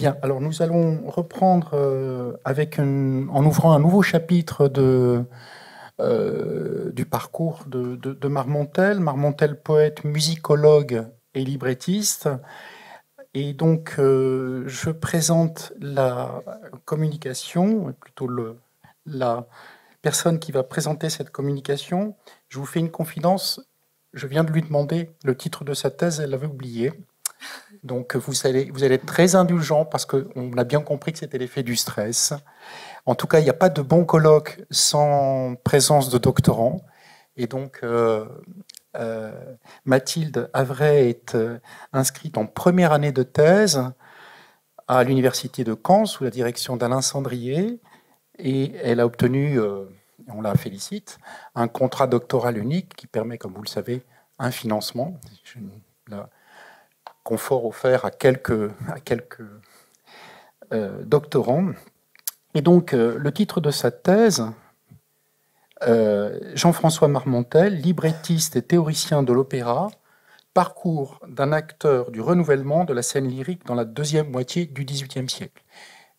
Bien, alors nous allons reprendre euh, avec en ouvrant un nouveau chapitre euh, du parcours de, Marmontel. Marmontel, poète, musicologue et librettiste. Et donc, euh, je présente la communication, plutôt la personne qui va présenter cette communication. Je vous fais une confidence. Je viens de lui demander le titre de sa thèse, elle l'avait oublié. Donc vous allez, vous allez être très indulgent parce qu'on a bien compris que c'était l'effet du stress. En tout cas, il n'y a pas de bon colloque sans présence de doctorants. Et donc, euh, euh, Mathilde Avray est euh, inscrite en première année de thèse à l'université de Caen sous la direction d'Alain Sandrier. Et elle a obtenu, on la félicite, un contrat doctoral unique qui permet, comme vous le savez, un financement. Je, confort offert à quelques, euh, doctorants. Et donc, euh, le titre de sa thèse, euh, Jean-François Marmontel, librettiste et théoricien de l'opéra, parcours d'un acteur du renouvellement de la scène lyrique dans la deuxième moitié du XVIIIe siècle.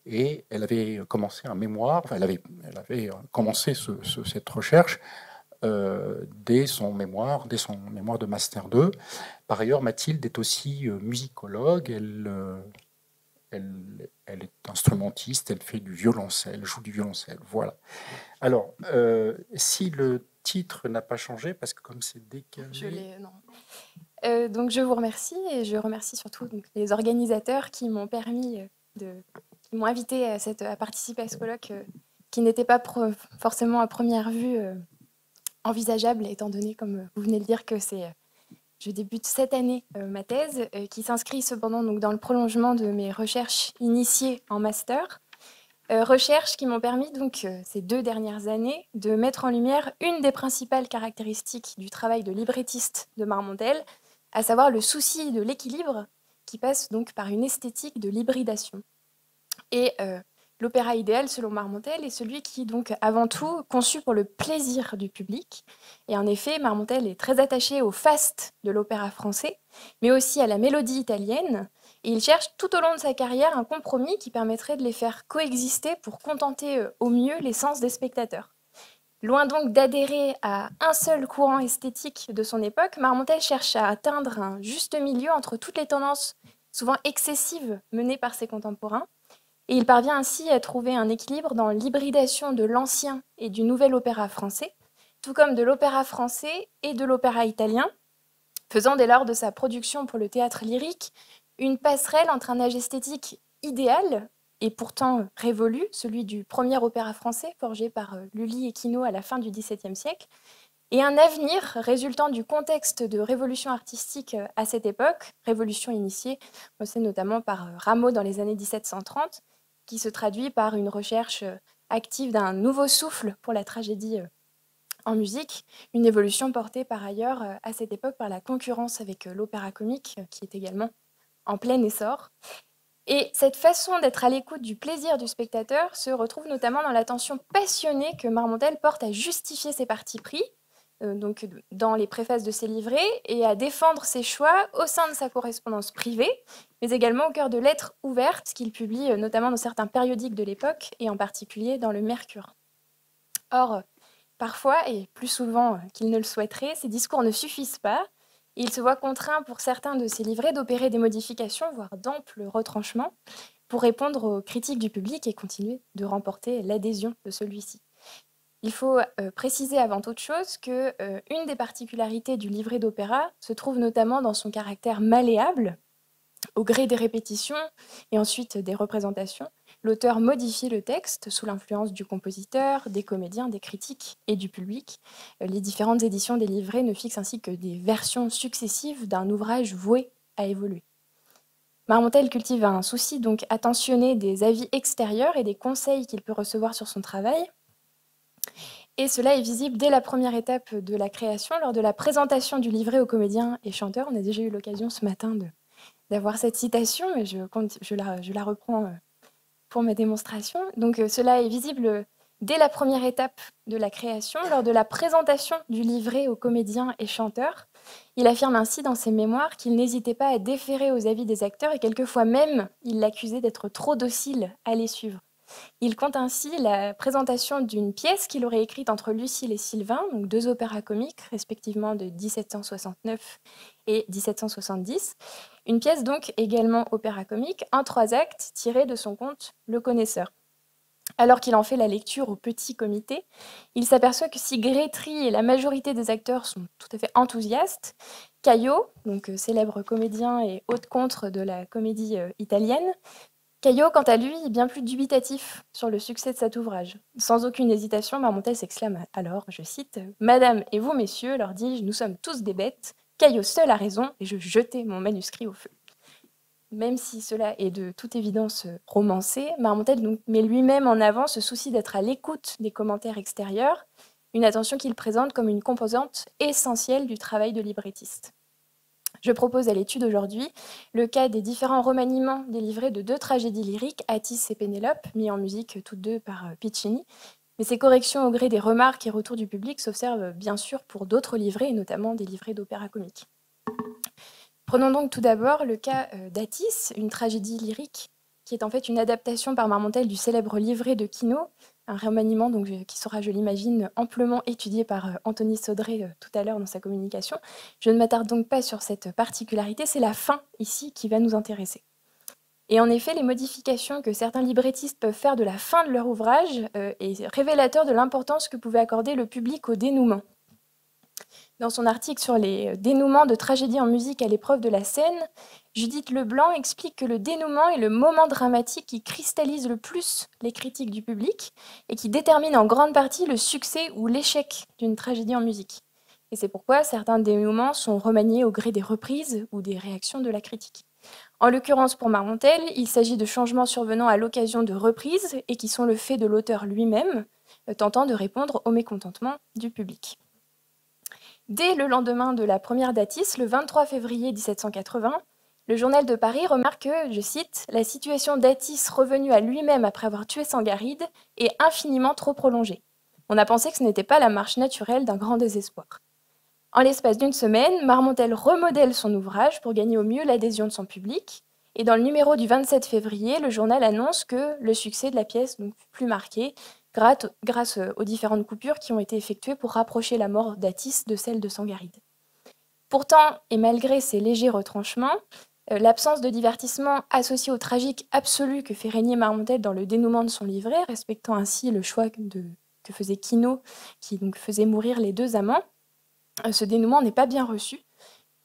Et elle avait commencé un mémoire, avait, elle avait commencé cette recherche euh, dès son mémoire, dès son mémoire de master 2. Par ailleurs, Mathilde est aussi euh, musicologue. Euh, elle, est instrumentiste. Elle fait du violoncelle, elle joue du violoncelle. Voilà. Alors, si le titre n'a pas changé, parce que comme c'est décalé. Je non. donc je vous remercie et je remercie surtout les organisateurs qui m'ont permis de, qui m'ont invité à participer à ce colloque qui n'était pas forcément à première vue envisageable, étant donné, comme vous venez de dire, que c'est, je débute cette année euh, ma thèse, euh, qui s'inscrit cependant donc, dans le prolongement de mes recherches initiées en master. Euh, recherches qui m'ont permis, donc, ces deux dernières années, de mettre en lumière une des principales caractéristiques du travail de librettiste de Marmontel, à savoir le souci de l'équilibre, qui passe donc par une esthétique de l'hybridation. Et L'opéra idéal, selon Marmontel, est celui qui, donc, avant tout, conçu pour le plaisir du public. Et en effet, Marmontel est très attaché au faste de l'opéra français, mais aussi à la mélodie italienne. Et il cherche tout au long de sa carrière un compromis qui permettrait de les faire coexister pour contenter euh, au mieux les sens des spectateurs. Loin donc d'adhérer à un seul courant esthétique de son époque, Marmontel cherche à atteindre un juste milieu entre toutes les tendances souvent excessives menées par ses contemporains et il parvient ainsi à trouver un équilibre dans l'hybridation de l'ancien et du nouvel opéra français, tout comme de l'opéra français et de l'opéra italien, faisant dès lors de sa production pour le théâtre lyrique une passerelle entre un âge esthétique idéal et pourtant révolu, celui du premier opéra français forgé par euh, Lully et Quinault à la fin du XVIIe siècle, et un avenir résultant du contexte de révolution artistique euh, à cette époque, révolution initiée, on sait notamment par euh, Rameau dans les années 1730, qui se traduit par une recherche euh, active d'un nouveau souffle pour la tragédie euh, en musique, une évolution portée par ailleurs euh, à cette époque par la concurrence avec l'opéra comique, qui est également en plein essor. Et cette façon d'être à l'écoute du plaisir du spectateur se retrouve notamment dans l'attention passionnée que Marmontel porte à justifier ses partis pris, donc dans les préfaces de ses livrets et à défendre ses choix au sein de sa correspondance privée, mais également au cœur de lettres ouvertes qu'il publie euh, notamment dans certains périodiques de l'époque et en particulier dans le Mercure. Or, parfois, et plus souvent qu'il ne le souhaiterait, ces discours ne suffisent pas. il se voit contraint pour certains de ses livrets d'opérer des modifications, voire d'amples retranchements, pour répondre aux critiques du public et continuer de remporter l'adhésion de celui-ci. Il faut euh, préciser avant toute chose que euh, une des particularités du livret d'opéra se trouve notamment dans son caractère malléable. Au gré des répétitions et ensuite des représentations, l'auteur modifie le texte sous l'influence du compositeur, des comédiens, des critiques et du public. Euh, les différentes éditions des livrets ne fixent ainsi que des versions successives d'un ouvrage voué à évoluer. Marmontel cultive un souci donc attentionné des avis extérieurs et des conseils qu'il peut recevoir sur son travail, et cela est visible dès la première étape de la création, lors de la présentation du livret aux comédiens et chanteurs. On a déjà eu l'occasion ce matin d'avoir cette citation, mais je, je, la, je, la, reprends euh, pour ma démonstration. Donc euh, cela est visible Dès la première étape de la création, lors de la présentation du livret aux comédiens et chanteurs, il affirme ainsi dans ses mémoires qu'il n'hésitait pas à déférer aux avis des acteurs et quelquefois même il l'accusait d'être trop docile à les suivre. Il compte ainsi la présentation d'une pièce qu'il aurait écrite entre Lucille et Sylvain, deux opéras comiques respectivement de 1769 et 1770. Une pièce donc également opéra comique en trois actes tirée de son conte Le Connaisseur. Alors qu'il en fait la lecture au petit comité, il s'aperçoit que si Grétry et la majorité des acteurs sont tout à fait enthousiastes, Caillot, donc euh, célèbre comédien et haute contre de la comédie euh, italienne, Caillot, quant à lui, est bien plus dubitatif sur le succès de cet ouvrage. Sans aucune hésitation, Marmontel s'exclame alors, je cite, Madame et vous, messieurs, leur dis-je, nous sommes tous des bêtes. Caillot seul a raison, et je jetai mon manuscrit au feu. Même si cela est de toute évidence romancé, Marmontel met lui-même en avant ce souci d'être à l'écoute des commentaires extérieurs, une attention qu'il présente comme une composante essentielle du travail de librettiste. Je propose à l'étude aujourd'hui le cas des différents remaniements délivrés de deux tragédies lyriques, Attis et Pénélope, mis en musique toutes deux par euh, Piccini. Mais ces corrections au gré des remarques et retours du public s'observent bien sûr pour d'autres livrets, et notamment des livrets d'opéra comique. Prenons donc tout d'abord le cas euh, d'Attis, une tragédie lyrique qui est en fait une adaptation par Marmontel du célèbre livret de Quino, un remaniement donc, qui sera, je l'imagine, amplement étudié par euh, Anthony Saudré euh, tout à l'heure dans sa communication. Je ne m'attarde donc pas sur cette particularité, c'est la fin ici qui va nous intéresser. Et en effet, les modifications que certains librettistes peuvent faire de la fin de leur ouvrage euh, est révélateur de l'importance que pouvait accorder le public au dénouement. Dans son article sur les dénouements de tragédie en musique à l'épreuve de la scène, Judith Leblanc explique que le dénouement est le moment dramatique qui cristallise le plus les critiques du public et qui détermine en grande partie le succès ou l'échec d'une tragédie en musique. Et c'est pourquoi certains dénouements sont remaniés au gré des reprises ou des réactions de la critique. En l'occurrence pour Marmontel, il s'agit de changements survenant à l'occasion de reprises et qui sont le fait de l'auteur lui-même, tentant de répondre au mécontentement du public. Dès le lendemain de la première datis, le 23 février 1780, le journal de Paris remarque que, je cite, la situation d'Atis revenu à lui-même après avoir tué Sangaride est infiniment trop prolongée. On a pensé que ce n'était pas la marche naturelle d'un grand désespoir. En l'espace d'une semaine, Marmontel remodèle son ouvrage pour gagner au mieux l'adhésion de son public. Et dans le numéro du 27 février, le journal annonce que le succès de la pièce donc, plus marqué grâce aux différentes coupures qui ont été effectuées pour rapprocher la mort d'Atis de celle de Sangaride. Pourtant, et malgré ces légers retranchements, euh, l'absence de divertissement associé au tragique absolu que fait régner Marmontel dans le dénouement de son livret, respectant ainsi le choix que faisait Quino, qui donc faisait mourir les deux amants, euh, ce dénouement n'est pas bien reçu.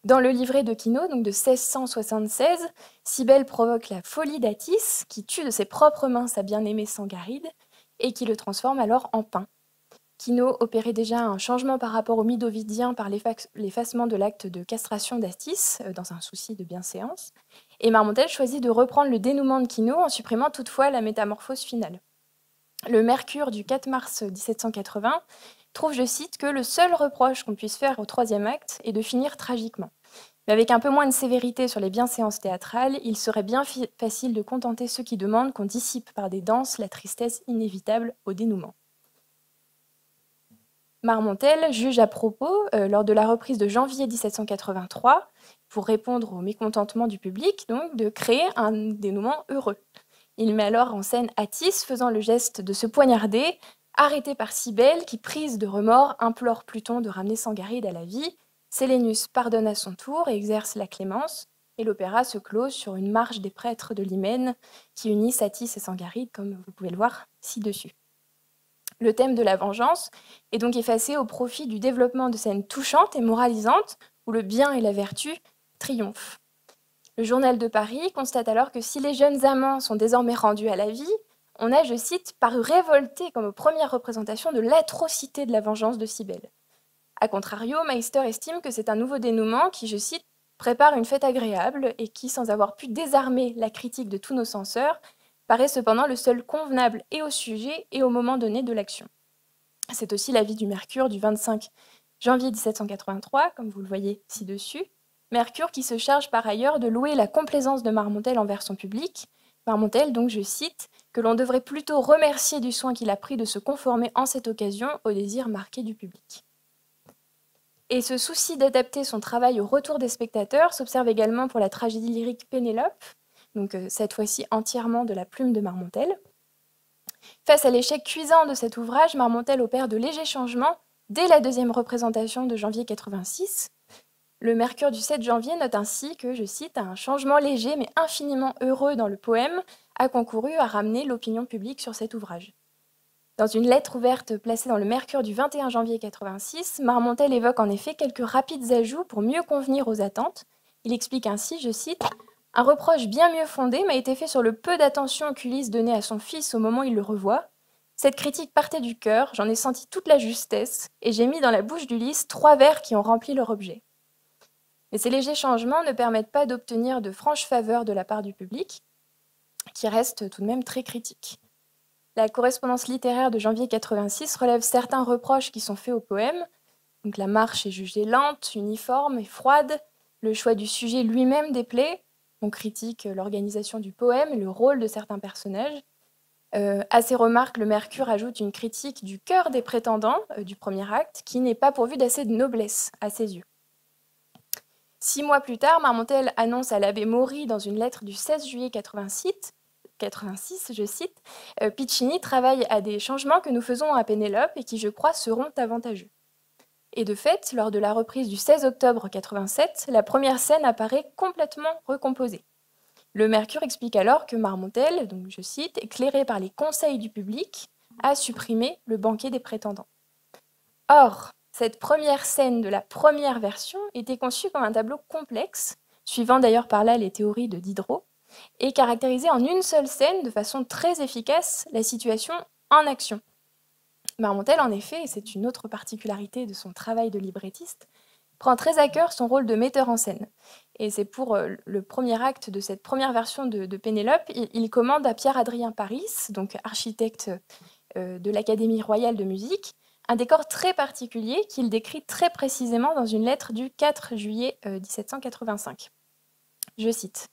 Dans le livret de Quino, donc de 1676, Cybèle provoque la folie d'Atis, qui tue de ses propres mains sa bien-aimée Sangaride, et qui le transforme alors en pain. Quino opérait déjà un changement par rapport au Midovidien par l'effacement de l'acte de castration d'Astis, euh, dans un souci de bienséance, et Marmontel choisit de reprendre le dénouement de Quino en supprimant toutefois la métamorphose finale. Le Mercure du 4 mars 1780 trouve, je cite, que le seul reproche qu'on puisse faire au troisième acte est de finir tragiquement. Mais avec un peu moins de sévérité sur les bienséances théâtrales, il serait bien facile de contenter ceux qui demandent qu'on dissipe par des danses la tristesse inévitable au dénouement. Marmontel juge à propos, euh, lors de la reprise de janvier 1783, pour répondre au mécontentement du public, donc, de créer un dénouement heureux. Il met alors en scène Atis faisant le geste de se poignarder, arrêté par Cybèle qui, prise de remords, implore Pluton de ramener Sangaride à la vie. Sélénus pardonne à son tour et exerce la clémence, et l'opéra se close sur une marche des prêtres de l'hymen qui unissent Atis et Sangaride, comme vous pouvez le voir ci-dessus. Le thème de la vengeance est donc effacé au profit du développement de scènes touchantes et moralisantes où le bien et la vertu triomphent. Le journal de Paris constate alors que si les jeunes amants sont désormais rendus à la vie, on a, je cite, paru révolté comme aux premières représentations de l'atrocité de la vengeance de Cybèle. A contrario, Meister estime que c'est un nouveau dénouement qui, je cite, prépare une fête agréable et qui, sans avoir pu désarmer la critique de tous nos censeurs, paraît cependant le seul convenable et au sujet et au moment donné de l'action. C'est aussi l'avis du Mercure du 25 janvier 1783, comme vous le voyez ci-dessus. Mercure qui se charge par ailleurs de louer la complaisance de Marmontel envers son public. Marmontel, donc je cite, que l'on devrait plutôt remercier du soin qu'il a pris de se conformer en cette occasion au désir marqué du public. Et ce souci d'adapter son travail au retour des spectateurs s'observe également pour la tragédie lyrique Pénélope, donc euh, cette fois-ci entièrement de la plume de Marmontel. Face à l'échec cuisant de cet ouvrage, Marmontel opère de légers changements dès la deuxième représentation de janvier 86. Le Mercure du 7 janvier note ainsi que, je cite, un changement léger mais infiniment heureux dans le poème a concouru à ramener l'opinion publique sur cet ouvrage. Dans une lettre ouverte placée dans le Mercure du 21 janvier 86, Marmontel évoque en effet quelques rapides ajouts pour mieux convenir aux attentes. Il explique ainsi, je cite, Un reproche bien mieux fondé m'a été fait sur le peu d'attention qu'Ulysse donnait à son fils au moment où il le revoit. Cette critique partait du cœur, j'en ai senti toute la justesse, et j'ai mis dans la bouche d'Ulysse trois vers qui ont rempli leur objet. Mais ces légers changements ne permettent pas d'obtenir de franches faveurs de la part du public, qui reste tout de même très critique. La correspondance littéraire de janvier 86 relève certains reproches qui sont faits au poème. La marche est jugée lente, uniforme et froide. Le choix du sujet lui-même déplaît. On critique l'organisation du poème et le rôle de certains personnages. Euh, à ces remarques, le Mercure ajoute une critique du cœur des prétendants euh, du premier acte, qui n'est pas pourvu d'assez de noblesse à ses yeux. Six mois plus tard, Marmontel annonce à l'abbé Maury dans une lettre du 16 juillet 86 86, je cite, euh, Piccini travaille à des changements que nous faisons à Pénélope et qui, je crois, seront avantageux. Et de fait, lors de la reprise du 16 octobre 87, la première scène apparaît complètement recomposée. Le Mercure explique alors que Marmontel, donc je cite, éclairé par les conseils du public, a supprimé le banquet des prétendants. Or, cette première scène de la première version était conçue comme un tableau complexe, suivant d'ailleurs par là les théories de Diderot, et caractériser en une seule scène de façon très efficace la situation en action. Marmontel, en effet, et c'est une autre particularité de son travail de librettiste, prend très à cœur son rôle de metteur en scène. Et c'est pour euh, le premier acte de cette première version de, Pénélope, il, commande à Pierre-Adrien Paris, donc architecte euh, de l'Académie royale de musique, un décor très particulier qu'il décrit très précisément dans une lettre du 4 juillet 1785. Euh, Je cite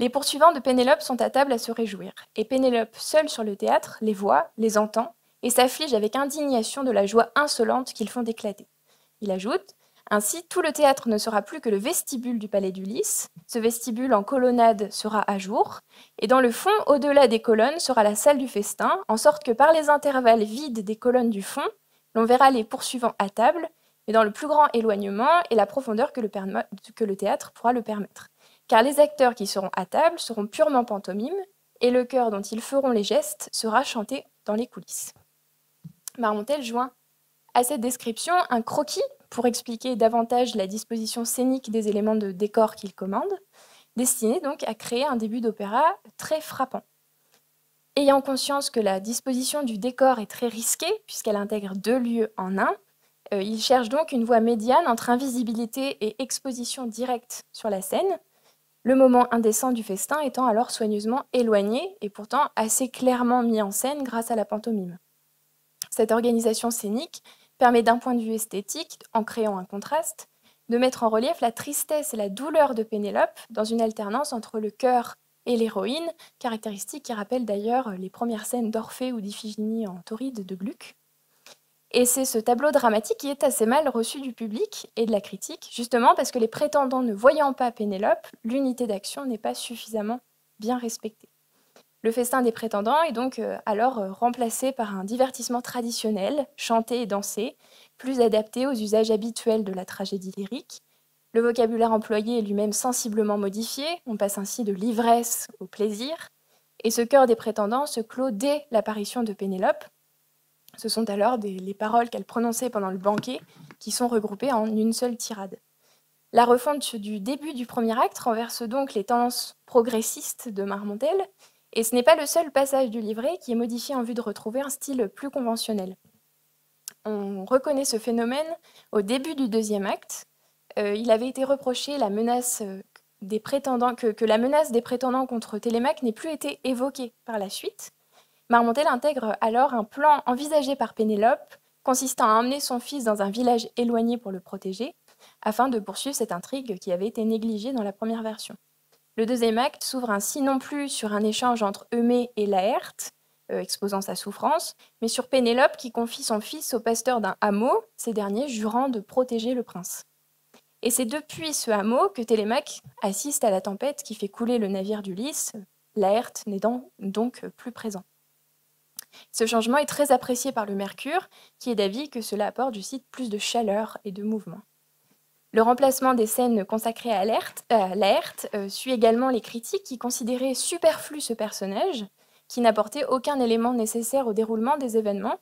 les poursuivants de Pénélope sont à table à se réjouir, et Pénélope, seule sur le théâtre, les voit, les entend, et s'afflige avec indignation de la joie insolente qu'ils font éclater. Il ajoute Ainsi, tout le théâtre ne sera plus que le vestibule du palais d'Ulysse. Ce vestibule en colonnade sera à jour, et dans le fond, au-delà des colonnes, sera la salle du festin, en sorte que par les intervalles vides des colonnes du fond, l'on verra les poursuivants à table, mais dans le plus grand éloignement et la profondeur que le, que le théâtre pourra le permettre car les acteurs qui seront à table seront purement pantomimes, et le chœur dont ils feront les gestes sera chanté dans les coulisses. Marmontel joint à cette description un croquis pour expliquer davantage la disposition scénique des éléments de décor qu'il commande, destiné donc à créer un début d'opéra très frappant. Ayant conscience que la disposition du décor est très risquée, puisqu'elle intègre deux lieux en un, euh, il cherche donc une voie médiane entre invisibilité et exposition directe sur la scène, le moment indécent du festin étant alors soigneusement éloigné et pourtant assez clairement mis en scène grâce à la pantomime. Cette organisation scénique permet d'un point de vue esthétique, en créant un contraste, de mettre en relief la tristesse et la douleur de Pénélope dans une alternance entre le cœur et l'héroïne, caractéristique qui rappelle d'ailleurs les premières scènes d'Orphée ou d'Iphigénie en Tauride de Gluck. Et c'est ce tableau dramatique qui est assez mal reçu du public et de la critique, justement parce que les prétendants ne voyant pas Pénélope, l'unité d'action n'est pas suffisamment bien respectée. Le festin des prétendants est donc euh, alors euh, remplacé par un divertissement traditionnel, chanté et dansé, plus adapté aux usages habituels de la tragédie lyrique. Le vocabulaire employé est lui-même sensiblement modifié, on passe ainsi de l'ivresse au plaisir, et ce cœur des prétendants se clôt dès l'apparition de Pénélope, ce sont alors les paroles qu'elle prononçait pendant le banquet qui sont regroupées en une seule tirade. La refonte du début du premier acte renverse donc les tendances progressistes de Marmontel, et ce n'est pas le seul passage du livret qui est modifié en vue de retrouver un style plus conventionnel. On reconnaît ce phénomène au début du deuxième acte. Euh, il avait été reproché la menace euh, des prétendants, que, que la menace des prétendants contre Télémaque n'ait plus été évoquée par la suite. Marmontel intègre alors un plan envisagé par Pénélope consistant à emmener son fils dans un village éloigné pour le protéger, afin de poursuivre cette intrigue qui avait été négligée dans la première version. Le deuxième acte s'ouvre ainsi non plus sur un échange entre Eumée et Laerte, euh, exposant sa souffrance, mais sur Pénélope qui confie son fils au pasteur d'un hameau, ces derniers jurant de protéger le prince. Et c'est depuis ce hameau que Télémaque assiste à la tempête qui fait couler le navire d'Ulysse, Laerte n'étant donc plus présent. Ce changement est très apprécié par le Mercure, qui est d'avis que cela apporte, je cite, plus de chaleur et de mouvement. Le remplacement des scènes consacrées à Laerte euh, suit également les critiques qui considéraient superflu ce personnage, qui n'apportait aucun élément nécessaire au déroulement des événements.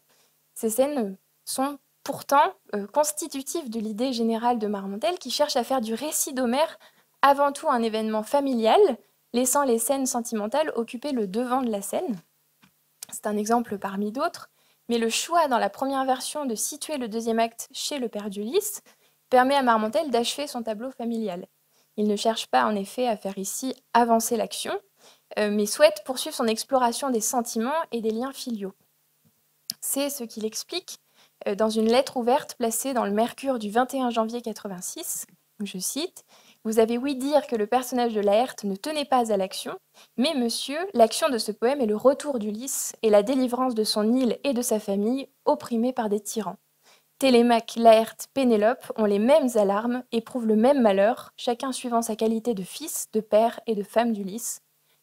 Ces scènes sont pourtant euh, constitutives de l'idée générale de Marmontel qui cherche à faire du récit d'Homère avant tout un événement familial, laissant les scènes sentimentales occuper le devant de la scène. C'est un exemple parmi d'autres, mais le choix dans la première version de situer le deuxième acte chez le père d'Ulysse permet à Marmontel d'achever son tableau familial. Il ne cherche pas en effet à faire ici avancer l'action, euh, mais souhaite poursuivre son exploration des sentiments et des liens filiaux. C'est ce qu'il explique euh, dans une lettre ouverte placée dans le Mercure du 21 janvier 86. Je cite Vous avez ouï dire que le personnage de Laerte ne tenait pas à l'action, mais monsieur, l'action de ce poème est le retour d'Ulysse et la délivrance de son île et de sa famille opprimée par des tyrans. Télémaque, Laerte, Pénélope ont les mêmes alarmes, éprouvent le même malheur, chacun suivant sa qualité de fils, de père et de femme d'Ulysse.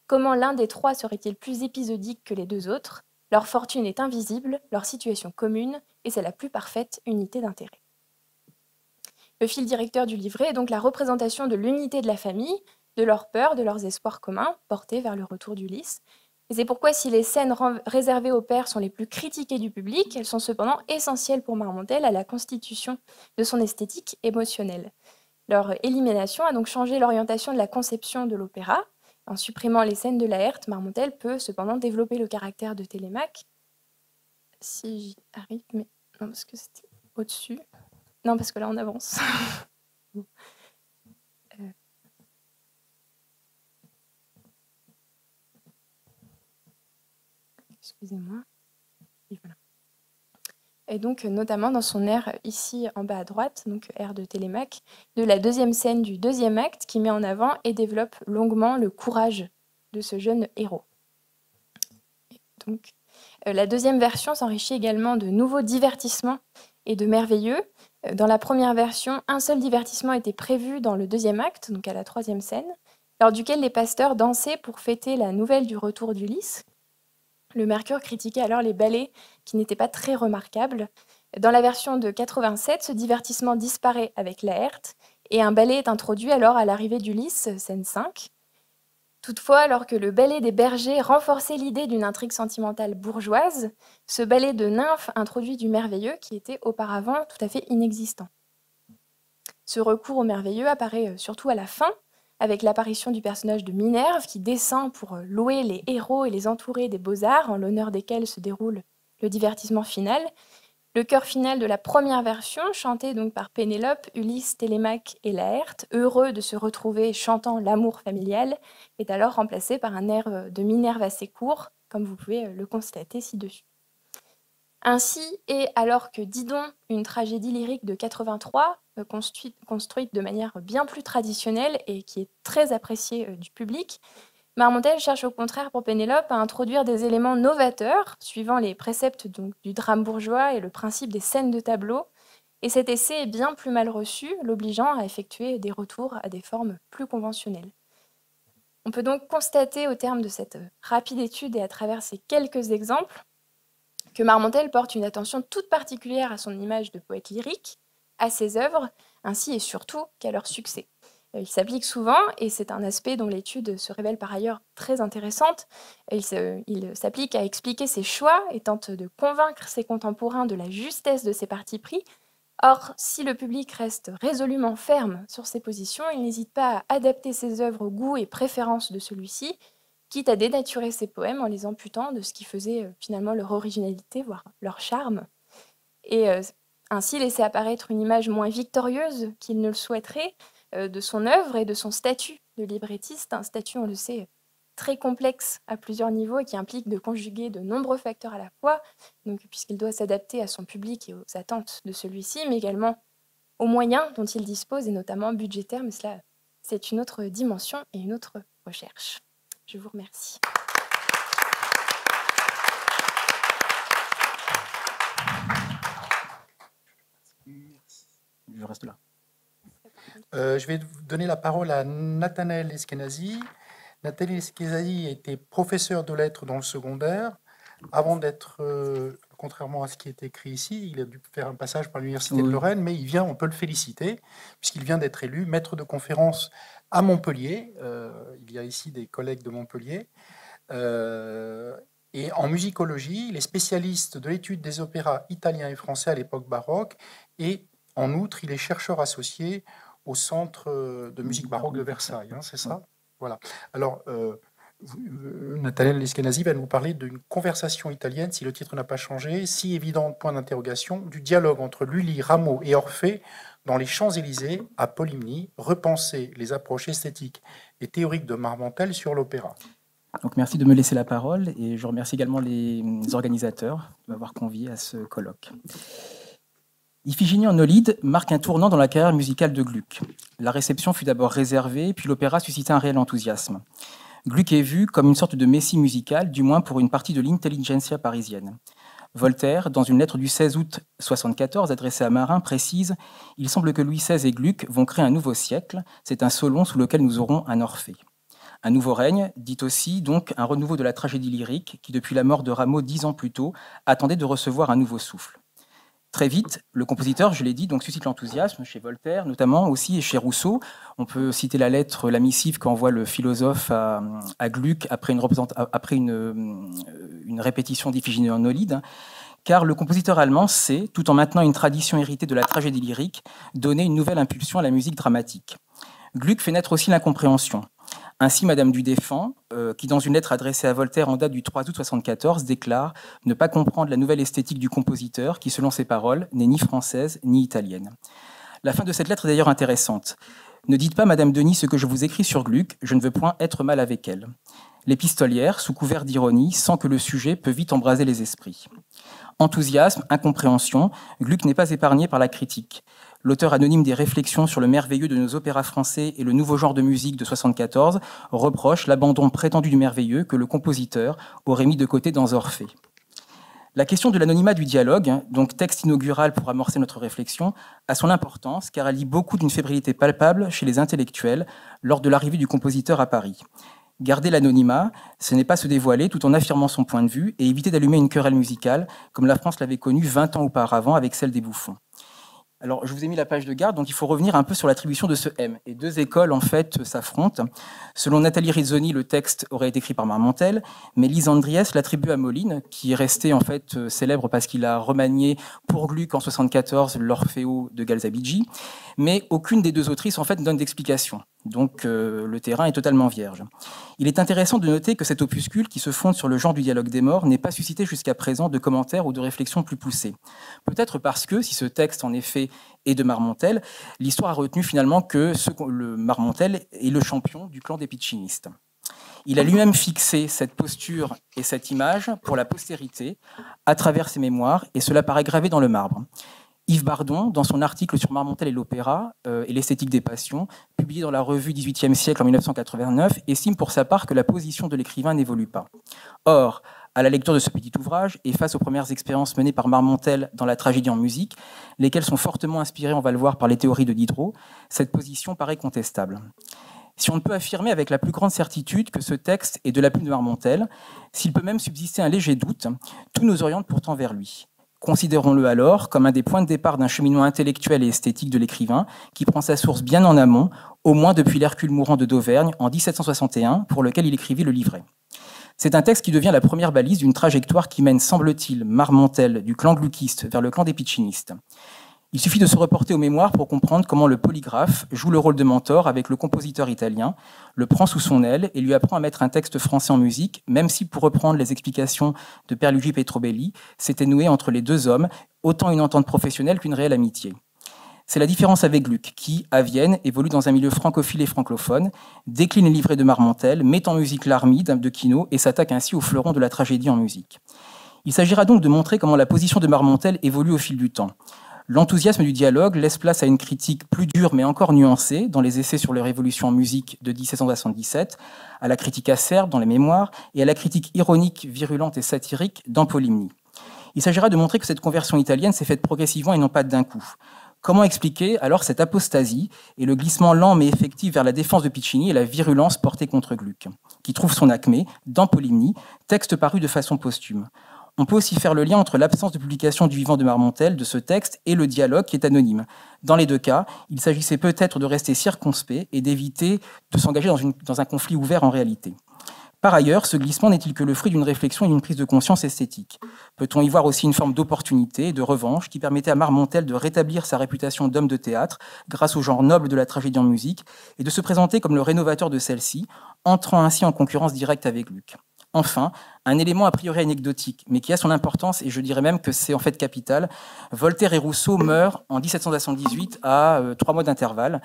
Comment l'un des trois serait-il plus épisodique que les deux autres? Leur fortune est invisible, leur situation commune, et c'est la plus parfaite unité d'intérêt. Le fil directeur du livret est donc la représentation de l'unité de la famille, de leurs peurs, de leurs espoirs communs, portés vers le retour d'Ulysse. Et c'est pourquoi si les scènes réservées aux pères sont les plus critiquées du public, elles sont cependant essentielles pour Marmontel à la constitution de son esthétique émotionnelle. Leur élimination a donc changé l'orientation de la conception de l'opéra, en supprimant les scènes de Laerte, Marmontel peut cependant développer le caractère de Télémaque. Si j'y arrive, mais non, parce que c'était au-dessus. Non, parce que là, on avance. Euh. Excusez-moi. voilà et donc notamment dans son air ici en bas à droite, donc air de Télémaque, de la deuxième scène du deuxième acte qui met en avant et développe longuement le courage de ce jeune héros. donc, euh, la deuxième version s'enrichit également de nouveaux divertissements et de merveilleux. Dans la première version, un seul divertissement était prévu dans le deuxième acte, donc à la troisième scène, lors duquel les pasteurs dansaient pour fêter la nouvelle du retour d'Ulysse, le Mercure critiquait alors les ballets qui n'étaient pas très remarquables. Dans la version de 87, ce divertissement disparaît avec Laerte et un ballet est introduit alors à l'arrivée d'Ulysse, scène 5. Toutefois, alors que le ballet des bergers renforçait l'idée d'une intrigue sentimentale bourgeoise, ce ballet de nymphes introduit du merveilleux qui était auparavant tout à fait inexistant. Ce recours au merveilleux apparaît surtout à la fin, avec l'apparition du personnage de Minerve qui descend pour euh, louer les héros et les entourer des beaux-arts en l'honneur desquels se déroule le divertissement final. Le chœur final de la première version, chanté donc par Pénélope, Ulysse, Télémaque et Laerte, heureux de se retrouver chantant l'amour familial, est alors remplacé par un air euh, de Minerve assez court, comme vous pouvez euh, le constater ci-dessus. Ainsi, et alors que Didon, une tragédie lyrique de 83, euh, construite, de manière bien plus traditionnelle et qui est très appréciée du public, Marmontel cherche au contraire pour Pénélope à introduire des éléments novateurs, suivant les préceptes du drame bourgeois et le principe des scènes de tableau, et cet essai est bien plus mal reçu, l'obligeant à effectuer des retours à des formes plus conventionnelles. On peut donc constater au terme de cette rapide étude et à travers ces quelques exemples que Marmontel porte une attention toute particulière à son image de poète lyrique, à ses œuvres, ainsi et surtout qu'à leur succès. Il s'applique souvent, et c'est un aspect dont l'étude se révèle par ailleurs très intéressante, il s'applique à expliquer ses choix et tente de convaincre ses contemporains de la justesse de ses partis pris. Or, si le public reste résolument ferme sur ses positions, il n'hésite pas à adapter ses œuvres au goût et préférences de celui-ci, quitte à dénaturer ses poèmes en les amputant de ce qui faisait euh, finalement leur originalité, voire leur charme. Et euh, ainsi laisser apparaître une image moins victorieuse qu'il ne le souhaiterait de son œuvre et de son statut de librettiste, un statut, on le sait, très complexe à plusieurs niveaux et qui implique de conjuguer de nombreux facteurs à la fois, puisqu'il doit s'adapter à son public et aux attentes de celui-ci, mais également aux moyens dont il dispose, et notamment budgétaires, mais cela, c'est une autre dimension et une autre recherche. Je vous remercie. Je reste là. Euh, je vais donner la parole à Nathanaël Eskenazi. Nathanaël Eskenazi était professeur de lettres dans le secondaire. Avant d'être, euh, contrairement à ce qui est écrit ici, il a dû faire un passage par l'Université de Lorraine, mais il vient, on peut le féliciter, puisqu'il vient d'être élu maître de conférence à Montpellier. Euh, il y a ici des collègues de Montpellier. et en musicologie, il est spécialiste de l'étude des opéras italiens et français à l'époque baroque et en outre, il est chercheur associé au Centre euh, de musique baroque de Versailles, hein, c'est ça? Voilà. Alors, euh, euh Nathaniel Eskenazi va nous parler d'une conversation italienne, si le titre n'a pas changé, si évident point d'interrogation, du dialogue entre Lully, Rameau et Orphée dans les Champs-Élysées, à Polymnie, repenser les approches esthétiques et théoriques de Marmontel sur l'opéra. Donc merci de me laisser la parole et je remercie également les organisateurs de m'avoir convié à ce colloque. Iphigénie en Olide marque un tournant dans la carrière musicale de Gluck. La réception fut d'abord réservée, puis l'opéra suscita un réel enthousiasme. Gluck est vu comme une sorte de messie musical, du moins pour une partie de l'intelligentsia parisienne. Voltaire, dans une lettre du 16 août 74 adressée à Marin, précise Il semble que Louis XVI et Gluck vont créer un nouveau siècle. C'est un Solon sous lequel nous aurons un Orphée. Un nouveau règne, dit aussi donc un renouveau de la tragédie lyrique qui, depuis la mort de Rameau dix ans plus tôt, attendait de recevoir un nouveau souffle. Très vite, le compositeur, je l'ai dit, donc suscite l'enthousiasme chez Voltaire, notamment aussi et chez Rousseau. On peut citer la lettre, la missive qu'envoie le philosophe à, Gluck après une, une répétition d'Iphigénie en Olide, car le compositeur allemand sait, tout en maintenant une tradition héritée de la tragédie lyrique, donner une nouvelle impulsion à la musique dramatique. Gluck fait naître aussi l'incompréhension. Ainsi, Madame du euh, qui dans une lettre adressée à Voltaire en date du 3 août 1974, déclare ne pas comprendre la nouvelle esthétique du compositeur, qui selon ses paroles n'est ni française ni italienne. La fin de cette lettre est d'ailleurs intéressante. Ne dites pas, Madame Denis, ce que je vous écris sur Gluck, je ne veux point être mal avec elle. L'épistolière, sous couvert d'ironie, sent que le sujet peut vite embraser les esprits. Enthousiasme, incompréhension, Gluck n'est pas épargné par la critique l'auteur anonyme des réflexions sur le merveilleux de nos opéras français et le nouveau genre de musique de 74 reproche l'abandon prétendu du merveilleux que le compositeur aurait mis de côté dans Orphée. La question de l'anonymat du dialogue, donc texte inaugural pour amorcer notre réflexion, a son importance car elle lit beaucoup d'une fébrilité palpable chez les intellectuels lors de l'arrivée du compositeur à Paris. Garder l'anonymat, ce n'est pas se dévoiler tout en affirmant son point de vue et éviter d'allumer une querelle musicale comme la France l'avait connue 20 ans auparavant avec celle des bouffons. Alors, je vous ai mis la page de garde, donc il faut revenir un peu sur l'attribution de ce M. Et deux écoles, en fait, s'affrontent. Selon Nathalie Rizzoni, le texte aurait été écrit par Marmontel, mais Lise Andries l'attribue à Moline, qui est resté, en fait, euh, célèbre parce qu'il a remanié pour Gluck en 74 l'Orfeo de Galzabigi. Mais aucune des deux autrices, en fait, ne donne d'explication. Donc euh, le terrain est totalement vierge. Il est intéressant de noter que cet opuscule, qui se fonde sur le genre du dialogue des morts, n'est pas suscité jusqu'à présent de commentaires ou de réflexions plus poussées. Peut-être parce que, si ce texte en effet est de Marmontel, l'histoire a retenu finalement que le Marmontel est le champion du clan des Piccinistes. Il a lui-même fixé cette posture et cette image pour la postérité à travers ses mémoires, et cela paraît gravé dans le marbre. Yves Bardon, dans son article sur Marmontel et l'opéra euh, et l'esthétique des passions, publié dans la revue 18e siècle en 1989, estime pour sa part que la position de l'écrivain n'évolue pas. Or, à la lecture de ce petit ouvrage et face aux premières expériences menées par Marmontel dans la tragédie en musique, lesquelles sont fortement inspirées, on va le voir, par les théories de Diderot, cette position paraît contestable. Si on ne peut affirmer avec la plus grande certitude que ce texte est de la plume de Marmontel, s'il peut même subsister un léger doute, tout nous oriente pourtant vers lui. Considérons-le alors comme un des points de départ d'un cheminement intellectuel et esthétique de l'écrivain qui prend sa source bien en amont, au moins depuis l'Hercule mourant de d'Auvergne en 1761, pour lequel il écrivit le livret. C'est un texte qui devient la première balise d'une trajectoire qui mène, semble-t-il, Marmontel du clan gluckiste vers le clan des Piccinistes. Il suffit de se reporter aux mémoires pour comprendre comment le polygraphe joue le rôle de mentor avec le compositeur italien, le prend sous son aile et lui apprend à mettre un texte français en musique, même si, pour reprendre les explications de Pierluigi Petrobelli, c'était noué entre les deux hommes autant une entente professionnelle qu'une réelle amitié. C'est la différence avec Gluck, qui, à Vienne, évolue dans un milieu francophile et francophone, décline les livrets de Marmontel, met en musique l'Armide de Quino et s'attaque ainsi au fleuron de la tragédie en musique. Il s'agira donc de montrer comment la position de Marmontel évolue au fil du temps. L'enthousiasme du dialogue laisse place à une critique plus dure mais encore nuancée dans les essais sur les révolutions en musique de 1777, à la critique acerbe dans les mémoires et à la critique ironique, virulente et satirique dans Polymnie. Il s'agira de montrer que cette conversion italienne s'est faite progressivement et non pas d'un coup. Comment expliquer alors cette apostasie et le glissement lent mais effectif vers la défense de Piccini et la virulence portée contre Gluck, qui trouve son acmé dans Polymnie, texte paru de façon posthume on peut aussi faire le lien entre l'absence de publication du vivant de Marmontel de ce texte et le dialogue qui est anonyme. Dans les deux cas, il s'agissait peut-être de rester circonspect et d'éviter de s'engager dans, un conflit ouvert en réalité. Par ailleurs, ce glissement n'est-il que le fruit d'une réflexion et d'une prise de conscience esthétique Peut-on y voir aussi une forme d'opportunité et de revanche qui permettait à Marmontel de rétablir sa réputation d'homme de théâtre grâce au genre noble de la tragédie en musique et de se présenter comme le rénovateur de celle-ci, entrant ainsi en concurrence directe avec Luc Enfin, un élément a priori anecdotique, mais qui a son importance, et je dirais même que c'est en fait capital. Voltaire et Rousseau meurent en 1778 à euh, trois mois d'intervalle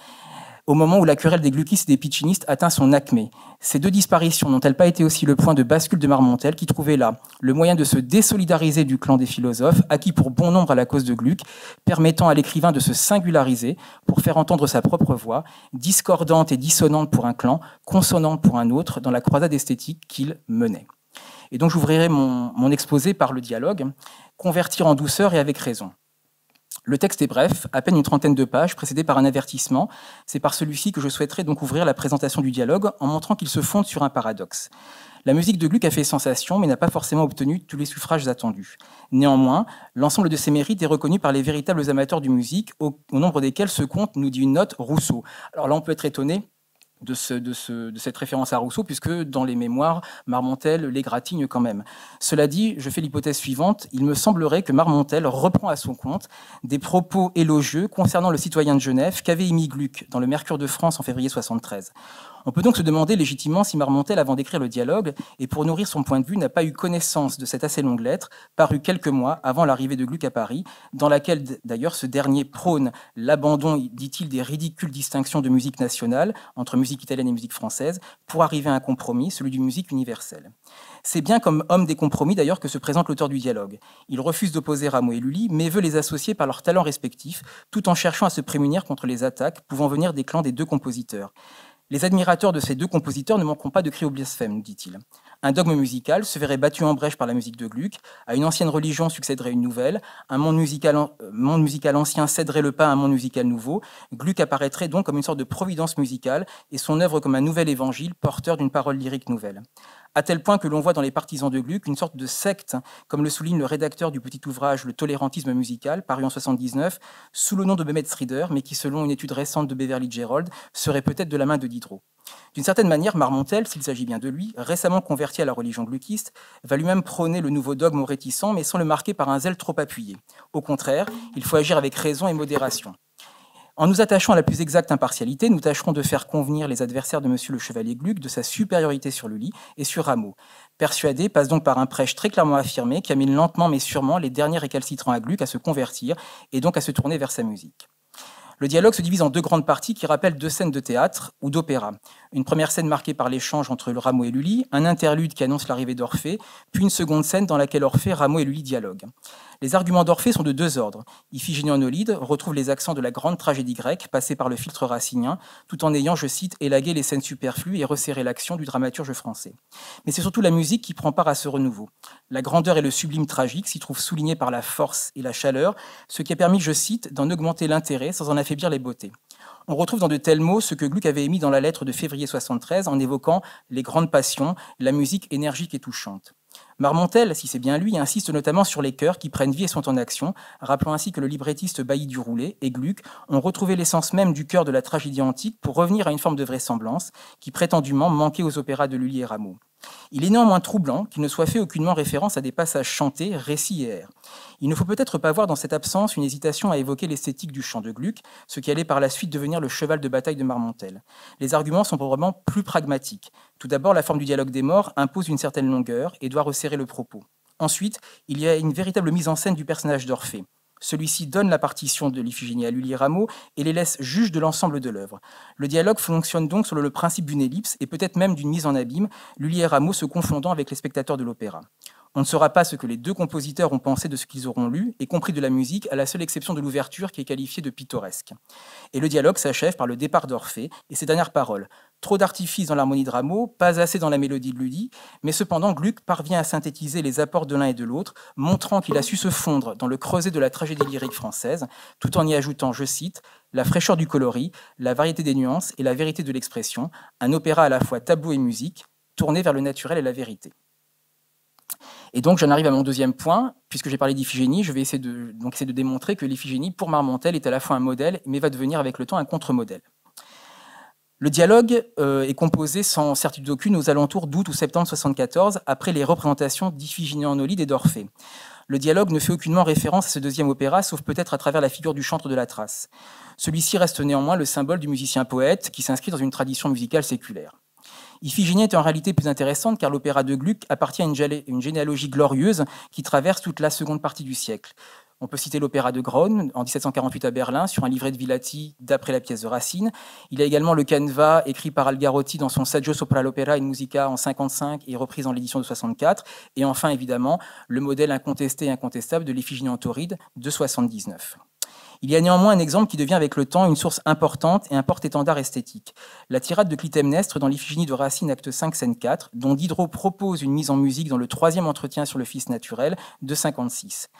au moment où la querelle des gluckistes et des pitchinistes atteint son acmé. Ces deux disparitions n'ont-elles pas été aussi le point de bascule de Marmontel, qui trouvait là le moyen de se désolidariser du clan des philosophes, acquis pour bon nombre à la cause de Gluck, permettant à l'écrivain de se singulariser pour faire entendre sa propre voix, discordante et dissonante pour un clan, consonante pour un autre, dans la croisade esthétique qu'il menait. Et donc j'ouvrirai mon exposé par le dialogue, convertir en douceur et avec raison. Le texte est bref, à peine une trentaine de pages, précédé par un avertissement. C'est par celui-ci que je souhaiterais donc ouvrir la présentation du dialogue en montrant qu'il se fonde sur un paradoxe. La musique de Gluck a fait sensation, mais n'a pas forcément obtenu tous les suffrages attendus. Néanmoins, l'ensemble de ses mérites est reconnu par les véritables amateurs du musique, au, au nombre desquels se compte, nous dit une note, Rousseau. Alors là, on peut être étonné, de, cette référence à Rousseau, puisque dans les mémoires, Marmontel l'égratigne quand même. Cela dit, je fais l'hypothèse suivante, il me semblerait que Marmontel reprend à son compte des propos élogieux concernant le citoyen de Genève qu'avait émis Gluck dans le Mercure de France en février 73. On peut donc se demander légitimement si Marmontel, avant d'écrire le dialogue, et pour nourrir son point de vue, n'a pas eu connaissance de cette assez longue lettre, parue quelques mois avant l'arrivée de Gluck à Paris, dans laquelle d'ailleurs ce dernier prône l'abandon, dit-il, des ridicules distinctions de musique nationale entre musique italienne et musique française, pour arriver à un compromis, celui d'une musique universelle. C'est bien comme homme des compromis d'ailleurs que se présente l'auteur du dialogue. Il refuse d'opposer Rameau et Lully, mais veut les associer par leurs talents respectifs, tout en cherchant à se prémunir contre les attaques pouvant venir des clans des deux compositeurs. Les admirateurs de ces deux compositeurs ne manqueront pas de crier au blasphème, dit-il. Un dogme musical se verrait battu en brèche par la musique de Gluck, à une ancienne religion succéderait une nouvelle, un monde musical, euh, monde musical ancien céderait le pas à un monde musical nouveau, Gluck apparaîtrait donc comme une sorte de providence musicale et son œuvre comme un nouvel évangile porteur d'une parole lyrique nouvelle à tel point que l'on voit dans les partisans de Gluck une sorte de secte, comme le souligne le rédacteur du petit ouvrage Le tolérantisme musical, paru en 79, sous le nom de Mehmet Strider, mais qui, selon une étude récente de Beverly Gerald, serait peut-être de la main de Diderot. D'une certaine manière, Marmontel, s'il s'agit bien de lui, récemment converti à la religion gluckiste, va lui-même prôner le nouveau dogme aux réticents, mais sans le marquer par un zèle trop appuyé. Au contraire, il faut agir avec raison et modération. En nous attachant à la plus exacte impartialité, nous tâcherons de faire convenir les adversaires de M. le Chevalier Gluck de sa supériorité sur Lully et sur Rameau. Persuadé passe donc par un prêche très clairement affirmé qui amène lentement mais sûrement les derniers récalcitrants à Gluck à se convertir et donc à se tourner vers sa musique. Le dialogue se divise en deux grandes parties qui rappellent deux scènes de théâtre ou d'opéra. Une première scène marquée par l'échange entre Rameau et Lully, un interlude qui annonce l'arrivée d'Orphée, puis une seconde scène dans laquelle Orphée, Rameau et Lully dialoguent. Les arguments d'Orphée sont de deux ordres. Iphigénie en Olide retrouve les accents de la grande tragédie grecque passée par le filtre racinien, tout en ayant, je cite, élagué les scènes superflues et resserré l'action du dramaturge français. Mais c'est surtout la musique qui prend part à ce renouveau. La grandeur et le sublime tragique s'y trouvent soulignés par la force et la chaleur, ce qui a permis, je cite, d'en augmenter l'intérêt sans en affaiblir les beautés. On retrouve dans de tels mots ce que Gluck avait émis dans la lettre de février 73 en évoquant les grandes passions, la musique énergique et touchante. Marmontel, si c'est bien lui, insiste notamment sur les chœurs qui prennent vie et sont en action, rappelant ainsi que le librettiste Bailly du Roulet et Gluck ont retrouvé l'essence même du cœur de la tragédie antique pour revenir à une forme de vraisemblance qui prétendument manquait aux opéras de Lully et Rameau. Il est néanmoins troublant qu'il ne soit fait aucunement référence à des passages chantés, récits et airs. Il ne faut peut-être pas voir dans cette absence une hésitation à évoquer l'esthétique du chant de Gluck, ce qui allait par la suite devenir le cheval de bataille de Marmontel. Les arguments sont probablement plus pragmatiques. Tout d'abord, la forme du dialogue des morts impose une certaine longueur et doit resserrer le propos. Ensuite, il y a une véritable mise en scène du personnage d'Orphée. Celui-ci donne la partition de l'Iphigénie à Lully Rameau et les laisse juges de l'ensemble de l'œuvre. Le dialogue fonctionne donc sur le principe d'une ellipse et peut-être même d'une mise en abîme, Lully et Rameau se confondant avec les spectateurs de l'opéra. On ne saura pas ce que les deux compositeurs ont pensé de ce qu'ils auront lu, y compris de la musique, à la seule exception de l'ouverture qui est qualifiée de pittoresque. Et le dialogue s'achève par le départ d'Orphée et ses dernières paroles. Trop d'artifices dans l'harmonie de pas assez dans la mélodie de Lully, mais cependant Gluck parvient à synthétiser les apports de l'un et de l'autre, montrant qu'il a su se fondre dans le creuset de la tragédie lyrique française, tout en y ajoutant, je cite, la fraîcheur du coloris, la variété des nuances et la vérité de l'expression, un opéra à la fois tableau et musique, tourné vers le naturel et la vérité. Et donc j'en arrive à mon deuxième point, puisque j'ai parlé d'Iphigénie, je vais essayer de, démontrer que l'Iphigénie, pour Marmontel, est à la fois un modèle, mais va devenir avec le temps un contre-modèle. Le dialogue euh, est composé sans certitude aucune aux alentours d'août ou septembre 74, après les représentations d'Iphigénie en Olide et d'Orphée. Le dialogue ne fait aucunement référence à ce deuxième opéra, sauf peut-être à travers la figure du chantre de la trace. Celui-ci reste néanmoins le symbole du musicien-poète qui s'inscrit dans une tradition musicale séculaire. Iphigénie est en réalité plus intéressante car l'opéra de Gluck appartient à une généalogie glorieuse qui traverse toute la seconde partie du siècle. On peut citer l'opéra de Grohn en 1748 à Berlin sur un livret de Villati d'après la pièce de Racine. Il y a également le canevas écrit par Algarotti dans son Saggio sopra l'opera in musica en 55 et repris dans l'édition de 64. Et enfin, évidemment, le modèle incontesté et incontestable de l'Iphigénie en tauride de 79. Il y a néanmoins un exemple qui devient avec le temps une source importante et un porte-étendard esthétique. La tirade de Clytemnestre dans l'Iphigénie de Racine, acte 5, scène 4, dont Diderot propose une mise en musique dans le troisième entretien sur le Fils naturel de 56.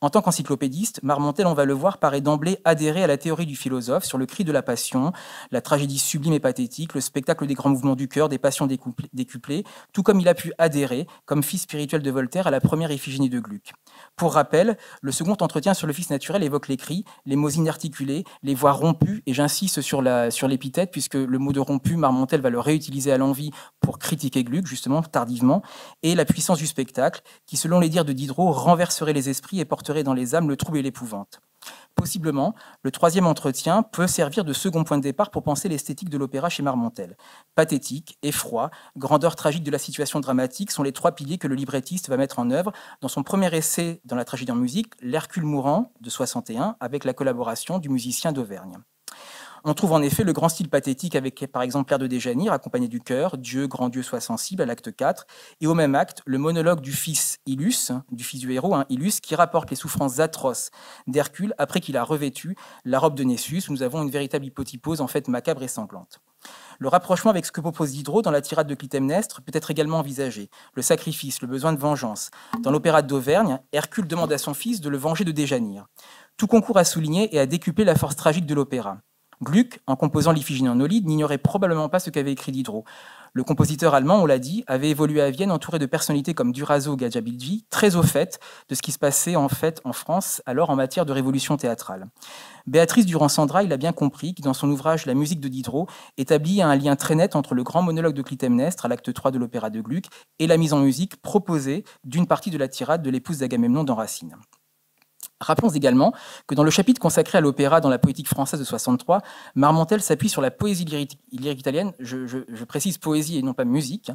En tant qu'encyclopédiste, Marmontel, on va le voir, paraît d'emblée adhérer à la théorie du philosophe sur le cri de la passion, la tragédie sublime et pathétique, le spectacle des grands mouvements du cœur, des passions décuplées, tout comme il a pu adhérer, comme fils spirituel de Voltaire, à la première Iphigénie de Gluck. Pour rappel, le second entretien sur le fils naturel évoque les cris, les mots inarticulés, les voix rompues, et j'insiste sur l'épithète, puisque le mot de rompu, Marmontel va le réutiliser à l'envie pour critiquer Gluck, justement, tardivement, et la puissance du spectacle, qui, selon les dires de Diderot, renverserait les esprits et porterait dans les âmes le trouble et l'épouvante. Possiblement, le troisième entretien peut servir de second point de départ pour penser l'esthétique de l'opéra chez Marmontel. Pathétique, effroi, grandeur tragique de la situation dramatique sont les trois piliers que le librettiste va mettre en œuvre dans son premier essai dans la tragédie en musique, L'Hercule mourant de 61, avec la collaboration du musicien d'Auvergne. On trouve en effet le grand style pathétique avec, par exemple, Père de Déjanire, accompagné du chœur, Dieu, grand Dieu, soit sensible, à l'acte 4, et au même acte, le monologue du fils Illus, du fils du héros, hein, Illus, qui rapporte les souffrances atroces d'Hercule après qu'il a revêtu la robe de Nessus. Nous avons une véritable hypotypose, en fait, macabre et sanglante. Le rapprochement avec ce que propose Diderot dans la tirade de Clytemnestre peut être également envisagé. Le sacrifice, le besoin de vengeance. Dans l'opéra d'Auvergne, Hercule demande à son fils de le venger de Déjanire. Tout concourt à souligner et à décupler la force tragique de l'opéra. Gluck, en composant l'Iphigénie en Olide, n'ignorait probablement pas ce qu'avait écrit Diderot. Le compositeur allemand, on l'a dit, avait évolué à Vienne entouré de personnalités comme Durazo ou très au fait de ce qui se passait en fait en France alors en matière de révolution théâtrale. Béatrice Durand-Sandra, il a bien compris que dans son ouvrage La musique de Diderot établit un lien très net entre le grand monologue de Clytemnestre à l'acte 3 de l'opéra de Gluck et la mise en musique proposée d'une partie de la tirade de l'épouse d'Agamemnon dans Racine. Rappelons également que dans le chapitre consacré à l'opéra dans la poétique française de 63, Marmontel s'appuie sur la poésie lyrique, italienne, je, précise poésie et non pas musique,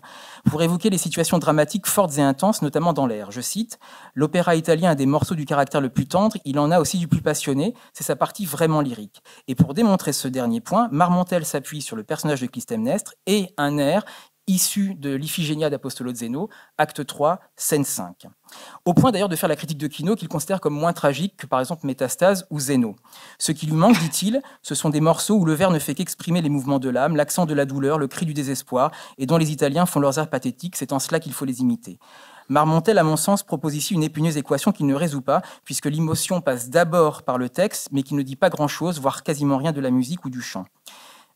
pour évoquer les situations dramatiques fortes et intenses, notamment dans l'air. Je cite L'opéra italien a des morceaux du caractère le plus tendre, il en a aussi du plus passionné, c'est sa partie vraiment lyrique. Et pour démontrer ce dernier point, Marmontel s'appuie sur le personnage de Clytemnestre et un air issu de l'Iphigénia d'Apostolo Zeno, acte 3, scène 5. Au point d'ailleurs de faire la critique de Quino qu'il considère comme moins tragique que par exemple Métastase ou Zeno. Ce qui lui manque, dit-il, ce sont des morceaux où le vers ne fait qu'exprimer les mouvements de l'âme, l'accent de la douleur, le cri du désespoir, et dont les Italiens font leurs airs pathétiques, c'est en cela qu'il faut les imiter. Marmontel, à mon sens, propose ici une épineuse équation qu'il ne résout pas, puisque l'émotion passe d'abord par le texte, mais qui ne dit pas grand-chose, voire quasiment rien de la musique ou du chant.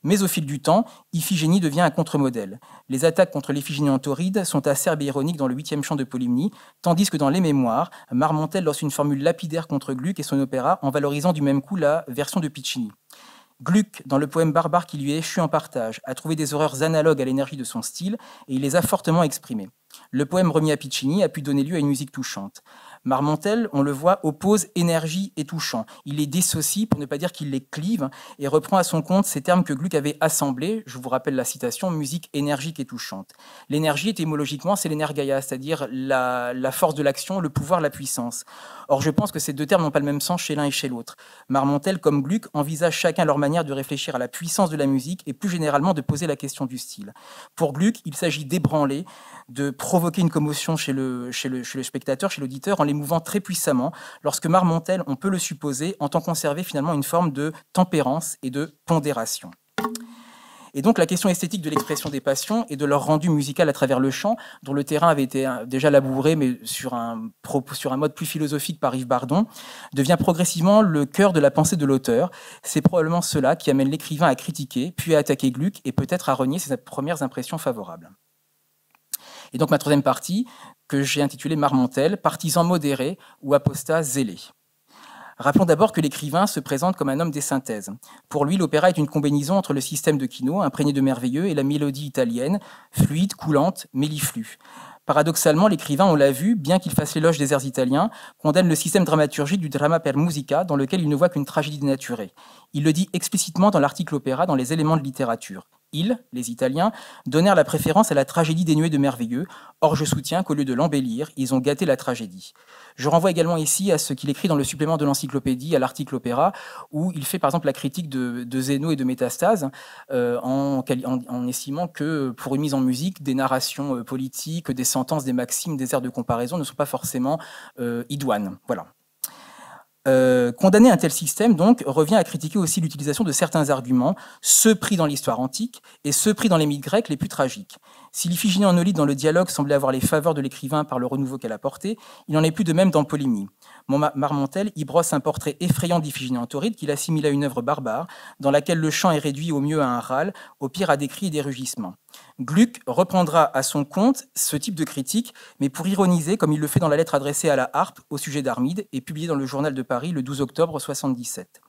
Mais au fil du temps, Iphigénie devient un contre-modèle. Les attaques contre l'Iphigénie en tauride sont acerbes et ironiques dans le huitième chant de Polymnie, tandis que dans les mémoires, Marmontel lance une formule lapidaire contre Gluck et son opéra en valorisant du même coup la version de Piccini. Gluck, dans le poème barbare qui lui est échu en partage, a trouvé des horreurs analogues à l'énergie de son style et il les a fortement exprimées. Le poème remis à Piccini a pu donner lieu à une musique touchante. Marmontel, on le voit, oppose énergie et touchant. Il les dissocie, pour ne pas dire qu'il les clive, et reprend à son compte ces termes que Gluck avait assemblés. Je vous rappelle la citation musique énergique et touchante. L'énergie, étymologiquement, c'est l'énergaia, c'est-à-dire la, force de l'action, le pouvoir, la puissance. Or, je pense que ces deux termes n'ont pas le même sens chez l'un et chez l'autre. Marmontel, comme Gluck, envisage chacun leur manière de réfléchir à la puissance de la musique et plus généralement de poser la question du style. Pour Gluck, il s'agit d'ébranler, de provoquer une commotion chez le, spectateur, chez l'auditeur, en l'émouvant très puissamment, lorsque Marmontel, on peut le supposer, entend conserver finalement une forme de tempérance et de pondération. Et donc la question esthétique de l'expression des passions et de leur rendu musical à travers le chant, dont le terrain avait été euh, déjà labouré, mais sur un, sur un mode plus philosophique par Yves Bardon, devient progressivement le cœur de la pensée de l'auteur. C'est probablement cela qui amène l'écrivain à critiquer, puis à attaquer Gluck et peut-être à renier ses premières impressions favorables. Et donc ma troisième partie, que j'ai intitulée Marmontel, partisan modéré ou apostat zélé. Rappelons d'abord que l'écrivain se présente comme un homme des synthèses. Pour lui, l'opéra est une combinaison entre le système de Quino, imprégné de merveilleux, et la mélodie italienne, fluide, coulante, méliflue. Paradoxalement, l'écrivain, on l'a vu, bien qu'il fasse l'éloge des airs italiens, condamne le système dramaturgique du drama per musica, dans lequel il ne voit qu'une tragédie dénaturée. Il le dit explicitement dans l'article opéra dans les éléments de littérature ils, les Italiens, donnèrent la préférence à la tragédie dénuée de merveilleux. Or, je soutiens qu'au lieu de l'embellir, ils ont gâté la tragédie. Je renvoie également ici à ce qu'il écrit dans le supplément de l'encyclopédie, à l'article Opéra, où il fait par exemple la critique de, Zeno et de Métastase, euh, en, en, estimant que pour une mise en musique, des narrations euh, politiques, des sentences, des maximes, des airs de comparaison ne sont pas forcément euh, idoines. Voilà. Euh, condamner un tel système, donc, revient à critiquer aussi l'utilisation de certains arguments, ceux pris dans l'histoire antique et ceux pris dans les mythes grecs les plus tragiques. Si l'Iphigénie en dans le dialogue semblait avoir les faveurs de l'écrivain par le renouveau qu'elle apportait, il n'en est plus de même dans Polymnie. Marmontel y brosse un portrait effrayant d'Iphigénie en Tauride qu'il assimile à une œuvre barbare, dans laquelle le chant est réduit au mieux à un râle, au pire à des cris et des rugissements. Gluck reprendra à son compte ce type de critique, mais pour ironiser, comme il le fait dans la lettre adressée à la harpe au sujet d'Armide et publiée dans le Journal de Paris le 12 octobre 1977.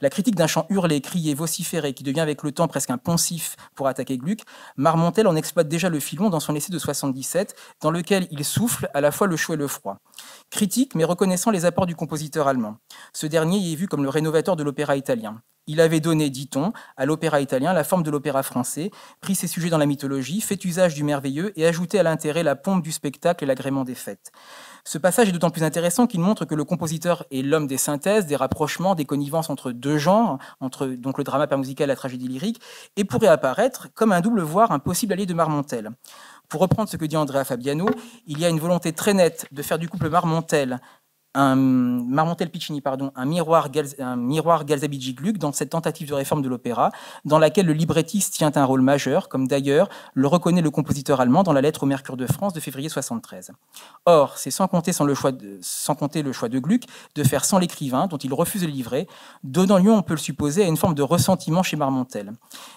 La critique d'un chant hurlé, crié, vociféré, qui devient avec le temps presque un poncif pour attaquer Gluck, Marmontel en exploite déjà le filon dans son essai de 77, dans lequel il souffle à la fois le chaud et le froid. Critique, mais reconnaissant les apports du compositeur allemand. Ce dernier y est vu comme le rénovateur de l'opéra italien. Il avait donné, dit-on, à l'opéra italien la forme de l'opéra français, pris ses sujets dans la mythologie, fait usage du merveilleux et ajouté à l'intérêt la pompe du spectacle et l'agrément des fêtes. Ce passage est d'autant plus intéressant qu'il montre que le compositeur est l'homme des synthèses, des rapprochements, des connivences entre deux genres, entre donc le drama musical et la tragédie lyrique, et pourrait apparaître comme un double voire un possible allié de Marmontel. Pour reprendre ce que dit Andrea Fabiano, il y a une volonté très nette de faire du couple Marmontel Marmontel Piccini, pardon, un miroir, miroir Gluck dans cette tentative de réforme de l'opéra, dans laquelle le librettiste tient un rôle majeur, comme d'ailleurs le reconnaît le compositeur allemand dans la lettre au Mercure de France de février 73. Or, c'est sans compter, le choix de, sans de Gluck de faire sans l'écrivain, dont il refuse de livrer, donnant lieu, on peut le supposer, à une forme de ressentiment chez Marmontel.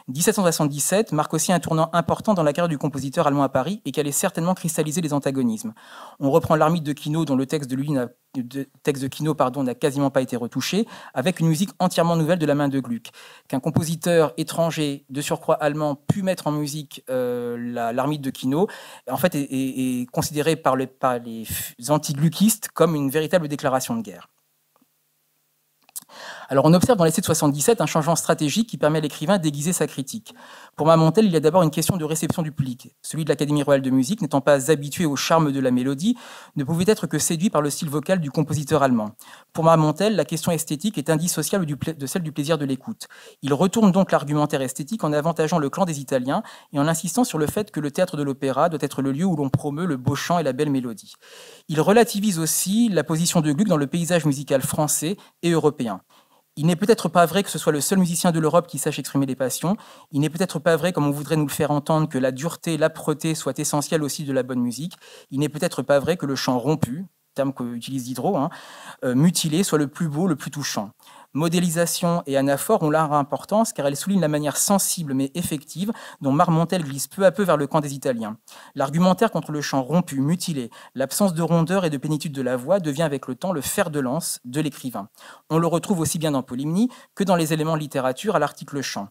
1777 marque aussi un tournant important dans la carrière du compositeur allemand à Paris et qui allait certainement cristalliser les antagonismes. On reprend l'armide de Quino, dont le texte de lui n'a de texte de Kino pardon, n'a quasiment pas été retouché, avec une musique entièrement nouvelle de la main de Gluck. Qu'un compositeur étranger, de surcroît allemand, pu mettre en musique euh, l'armide de Kino, en fait, est, considéré par, par les anti-gluckistes comme une véritable déclaration de guerre. Alors on observe dans l'essai de 77 un changement stratégique qui permet à l'écrivain d'aiguiser sa critique. Pour Mamontel, il y a d'abord une question de réception du public. Celui de l'Académie royale de musique, n'étant pas habitué au charme de la mélodie, ne pouvait être que séduit par le style vocal du compositeur allemand. Pour Marmontel, la question esthétique est indissociable de celle du plaisir de l'écoute. Il retourne donc l'argumentaire esthétique en avantageant le clan des Italiens et en insistant sur le fait que le théâtre de l'opéra doit être le lieu où l'on promeut le beau chant et la belle mélodie. Il relativise aussi la position de Gluck dans le paysage musical français et européen. Il n'est peut-être pas vrai que ce soit le seul musicien de l'Europe qui sache exprimer les passions. Il n'est peut-être pas vrai, comme on voudrait nous le faire entendre, que la dureté, l'âpreté soient essentielles aussi de la bonne musique. Il n'est peut-être pas vrai que le chant rompu, terme qu'utilise Diderot, hein, euh, mutilé, soit le plus beau, le plus touchant modélisation et anaphore ont leur importance car elles soulignent la manière sensible mais effective dont Marmontel glisse peu à peu vers le camp des Italiens. L'argumentaire contre le chant rompu, mutilé, l'absence de rondeur et de pénitude de la voix devient avec le temps le fer de lance de l'écrivain. On le retrouve aussi bien dans Polymnie que dans les éléments littérature à l'article chant.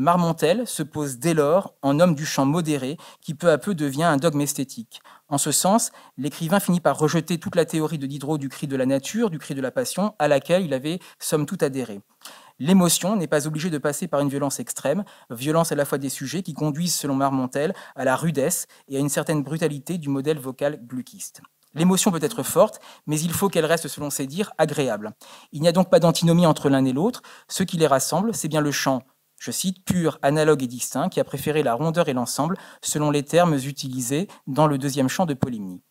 Marmontel se pose dès lors en homme du chant modéré qui peu à peu devient un dogme esthétique. En ce sens, l'écrivain finit par rejeter toute la théorie de Diderot du cri de la nature, du cri de la passion, à laquelle il avait somme toute adhéré. L'émotion n'est pas obligée de passer par une violence extrême, violence à la fois des sujets qui conduisent, selon Marmontel, à la rudesse et à une certaine brutalité du modèle vocal gluckiste. L'émotion peut être forte, mais il faut qu'elle reste, selon ses dires, agréable. Il n'y a donc pas d'antinomie entre l'un et l'autre. Ce qui les rassemble, c'est bien le chant, je cite, pur, analogue et distinct, qui a préféré la rondeur et l'ensemble, selon les termes utilisés dans le deuxième chant de Polymnie.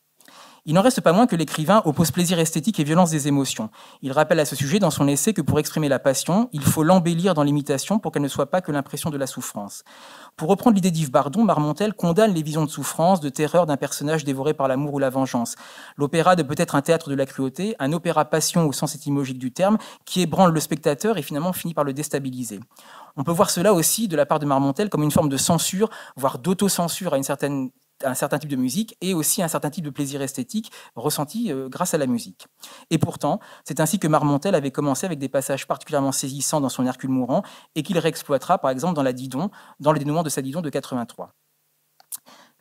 Il n'en reste pas moins que l'écrivain oppose plaisir esthétique et violence des émotions. Il rappelle à ce sujet dans son essai que pour exprimer la passion, il faut l'embellir dans l'imitation pour qu'elle ne soit pas que l'impression de la souffrance. Pour reprendre l'idée d'Yves Bardon, Marmontel condamne les visions de souffrance, de terreur d'un personnage dévoré par l'amour ou la vengeance. L'opéra de peut-être un théâtre de la cruauté, un opéra passion au sens étymologique du terme, qui ébranle le spectateur et finalement finit par le déstabiliser. On peut voir cela aussi de la part de Marmontel comme une forme de censure, voire d'autocensure à une certaine un certain type de musique et aussi un certain type de plaisir esthétique ressenti euh, grâce à la musique. Et pourtant, c'est ainsi que Marmontel avait commencé avec des passages particulièrement saisissants dans son Hercule mourant et qu'il réexploitera par exemple dans la Didon, dans le dénouement de sa Didon de 83.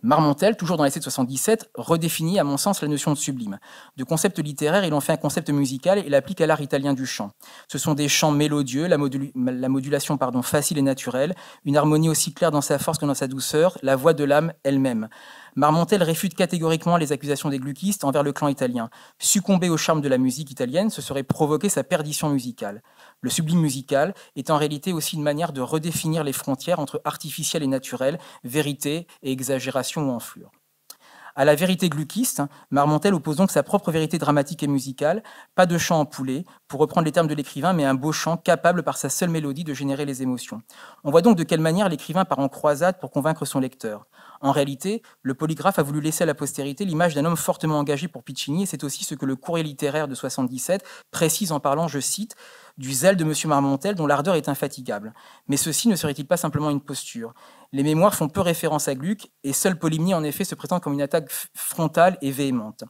Marmontel, toujours dans l'essai de 77, redéfinit à mon sens la notion de sublime. De concept littéraire, il en fait un concept musical et l'applique à l'art italien du chant. Ce sont des chants mélodieux, la, modulation facile et naturelle, une harmonie aussi claire dans sa force que dans sa douceur, la voix de l'âme elle-même. Marmontel réfute catégoriquement les accusations des gluckistes envers le clan italien. Succomber au charme de la musique italienne, ce serait provoquer sa perdition musicale. Le sublime musical est en réalité aussi une manière de redéfinir les frontières entre artificiel et naturel, vérité et exagération ou enflure. À la vérité gluckiste, Marmontel oppose donc sa propre vérité dramatique et musicale, pas de chant en poulet, pour reprendre les termes de l'écrivain, mais un beau chant capable par sa seule mélodie de générer les émotions. On voit donc de quelle manière l'écrivain part en croisade pour convaincre son lecteur. En réalité, le polygraphe a voulu laisser à la postérité l'image d'un homme fortement engagé pour Piccini, et c'est aussi ce que le courrier littéraire de 77 précise en parlant, je cite, du zèle de M. Marmontel dont l'ardeur est infatigable. Mais ceci ne serait-il pas simplement une posture? Les mémoires font peu référence à Gluck et seul Polymnie en effet se présente comme une attaque frontale et véhémente.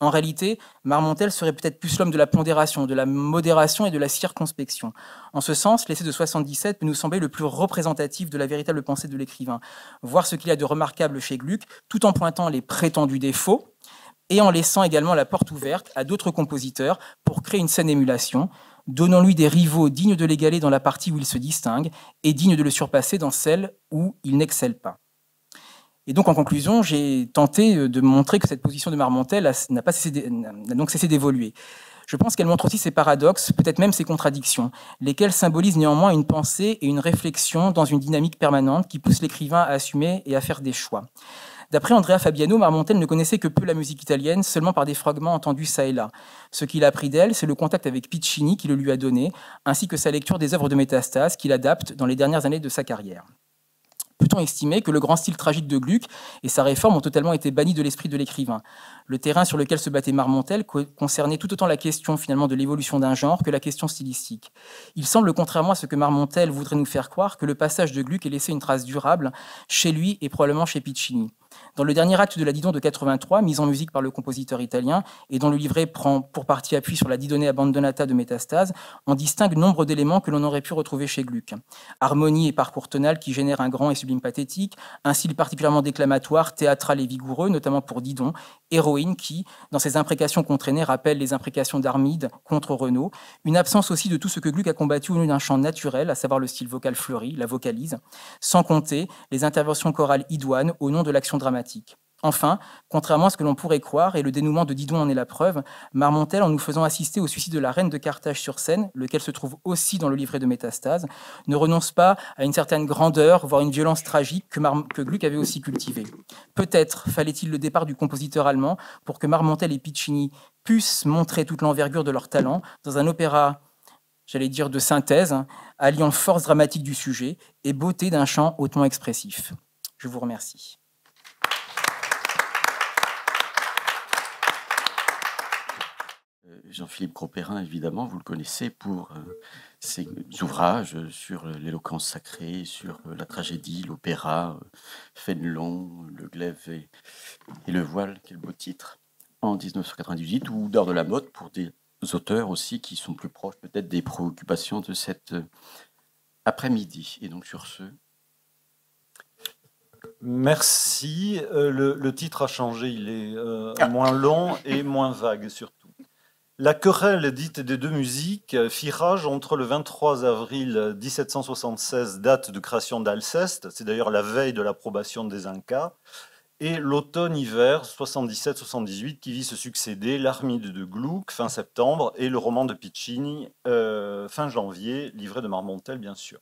En réalité, Marmontel serait peut-être plus l'homme de la pondération, de la modération et de la circonspection. En ce sens, l'essai de 77 peut nous sembler le plus représentatif de la véritable pensée de l'écrivain. Voir ce qu'il y a de remarquable chez Gluck, tout en pointant les prétendus défauts, et en laissant également la porte ouverte à d'autres compositeurs pour créer une saine émulation, Donnons-lui des rivaux dignes de l'égaler dans la partie où il se distingue et dignes de le surpasser dans celle où il n'excelle pas. Et donc, en conclusion, j'ai tenté de montrer que cette position de Marmontel n'a donc cessé d'évoluer. Je pense qu'elle montre aussi ses paradoxes, peut-être même ses contradictions, lesquelles symbolisent néanmoins une pensée et une réflexion dans une dynamique permanente qui pousse l'écrivain à assumer et à faire des choix. D'après Andrea Fabiano, Marmontel ne connaissait que peu la musique italienne, seulement par des fragments entendus ça et là. Ce qu'il a appris d'elle, c'est le contact avec Piccini qui le lui a donné, ainsi que sa lecture des œuvres de Métastase qu'il adapte dans les dernières années de sa carrière. Peut-on estimer que le grand style tragique de Gluck et sa réforme ont totalement été bannis de l'esprit de l'écrivain? Le terrain sur lequel se battait Marmontel concernait tout autant la question finalement de l'évolution d'un genre que la question stylistique. Il semble, contrairement à ce que Marmontel voudrait nous faire croire, que le passage de Gluck ait laissé une trace durable chez lui et probablement chez Piccini. Dans le dernier acte de la Didon de 83, mise en musique par le compositeur italien, et dont le livret prend pour partie appui sur la Didonée Abandonata de Métastase, on distingue nombre d'éléments que l'on aurait pu retrouver chez Gluck. Harmonie et parcours tonal qui génèrent un grand et sublime pathétique, un style particulièrement déclamatoire, théâtral et vigoureux, notamment pour Didon, héroïne qui, dans ses imprécations contre rappelle les imprécations d'Armide contre Renaud, une absence aussi de tout ce que Gluck a combattu au nom d'un chant naturel, à savoir le style vocal fleuri, la vocalise, sans compter les interventions chorales idoines au nom de l'action dramatique. Enfin, contrairement à ce que l'on pourrait croire, et le dénouement de Didon en est la preuve, Marmontel, en nous faisant assister au suicide de la reine de Carthage sur scène, lequel se trouve aussi dans le livret de Métastase, ne renonce pas à une certaine grandeur, voire une violence tragique que, que Gluck avait aussi cultivée. Peut-être fallait-il le départ du compositeur allemand pour que Marmontel et Piccini puissent montrer toute l'envergure de leur talent dans un opéra j'allais dire de synthèse, alliant force dramatique du sujet et beauté d'un chant hautement expressif. Je vous remercie. Jean-Philippe Cropérin, évidemment, vous le connaissez pour euh, ses ouvrages sur l'éloquence sacrée, sur euh, la tragédie, l'opéra, euh, Fénelon, le glaive et, le voile, quel beau titre, en 1998, ou d'or de la mode pour des auteurs aussi qui sont plus proches peut-être des préoccupations de cette après-midi. Et donc sur ce, Merci. Euh, le, titre a changé, il est euh, ah. moins long et moins vague surtout. La querelle dite des deux musiques fit rage entre le 23 avril 1776, date de création d'Alceste, c'est d'ailleurs la veille de l'approbation des Incas, et l'automne-hiver 77-78 qui vit se succéder l'Armide de Gluck fin septembre et le roman de Piccini euh, fin janvier, livré de Marmontel bien sûr.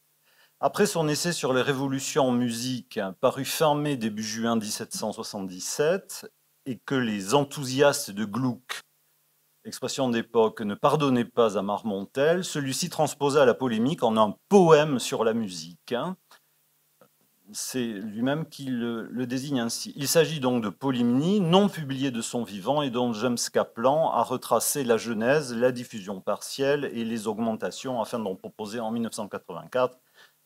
Après son essai sur les révolutions en musique, paru fin mai début juin 1777, et que les enthousiastes de Gluck, expression d'époque, ne pardonnaient pas à Marmontel, celui-ci transposa la polémique en un poème sur la musique. Hein. C'est lui-même qui le, le, désigne ainsi. Il s'agit donc de Polymnie, non publiée de son vivant et dont James Kaplan a retracé la genèse, la diffusion partielle et les augmentations afin d'en proposer en 1984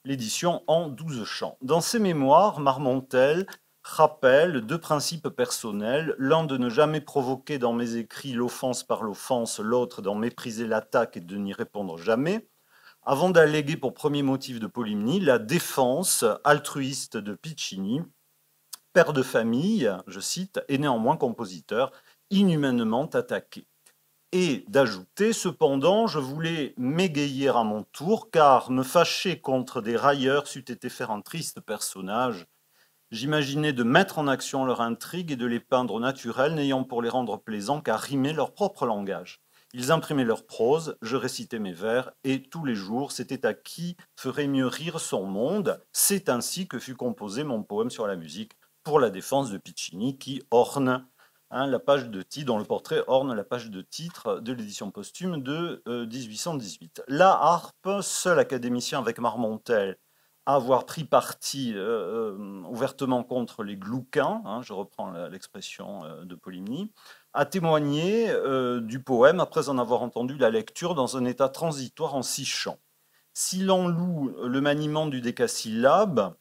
l'édition en douze chants. Dans ses mémoires, Marmontel rappelle deux principes personnels, l'un de ne jamais provoquer dans mes écrits l'offense par l'offense, l'autre d'en mépriser l'attaque et de n'y répondre jamais, avant d'alléguer pour premier motif de polymnie la défense altruiste de Piccini, père de famille, je cite, et néanmoins compositeur, inhumainement attaqué et d'ajouter Cependant, je voulais m'égayer à mon tour, car me fâcher contre des railleurs c'eût été faire un triste personnage. J'imaginais de mettre en action leur intrigue et de les peindre naturels, n'ayant pour les rendre plaisants qu'à rimer leur propre langage. Ils imprimaient leur prose, je récitais mes vers, et tous les jours, c'était à qui ferait mieux rire son monde. C'est ainsi que fut composé mon poème sur la musique pour la défense de Piccini, qui orne Hein, la page de titre, dont le portrait orne la page de titre de l'édition posthume de 1818. Euh, la harpe, seul académicien avec Marmontel avoir pris parti euh, euh, ouvertement contre les glouquins, hein, je reprends l'expression de Polymnie, a témoigné du poème après en avoir entendu la lecture dans un état transitoire en six chants. Si l'on loue le maniement du décasyllabe,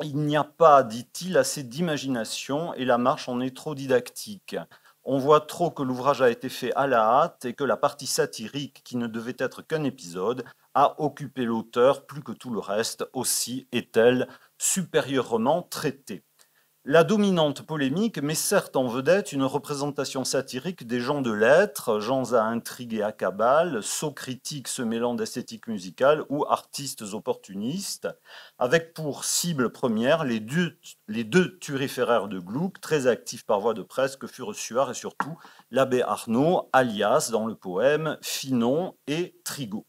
il n'y a pas, dit-il, assez d'imagination et la marche en est trop didactique. On voit trop que l'ouvrage a été fait à la hâte et que la partie satirique, qui ne devait être qu'un épisode, a occupé l'auteur plus que tout le reste, aussi est-elle supérieurement traitée. La dominante polémique met certes en vedette une représentation satirique des gens de lettres, gens à intriguer à cabale, sots critiques se mêlant d'esthétique musicale ou artistes opportunistes, avec pour cible première les deux, les deux turiféraires de Gluck, très actifs par voie de presse, que furent Suard et surtout l'abbé Arnaud, alias dans le poème Finon et Trigot.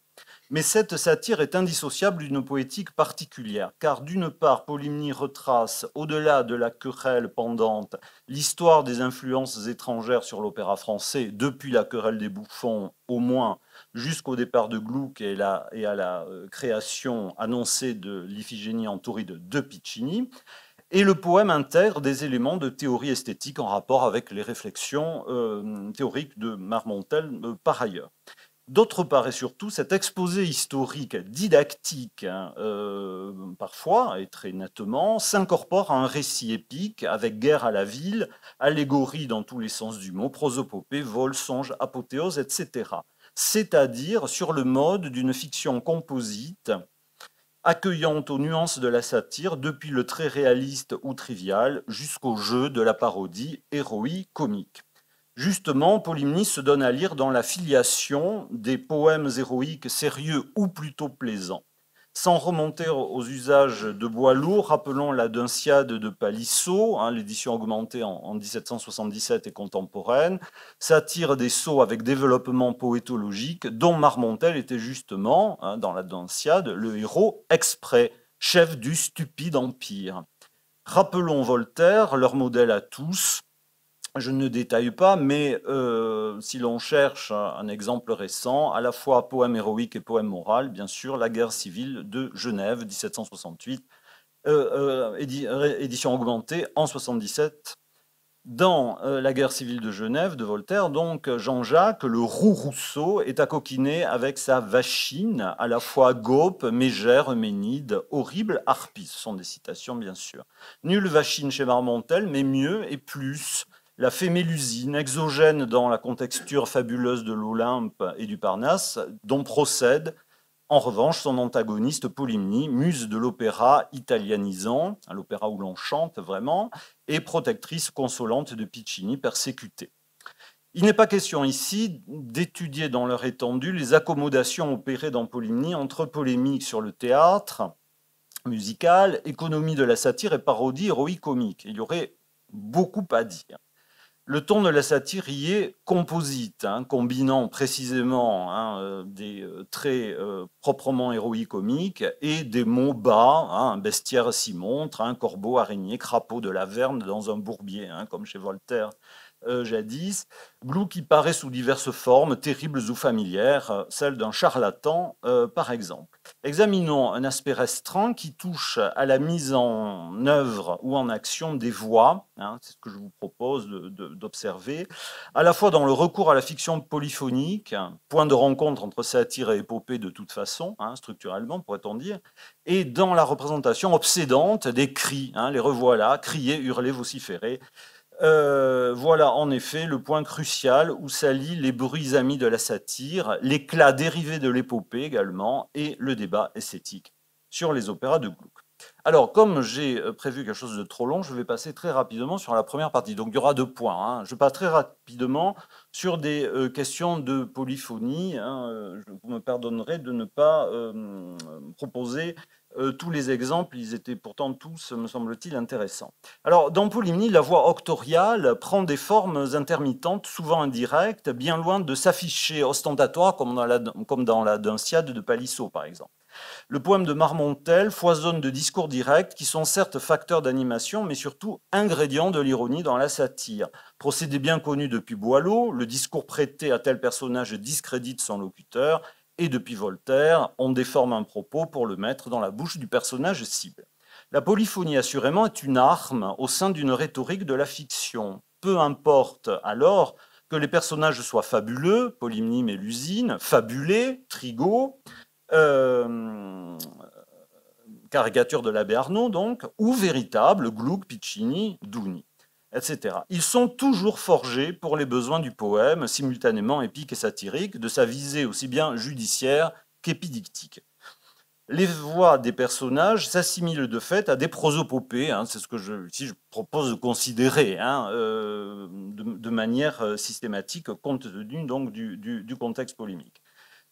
Mais cette satire est indissociable d'une poétique particulière, car d'une part, Polymnie retrace, au-delà de la querelle pendante, l'histoire des influences étrangères sur l'opéra français, depuis la querelle des bouffons au moins jusqu'au départ de Gluck et, à la euh, création annoncée de l'Iphigénie en tauride de Piccini. Et le poème intègre des éléments de théorie esthétique en rapport avec les réflexions euh, théoriques de Marmontel euh, par ailleurs. D'autre part et surtout, cet exposé historique didactique, hein, euh, parfois et très nettement, s'incorpore à un récit épique avec guerre à la ville, allégorie dans tous les sens du mot, prosopopée, vol, songe, apothéose, etc. C'est-à-dire sur le mode d'une fiction composite, accueillante aux nuances de la satire, depuis le très réaliste ou trivial jusqu'au jeu de la parodie héroïque comique. Justement, Polymnie se donne à lire dans la filiation des poèmes héroïques sérieux ou plutôt plaisants. Sans remonter aux usages de lourd, rappelons la Dunciade de Palissot, hein, l'édition augmentée en, 1777 et contemporaine, s'attire des sauts avec développement poétologique, dont Marmontel était justement, hein, dans la Dunciade, le héros exprès, chef du stupide empire. Rappelons Voltaire, leur modèle à tous, je ne détaille pas, mais euh, si l'on cherche un exemple récent, à la fois poème héroïque et poème moral, bien sûr, la guerre civile de Genève, 1768, euh, euh, édition augmentée en 77. Dans La guerre civile de Genève de Voltaire, donc Jean-Jacques, le roux Rousseau, est à coquiner avec sa vachine, à la fois gaupe, mégère, ménide, horrible harpie. Ce sont des citations, bien sûr. Nulle vachine chez Marmontel, mais mieux et plus la fée Mélusine, exogène dans la contexture fabuleuse de l'Olympe et du Parnasse, dont procède En revanche, son antagoniste Polymnie, muse de l'opéra italianisant, l'opéra où l'on chante vraiment, et protectrice consolante de Piccini persécuté. Il n'est pas question ici d'étudier dans leur étendue les accommodations opérées dans Polymnie entre polémique sur le théâtre musical, économie de la satire et parodie héroïque comique. Il y aurait beaucoup à dire. Le ton de la satire y est composite, hein, combinant précisément hein, euh, des euh, traits euh, proprement héroïques comiques et des mots bas, hein, un bestiaire s'y montre, un corbeau, araignée, crapaud de la verne dans un bourbier, comme chez Voltaire euh, jadis, Blue qui paraît sous diverses formes, terribles ou familières, euh, celle d'un charlatan euh, par exemple. Examinons un aspect restreint qui touche à la mise en œuvre ou en action des voix, hein, c'est ce que je vous propose d'observer, à la fois dans le recours à la fiction polyphonique, point de rencontre entre satire et épopée de toute façon, hein, structurellement pourrait-on dire, et dans la représentation obsédante des cris, hein, les revoilà, crier, hurler, vociférer, euh, voilà en effet le point crucial où s'allient les bruits amis de la satire, l'éclat dérivé de l'épopée également, et le débat esthétique sur les opéras de Gluck. Alors, comme j'ai euh, prévu quelque chose de trop long, je vais passer très rapidement sur la première partie. Donc, il y aura deux points. Hein. Je passe très rapidement sur des euh, questions de polyphonie. Hein. vous me pardonnerez de ne pas proposer euh, tous les exemples, ils étaient pourtant tous, me semble-t-il, intéressants. Alors, dans Polymnie, la voix octoriale prend des formes intermittentes, souvent indirectes, bien loin de s'afficher ostentatoire, comme dans la, comme dans la Dunciade de Palissot, par exemple. Le poème de Marmontel foisonne de discours directs qui sont certes facteurs d'animation, mais surtout ingrédients de l'ironie dans la satire. Procédé bien connu depuis Boileau, le discours prêté à tel personnage discrédite son locuteur et depuis Voltaire, on déforme un propos pour le mettre dans la bouche du personnage cible. La polyphonie, assurément, est une arme au sein d'une rhétorique de la fiction. Peu importe alors que les personnages soient fabuleux, Polymnie Mélusine, fabulés, Trigo, euh, caricature de l'abbé Arnaud donc, ou véritable, Gluck, Piccini, Duni Ils sont toujours forgés pour les besoins du poème, simultanément épique et satirique, de sa visée aussi bien judiciaire qu'épidictique. Les voix des personnages s'assimilent de fait à des prosopopées, hein, c'est ce que je, propose de considérer hein, euh, de, manière euh, systématique compte tenu du contexte polémique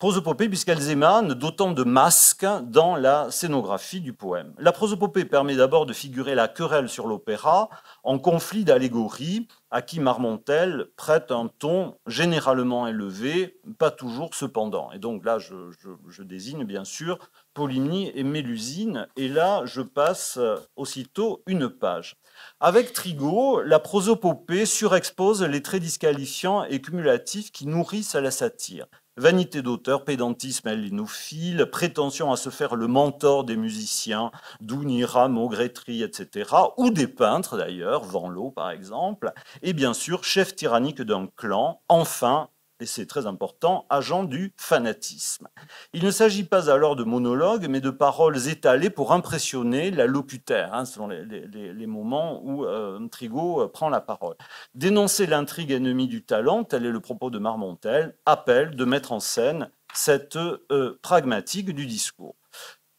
prosopopée puisqu'elles émanent d'autant de masques dans la scénographie du poème. La prosopopée permet d'abord de figurer la querelle sur l'opéra en conflit d'allégories à qui Marmontel prête un ton généralement élevé, pas toujours cependant. Et donc là, je, désigne bien sûr Polymnie et Mélusine, et là, je passe aussitôt une page. Avec Trigo, la prosopopée surexpose les traits disqualifiants et cumulatifs qui nourrissent la satire. Vanité d'auteur, pédantisme hellénophile, prétention à se faire le mentor des musiciens, Douni, Rameau, Grétry, etc., ou des peintres d'ailleurs, Vanloo par exemple, et bien sûr chef tyrannique d'un clan, enfin et c'est très important, agent du fanatisme. Il ne s'agit pas alors de monologues, mais de paroles étalées pour impressionner la locutaire, hein, selon les, moments où euh, Trigo euh, prend la parole. Dénoncer l'intrigue ennemie du talent, tel est le propos de Marmontel, appelle de mettre en scène cette euh, pragmatique du discours.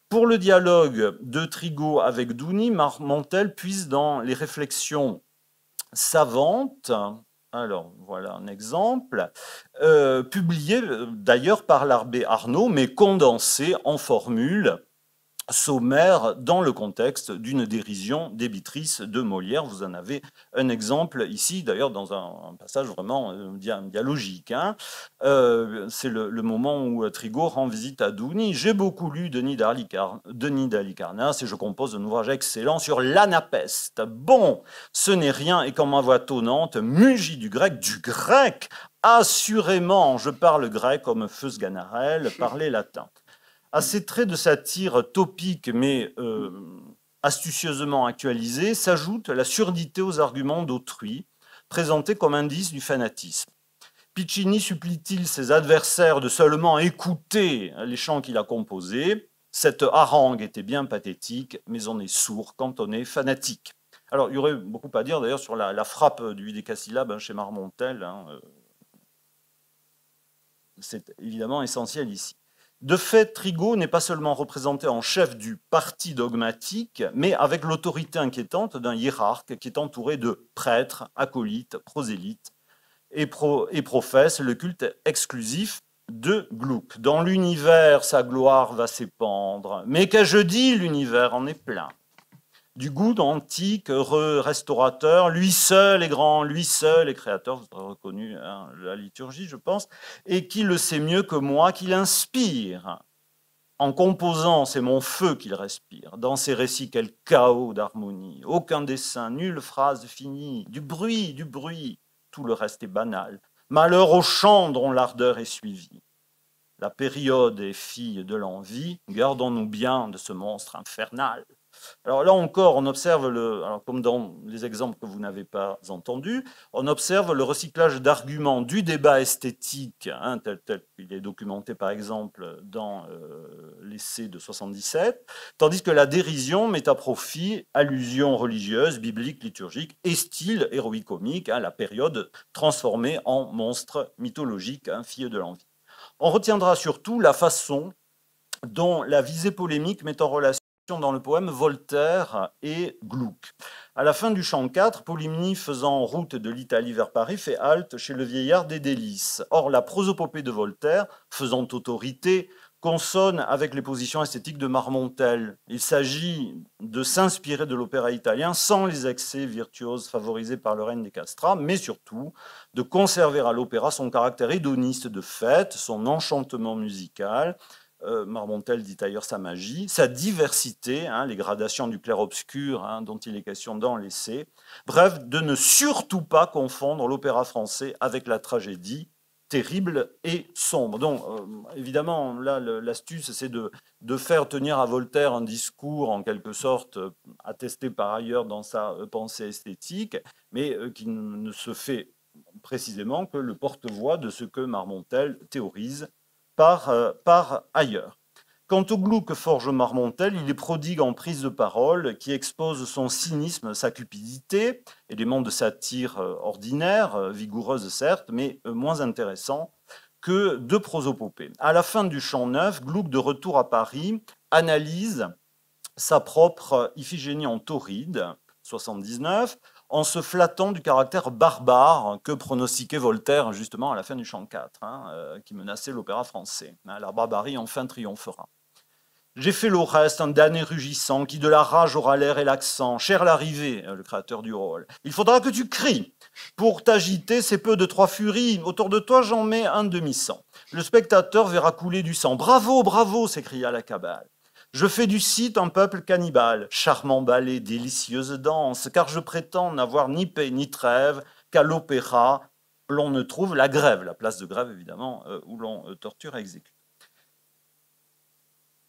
Pour le dialogue de Trigo avec Douni, Marmontel puise dans les réflexions savantes alors, voilà un exemple, euh, publié euh, d'ailleurs par l'Arbé Arnaud, mais condensé en formule sommaire dans le contexte d'une dérision débitrice de Molière. Vous en avez un exemple ici, d'ailleurs dans un, passage vraiment euh, dialogique. Hein. Euh, c'est le, moment où Trigo rend visite à Douni. J'ai beaucoup lu Denis d'Alicarnas et je compose un ouvrage excellent sur l'anapeste. Bon, ce n'est rien et quand ma voix tonnante mugit du grec, du grec Assurément, je parle grec comme Feus Ganarelle parlait latin. À ces traits de satire topiques mais euh, astucieusement actualisés s'ajoute la surdité aux arguments d'autrui, présentés comme indice du fanatisme. Piccini supplie-t-il ses adversaires de seulement écouter les chants qu'il a composés? Cette harangue était bien pathétique, mais on est sourd quand on est fanatique. Alors, il y aurait beaucoup à dire d'ailleurs sur la, frappe du décasyllabe hein, chez Marmontel. Hein, euh, c'est évidemment essentiel ici. De fait, Trigo n'est pas seulement représenté en chef du parti dogmatique, mais avec l'autorité inquiétante d'un hiérarque qui est entouré de prêtres, acolytes, prosélytes et, et professe le culte exclusif de Gluck. Dans l'univers, sa gloire va s'épandre. Mais qu'ai-je dit, l'univers en est plein du goût antique, heureux restaurateur, lui seul est grand, lui seul est créateur, vous avez reconnu hein, la liturgie, je pense, et qui le sait mieux que moi, qu'il inspire. En composant, c'est mon feu qu'il respire. Dans ses récits, quel chaos d'harmonie. Aucun dessin, nulle phrase finie. Du bruit, du bruit. Tout le reste est banal. Malheur aux chants dont l'ardeur est suivie. La période est fille de l'envie. Gardons-nous bien de ce monstre infernal. Alors là encore, on observe, le, comme dans les exemples que vous n'avez pas entendus, on observe le recyclage d'arguments du débat esthétique, hein, tel, qu'il est documenté par exemple dans euh, l'essai de 77, tandis que la dérision met à profit allusions religieuses, bibliques, liturgiques et style héroïque-comique, hein, la période transformée en monstre mythologique, hein, fille de l'envie. On retiendra surtout la façon dont la visée polémique met en relation dans le poème Voltaire et Gluck. À la fin du chant 4, Polymnie, faisant route de l'Italie vers Paris, fait halte chez le vieillard des délices. Or, la prosopopée de Voltaire, faisant autorité, consonne avec les positions esthétiques de Marmontel. Il s'agit de s'inspirer de l'opéra italien sans les excès virtuoses favorisés par le règne des castrats, mais surtout de conserver à l'opéra son caractère hédoniste de fête, son enchantement musical, euh, Marmontel dit ailleurs sa magie, sa diversité, hein, les gradations du clair-obscur hein, dont il est question dans l'essai. Bref, de ne surtout pas confondre l'opéra français avec la tragédie terrible et sombre. Donc, euh, évidemment, là, l'astuce, c'est de, de, faire tenir à Voltaire un discours, en quelque sorte, euh, attesté par ailleurs dans sa pensée esthétique, mais qui ne se fait précisément que le porte-voix de ce que Marmontel théorise euh, par, ailleurs. Quant au glou que forge Marmontel, il est prodigue en prise de parole qui expose son cynisme, sa cupidité, élément de satire euh, ordinaire, euh, vigoureuse certes, mais moins intéressant que de prosopopée. À la fin du chant neuf, Gluck, de retour à Paris, analyse sa propre Iphigénie en tauride, 79, en se flattant du caractère barbare que pronostiquait Voltaire justement à la fin du chant 4, hein, euh, qui menaçait l'opéra français. Hein, la barbarie enfin triomphera. J'ai fait le reste, un damné rugissant, qui de la rage aura l'air et l'accent. Cher l'arrivée, euh, le créateur du rôle. Il faudra que tu cries. Pour t'agiter, c'est peu de trois furies. Autour de toi, j'en mets un demi-cent. Le spectateur verra couler du sang. Bravo, bravo, s'écria la cabale. Je fais du site un peuple cannibale, charmant ballet, délicieuse danse, car je prétends n'avoir ni paix ni trêve, qu'à l'opéra, l'on ne trouve la grève, la place de grève évidemment, euh, où l'on euh, torture et exécute.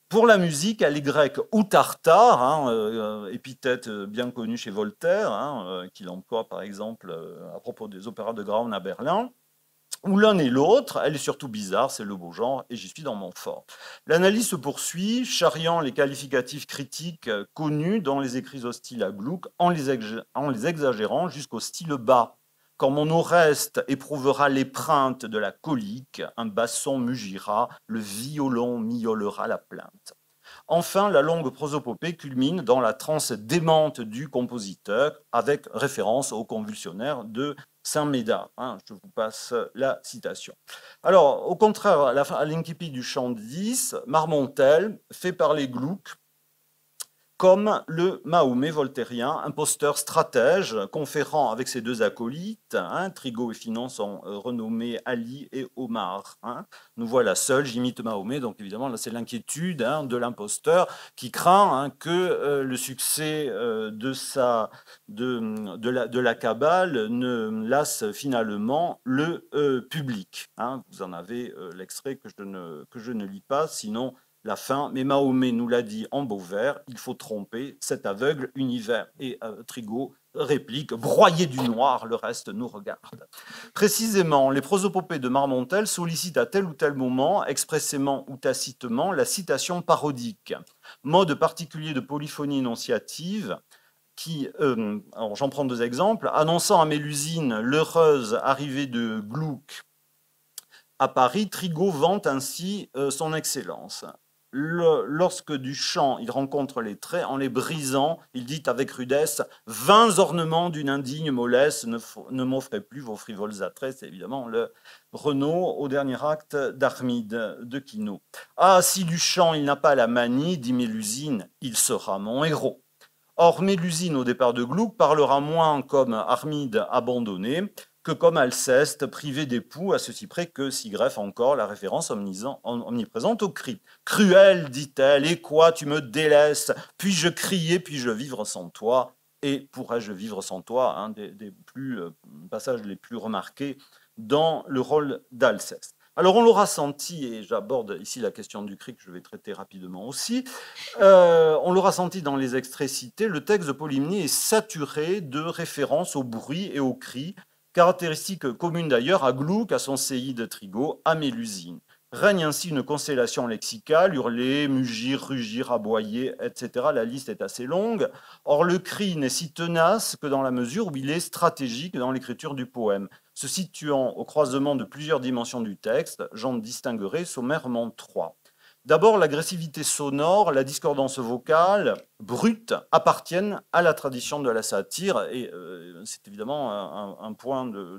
Pour la musique, elle est grecque ou tartare, hein, euh, épithète bien connue chez Voltaire, hein, qu'il emploie par exemple à propos des opéras de Graun à Berlin ou l'un et l'autre, elle est surtout bizarre, c'est le beau genre, et j'y suis dans mon fort. L'analyse se poursuit, charriant les qualificatifs critiques connus dans les écrits hostiles à Gluck, en les, en les exagérant jusqu'au style bas. Quand mon Oreste éprouvera l'épreinte de la colique, un basson mugira, le violon miaulera la plainte. Enfin, la longue prosopopée culmine dans la transe démente du compositeur, avec référence au convulsionnaire de Saint-Médard. Hein, je vous passe la citation. Alors, au contraire, à l'incipit du chant 10, Marmontel fait parler Gluck comme le Mahomet voltairien, imposteur stratège, conférant avec ses deux acolytes, hein, Trigo et Finon sont euh, renommés Ali et Omar. Hein. Nous voilà seuls, j'imite Mahomet, donc évidemment là c'est l'inquiétude hein, de l'imposteur qui craint que euh, le succès euh, de, sa, de, la, de la cabale ne lasse finalement le public. Vous en avez l'extrait que, que je ne lis pas, sinon la fin, mais Mahomet nous l'a dit en beau vers, il faut tromper cet aveugle univers. Et euh, Trigo réplique, broyé du noir, le reste nous regarde. Précisément, les prosopopées de Marmontel sollicitent à tel ou tel moment, expressément ou tacitement, la citation parodique, mode particulier de polyphonie énonciative qui, euh, j'en prends deux exemples, annonçant à Mélusine l'heureuse arrivée de Gluck à Paris, Trigo vante ainsi son excellence lorsque du chant il rencontre les traits, en les brisant, il dit avec rudesse Vingt ornements d'une indigne mollesse ne, ne m'offrez plus vos frivoles attraits. C'est évidemment le Renault au dernier acte d'Armide de Quinault. Ah, si du chant il n'a pas la manie, dit Mélusine, il sera mon héros. Or, Mélusine, au départ de Gluck, parlera moins comme Armide abandonné que comme Alceste, privé d'époux, à ceci près que s'y greffe encore la référence omniprésente au cri. Cruel, dit-elle, et quoi, tu me délaisses? Puis-je crier, puis-je vivre sans toi? Et pourrais-je vivre sans toi? Un des, plus, euh, passages les plus remarqués dans le rôle d'Alceste. Alors on l'aura senti, et j'aborde ici la question du cri que je vais traiter rapidement aussi, euh, on l'aura senti dans les extraits cités, le texte de Polymnie est saturé de références au bruit et au cri, caractéristique commune d'ailleurs à Gluck, à son de Trigo, à Mélusine. Règne ainsi une constellation lexicale, hurler, mugir, rugir, aboyer, etc. La liste est assez longue. Or, le cri n'est si tenace que dans la mesure où il est stratégique dans l'écriture du poème. Se situant au croisement de plusieurs dimensions du texte, j'en distinguerai sommairement trois. D'abord, l'agressivité sonore, la discordance vocale, brute, appartiennent à la tradition de la satire, et euh, c'est évidemment un, point de,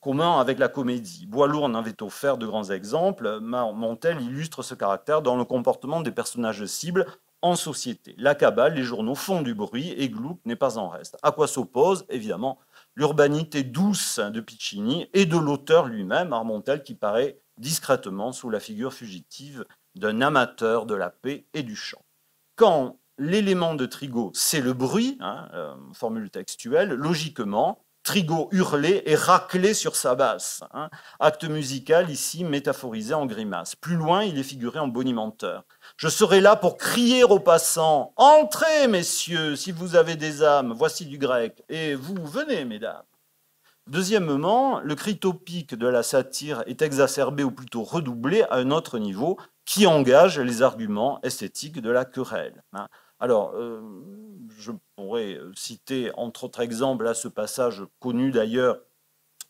commun avec la comédie. Boileau en avait offert de grands exemples. Montel illustre ce caractère dans le comportement des personnages cibles en société. La cabale, les journaux font du bruit et Gluck n'est pas en reste. À quoi s'oppose, évidemment, l'urbanité douce de Piccini et de l'auteur lui-même, Armontel, qui paraît discrètement sous la figure fugitive d'un amateur de la paix et du chant. Quand l'élément de Trigo, c'est le bruit, hein, euh, formule textuelle, logiquement, Trigo hurlait et raclait sur sa basse. Hein. acte musical ici métaphorisé en grimace. Plus loin, il est figuré en bonimenteur. Je serai là pour crier aux passants Entrez, messieurs, si vous avez des âmes, voici du grec, et vous venez, mesdames. Deuxièmement, le cri topique de la satire est exacerbé ou plutôt redoublé à un autre niveau qui engage les arguments esthétiques de la querelle. Hein. Alors, euh, je pourrais citer entre autres exemples à ce passage connu d'ailleurs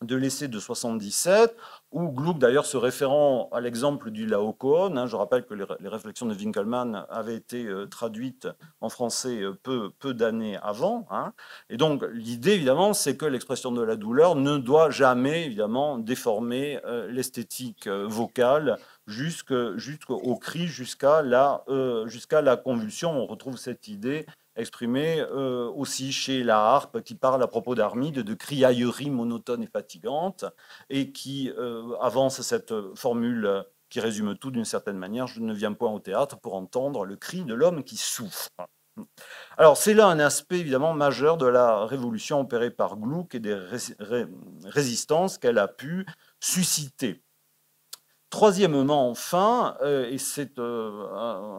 de l'essai de 77, où Gluck, d'ailleurs, se référant à l'exemple du Laocoon, hein, je rappelle que les, réflexions de Winkelmann avaient été euh, traduites en français euh, peu, peu d'années avant. Hein. et donc, l'idée, évidemment, c'est que l'expression de la douleur ne doit jamais, évidemment, déformer euh, l'esthétique vocale jusqu'au cri, jusqu'à la, jusqu'à la convulsion. On retrouve cette idée exprimé euh, aussi chez la harpe qui parle à propos d'Armide de criaillerie monotone et fatigante et qui euh, avance cette formule qui résume tout d'une certaine manière, je ne viens point au théâtre pour entendre le cri de l'homme qui souffre. Alors c'est là un aspect évidemment majeur de la révolution opérée par Gluck et des résistances qu'elle a pu susciter. Troisièmement, enfin, euh, et c'est euh,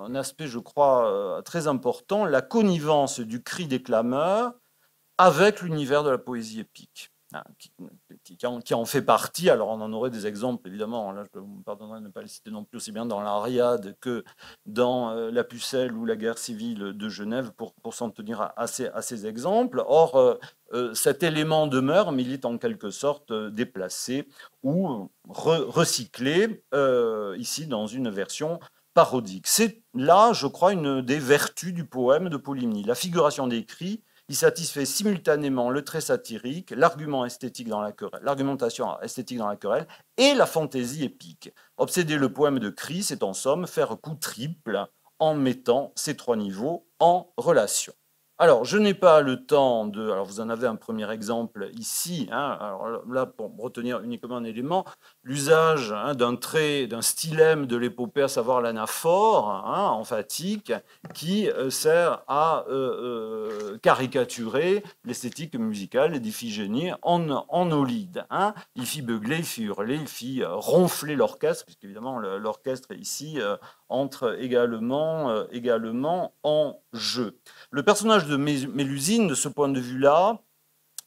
un aspect, je crois, euh, très important, la connivence du cri des clameurs avec l'univers de la poésie épique. Hein, en, fait partie. Alors, on en aurait des exemples, évidemment. Là, je me pardonnerai de ne pas les citer non plus aussi bien dans l'Ariade que dans euh, La Pucelle ou la guerre civile de Genève, pour, pour s'en tenir à, ces, exemples. Or, euh, euh, cet élément demeure, mais il est en quelque sorte déplacé ou recyclé ici dans une version parodique. C'est là, je crois, une des vertus du poème de Polymnie. La figuration des cris il satisfait simultanément le trait satirique, l'argument esthétique dans la querelle, l'argumentation esthétique dans la querelle et la fantaisie épique. Obséder le poème de Cri, c'est en somme faire coup triple en mettant ces trois niveaux en relation. Alors, je n'ai pas le temps de... Alors, vous en avez un premier exemple ici. Hein, là, pour retenir uniquement un élément, l'usage hein, d'un trait, d'un stylème de l'épopée, à savoir l'anaphore hein, emphatique, qui euh, sert à euh, euh, caricaturer l'esthétique musicale d'Iphigénie en, en olide. Hein. Il fit beugler, il fit hurler, il fit ronfler l'orchestre, puisqu'évidemment l'orchestre ici entre également en jeu. Le personnage de Mélusine, de ce point de vue-là,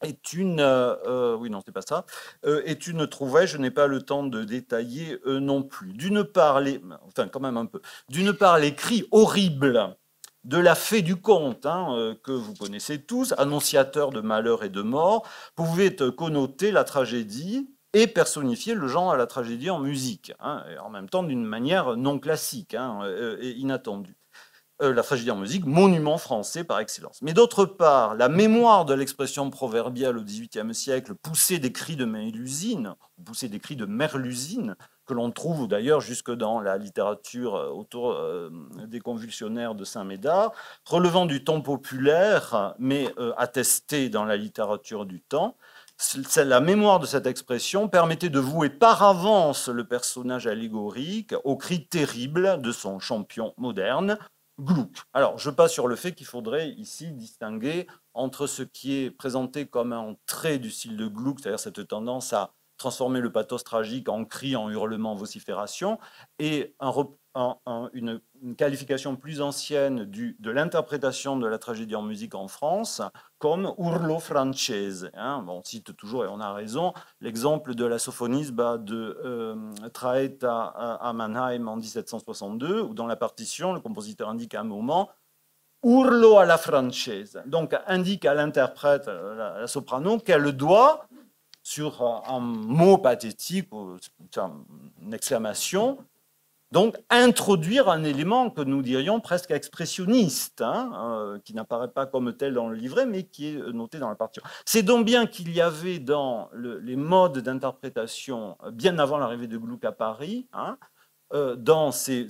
est une, euh, euh, oui non pas ça, euh, est une trouvaille. Je n'ai pas le temps de détailler non plus. D'une part, les, enfin quand même un peu. D'une part, les cris horribles de la fée du conte, hein, que vous connaissez tous, annonciateur de malheur et de mort, pouvait connoter la tragédie et personnifier le genre à la tragédie en musique, hein, et en même temps d'une manière non classique hein, et inattendue. Euh, la tragédie en musique, monument français par excellence. Mais d'autre part, la mémoire de l'expression proverbiale au XVIIIe siècle, poussée des cris de Mélusine, poussée des cris de Merlusine, que l'on trouve d'ailleurs jusque dans la littérature euh, autour euh, des convulsionnaires de Saint-Médard, relevant du ton populaire, mais attesté dans la littérature du temps, la mémoire de cette expression permettait de vouer par avance le personnage allégorique aux cris terribles de son champion moderne, Alors, je passe sur le fait qu'il faudrait ici distinguer entre ce qui est présenté comme un trait du style de Gluck, c'est-à-dire cette tendance à transformer le pathos tragique en cri, en hurlement, une, qualification plus ancienne de l'interprétation de la tragédie en musique en France comme urlo francese. Hein. on cite toujours, et on a raison, l'exemple de la sophonisba de euh, Traet à, Mannheim en 1762, où dans la partition, le compositeur indique à un moment urlo à la francese. Donc indique à l'interprète, la soprano, qu'elle doit sur un mot pathétique, une exclamation, donc introduire un élément que nous dirions presque expressionniste, hein, euh, qui n'apparaît pas comme tel dans le livret, mais qui est noté dans la partition. C'est donc bien qu'il y avait dans les modes d'interprétation, bien avant l'arrivée de Gluck à Paris, hein, euh, dans ces,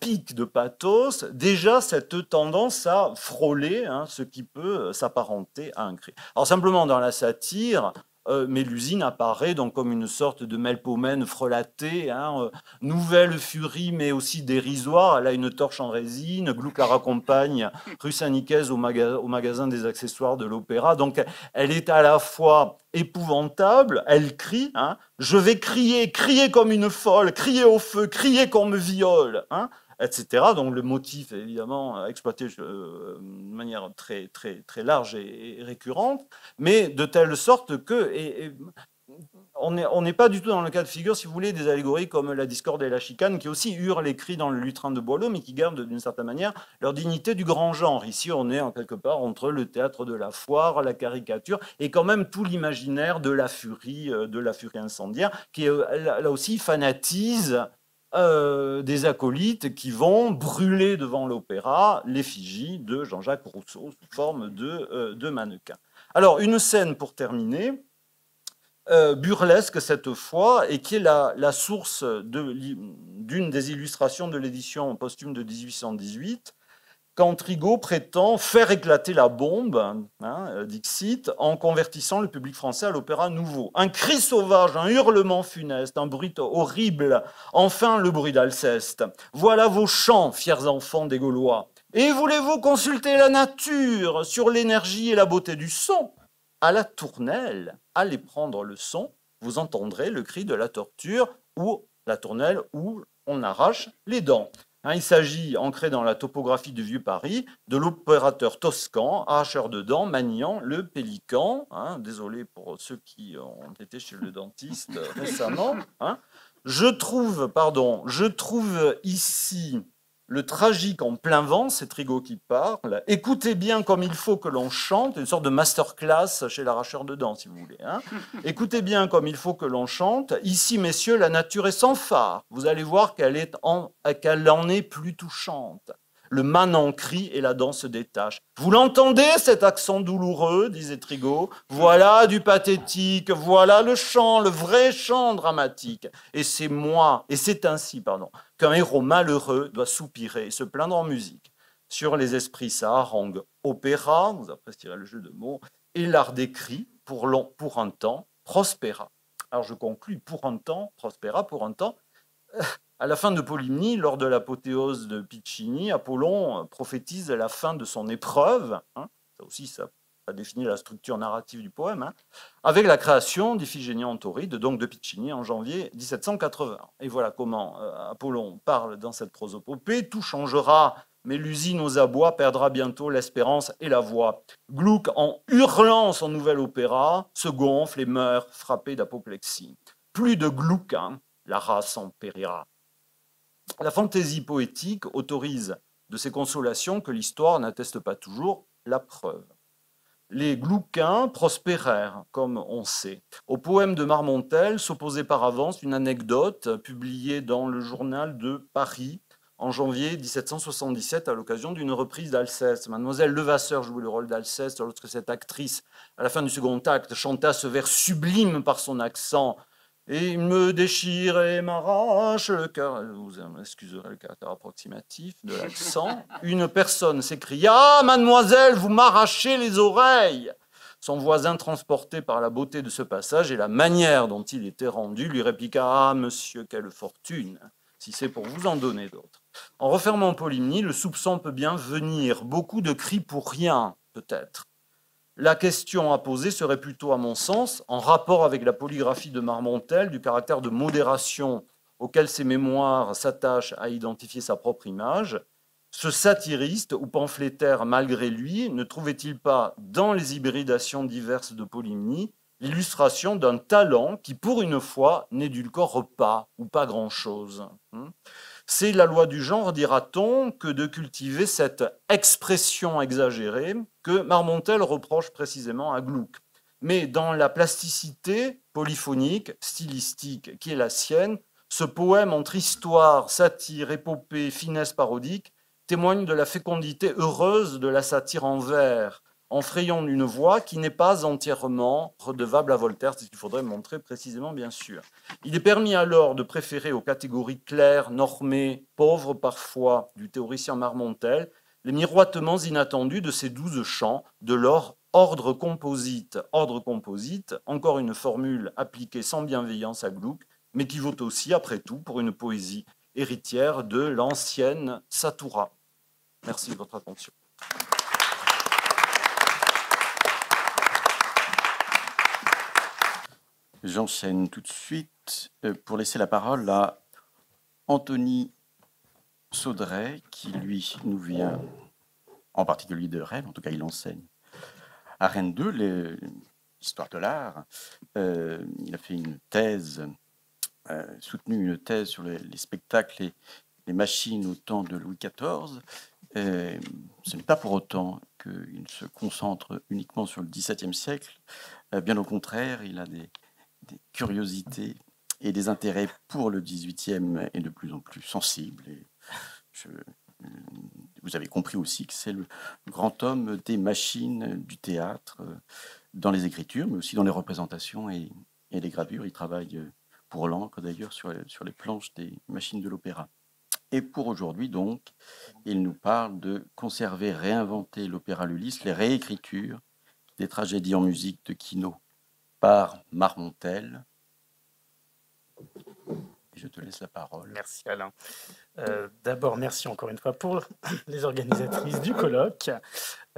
pics de pathos, déjà cette tendance à frôler hein, ce qui peut s'apparenter à un cri. Alors simplement dans la satire, euh, Mélusine apparaît donc comme une sorte de melpomène frelaté, hein, euh, nouvelle furie mais aussi dérisoire. Elle a une torche en résine. Gluck raccompagne rue Saint-Nicaise au, magasin des accessoires de l'opéra. Donc elle est à la fois épouvantable, elle crie, hein, je vais crier, crier comme une folle, crier au feu, crier qu'on me viole. Hein etc. Donc le motif est évidemment exploité euh, de manière très, très, très large et, récurrente, mais de telle sorte que... On n'est pas du tout dans le cas de figure, si vous voulez, des allégories comme la discorde et la chicane, qui aussi hurlent les cris dans le lutrin de Boileau, mais qui gardent d'une certaine manière leur dignité du grand genre. Ici, on est en quelque part entre le théâtre de la foire, la caricature, et quand même tout l'imaginaire de la furie, euh, de la furie incendiaire, qui euh, là aussi fanatise euh, des acolytes qui vont brûler devant l'opéra l'effigie de Jean-Jacques Rousseau sous forme de, euh, mannequin. Alors, une scène pour terminer, euh, burlesque cette fois, et qui est la, la source d'une des illustrations de l'édition posthume de 1818, quand Trigo prétend faire éclater la bombe, hein, euh, Dixit, en convertissant le public français à l'opéra nouveau. Un cri sauvage, un hurlement funeste, un bruit horrible, enfin le bruit d'Alceste. Voilà vos chants, fiers enfants des Gaulois. Et voulez-vous consulter la nature sur l'énergie et la beauté du son? À la tournelle, allez prendre le son, vous entendrez le cri de la torture ou la tournelle où on arrache les dents. Hein, il s'agit, ancré dans la topographie du Vieux Paris, de l'opérateur toscan, arracheur de dents, maniant le pélican. Hein, désolé pour ceux qui ont été chez le dentiste récemment. Hein. Je trouve, pardon, je trouve ici le tragique en plein vent, c'est Trigo qui parle. Écoutez bien comme il faut que l'on chante, une sorte de masterclass chez l'arracheur de dents, si vous voulez. Hein. Écoutez bien comme il faut que l'on chante. Ici, messieurs, la nature est sans phare. Vous allez voir qu'elle en, en est plus touchante le manant crie et la danse se détache. Vous l'entendez, cet accent douloureux, disait Trigo Voilà du pathétique, voilà le chant, le vrai chant dramatique. Et c'est moi, et c'est ainsi, pardon, qu'un héros malheureux doit soupirer et se plaindre en musique. Sur les esprits, ça harangue opéra, vous apprécierez le jeu de mots, et l'art des cris, pour, pour un temps, prospéra. Alors je conclus, pour un temps, prospéra, pour un temps. À la fin de Polymnie, lors de l'apothéose de Piccini, Apollon prophétise la fin de son épreuve. Hein, ça aussi, ça a défini la structure narrative du poème, hein, avec la création d'Iphigénie en Tauride, donc de Piccini, en janvier 1780. Et voilà comment euh, Apollon parle dans cette prosopopée. Tout changera, mais l'usine aux abois perdra bientôt l'espérance et la voix. Gluck, en hurlant son nouvel opéra, se gonfle et meurt, frappé d'apoplexie. Plus de Gluck, hein, la race en périra. La fantaisie poétique autorise de ces consolations que l'histoire n'atteste pas toujours la preuve. Les Glouquins prospérèrent, comme on sait. Au poème de Marmontel s'opposait par avance une anecdote publiée dans le journal de Paris en janvier 1777 à l'occasion d'une reprise d'Alceste. Mademoiselle Levasseur jouait le rôle d'Alceste lorsque cette actrice, à la fin du second acte, chanta ce vers sublime par son accent et il me déchire et m'arrache le cœur. Vous excuserez le caractère approximatif de l'accent. Une personne s'écria Ah, mademoiselle, vous m'arrachez les oreilles Son voisin, transporté par la beauté de ce passage et la manière dont il était rendu, lui répliqua Ah, monsieur, quelle fortune si c'est pour vous en donner d'autres. En refermant Polymnie, le soupçon peut bien venir. Beaucoup de cris pour rien, peut-être. La question à poser serait plutôt, à mon sens, en rapport avec la polygraphie de Marmontel, du caractère de modération auquel ses mémoires s'attachent à identifier sa propre image. Ce satiriste ou pamphlétaire, malgré lui, ne trouvait-il pas, dans les hybridations diverses de Polymnie, l'illustration d'un talent qui, pour une fois, n'édulcore pas ou pas grand-chose hein? C'est la loi du genre, dira-t-on, que de cultiver cette expression exagérée que Marmontel reproche précisément à Gluck. Mais dans la plasticité polyphonique, stylistique qui est la sienne, ce poème entre histoire, satire, épopée, finesse parodique témoigne de la fécondité heureuse de la satire en vers, en frayant une voix qui n'est pas entièrement redevable à Voltaire, c'est ce qu'il faudrait montrer précisément, bien sûr. Il est permis alors de préférer aux catégories claires, normées, pauvres parfois, du théoricien Marmontel, les miroitements inattendus de ces douze chants, de leur ordre composite. Ordre composite, encore une formule appliquée sans bienveillance à Gluck, mais qui vaut aussi, après tout, pour une poésie héritière de l'ancienne Satura. Merci de votre attention. J'enchaîne tout de suite euh, pour laisser la parole à Anthony Saudret, qui lui nous vient en particulier de Rennes, en tout cas il enseigne à Rennes 2, l'histoire de l'art. Euh, il a fait une thèse, euh, soutenu une thèse sur les, spectacles et les machines au temps de Louis XIV. ce n'est pas pour autant qu'il se concentre uniquement sur le XVIIe siècle. bien au contraire, il a des, des curiosités et des intérêts pour le 18e est de plus en plus sensible. Et vous avez compris aussi que c'est le grand homme des machines du théâtre, dans les écritures, mais aussi dans les représentations et, les gravures. Il travaille pour l'encre d'ailleurs sur, les planches des machines de l'opéra. Et pour aujourd'hui, donc, il nous parle de conserver, réinventer l'opéra Lulis, les réécritures des tragédies en musique de Quinault par Marmontel. Je te laisse la parole. Merci Alain. Euh, d'abord, merci encore une fois pour les organisatrices du colloque.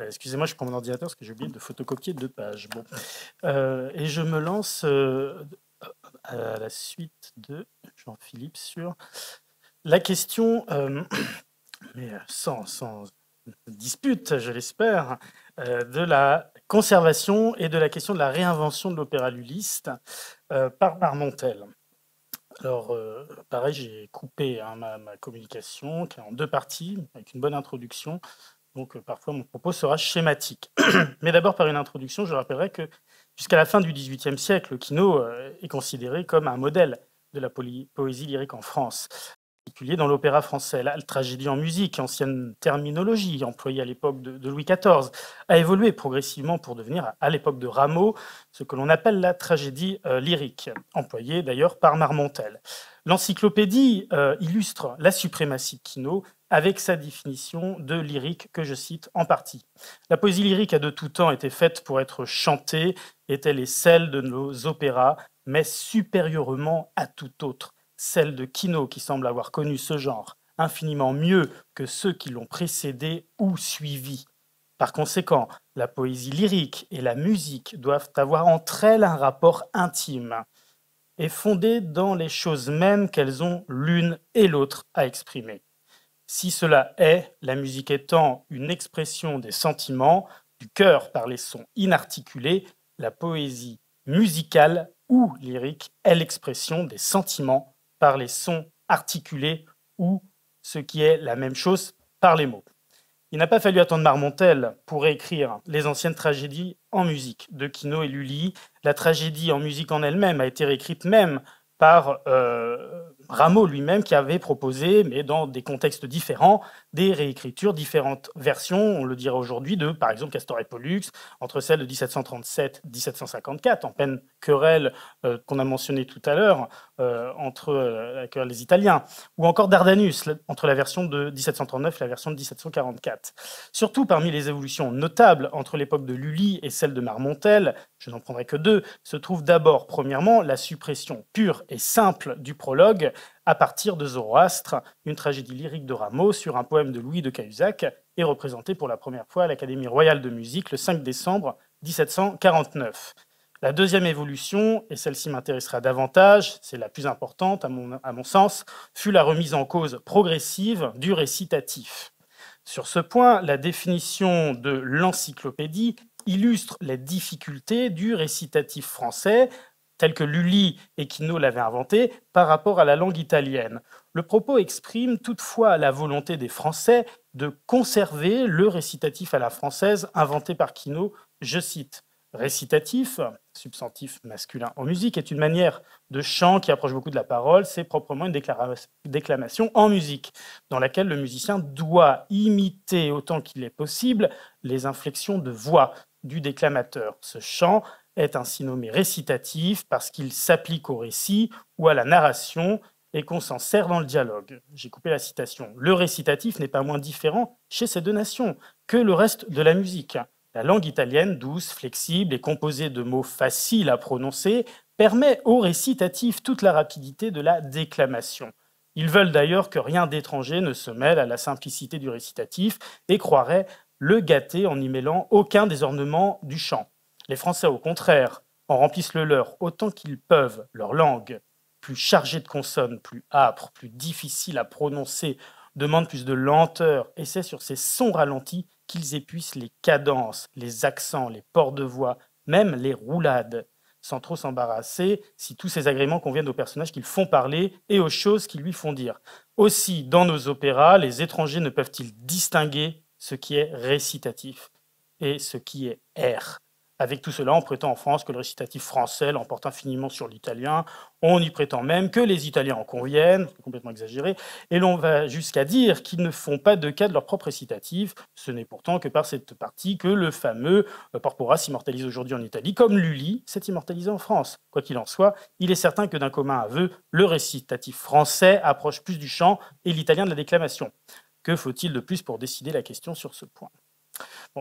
Euh, excusez-moi, je prends mon ordinateur parce que j'ai oublié de photocopier deux pages. Bon. Euh, et je me lance à la suite de Jean-Philippe sur la question, mais sans, sans dispute, je l'espère, de la conservation et de la question de la réinvention de l'opéra luliste euh, par Marmontel. Alors, euh, pareil, j'ai coupé hein, ma, communication en deux parties, avec une bonne introduction. Donc, euh, parfois, mon propos sera schématique. Mais d'abord, par une introduction, je rappellerai que jusqu'à la fin du XVIIIe siècle, Quinault est considéré comme un modèle de la poésie lyrique en France dans l'opéra français. La tragédie en musique, ancienne terminologie employée à l'époque de, Louis XIV, a évolué progressivement pour devenir, à l'époque de Rameau, ce que l'on appelle la tragédie euh, lyrique, employée d'ailleurs par Marmontel. L'encyclopédie euh, illustre la suprématie de Quinault avec sa définition de lyrique que je cite en partie. La poésie lyrique a de tout temps été faite pour être chantée, est-elle est celle de nos opéras, mais supérieurement à tout autre celle de Quinault qui semble avoir connu ce genre infiniment mieux que ceux qui l'ont précédé ou suivi. Par conséquent, la poésie lyrique et la musique doivent avoir entre elles un rapport intime et fondé dans les choses mêmes qu'elles ont l'une et l'autre à exprimer. Si cela est, la musique étant une expression des sentiments, du cœur par les sons inarticulés, la poésie musicale ou lyrique est l'expression des sentiments par les sons articulés ou, ce qui est la même chose, par les mots. Il n'a pas fallu attendre Marmontel pour écrire les anciennes tragédies en musique de Quinault et Lully. La tragédie en musique en elle-même a été réécrite même par euh, Rameau lui-même qui avait proposé, mais dans des contextes différents, des réécritures, différentes versions, on le dirait aujourd'hui, de par exemple Castor et Pollux, entre celles de 1737 1754, en pleine querelle euh, qu'on a mentionnée tout à l'heure, euh, entre euh, les Italiens, ou encore Dardanus, entre la version de 1739 et la version de 1744. Surtout parmi les évolutions notables entre l'époque de Lully et celle de Marmontel, je n'en prendrai que deux, se trouve d'abord, premièrement, la suppression pure et simple du prologue à partir de Zoroastre, une tragédie lyrique de Rameau sur un poème de Louis de Cahuzac, est représentée pour la première fois à l'Académie royale de musique le 5 décembre 1749. La deuxième évolution, et celle-ci m'intéressera davantage, c'est la plus importante à mon, à mon sens, fut la remise en cause progressive du récitatif. Sur ce point, la définition de l'encyclopédie illustre les difficultés du récitatif français tel que Lully et Quinault l'avaient inventé, par rapport à la langue italienne. Le propos exprime toutefois la volonté des Français de conserver le récitatif à la française inventé par Quinault, je cite. Récitatif, substantif masculin en musique, est une manière de chant qui approche beaucoup de la parole. C'est proprement une déclamation en musique, dans laquelle le musicien doit imiter autant qu'il est possible les inflexions de voix du déclamateur. Ce chant est ainsi nommé récitatif parce qu'il s'applique au récit ou à la narration et qu'on s'en sert dans le dialogue. J'ai coupé la citation. Le récitatif n'est pas moins différent chez ces deux nations que le reste de la musique. La langue italienne, douce, flexible et composée de mots faciles à prononcer, permet au récitatif toute la rapidité de la déclamation. Ils veulent d'ailleurs que rien d'étranger ne se mêle à la simplicité du récitatif et croiraient le gâter en n'y mêlant aucun des ornements du chant. Les Français, au contraire, en remplissent le leur autant qu'ils peuvent, leur langue, plus chargée de consonnes, plus âpre, plus difficile à prononcer, demande plus de lenteur, et c'est sur ces sons ralentis qu'ils épuisent les cadences, les accents, les ports de voix, même les roulades, sans trop s'embarrasser si tous ces agréments conviennent aux personnages qu'ils font parler et aux choses qu'ils lui font dire. Aussi, dans nos opéras, les étrangers ne peuvent-ils distinguer ce qui est récitatif et ce qui est air avec tout cela, on prétend en France que le récitatif français l'emporte infiniment sur l'italien. On y prétend même que les Italiens en conviennent, complètement exagéré, et l'on va jusqu'à dire qu'ils ne font pas de cas de leur propre récitatif. Ce n'est pourtant que par cette partie que le fameux euh, Porpora s'immortalise aujourd'hui en Italie, comme Lully s'est immortalisé en France. Quoi qu'il en soit, il est certain que d'un commun aveu, le récitatif français approche plus du chant et l'italien de la déclamation. Que faut-il de plus pour décider la question sur ce point?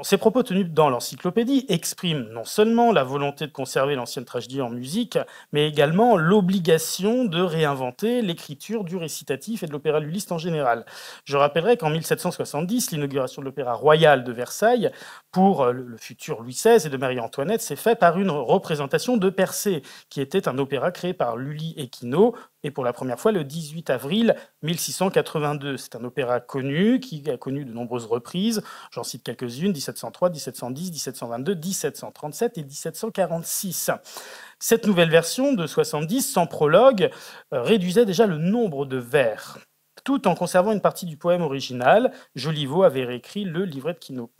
Ces propos tenus dans l'encyclopédie expriment non seulement la volonté de conserver l'ancienne tragédie en musique, mais également l'obligation de réinventer l'écriture du récitatif et de l'opéra lulliste en général. Je rappellerai qu'en 1770, l'inauguration de l'opéra royal de Versailles pour euh, le futur Louis XVI et de Marie-Antoinette s'est faite par une représentation de Persée, qui était un opéra créé par Lully et et pour la première fois le 18 avril 1682. C'est un opéra connu qui a connu de nombreuses reprises. J'en cite quelques-unes 1703, 1710, 1722, 1737 et 1746. Cette nouvelle version de 70 sans prologue euh, réduisait déjà le nombre de vers, tout en conservant une partie du poème original. Joliveau avait réécrit le livret de Quinault.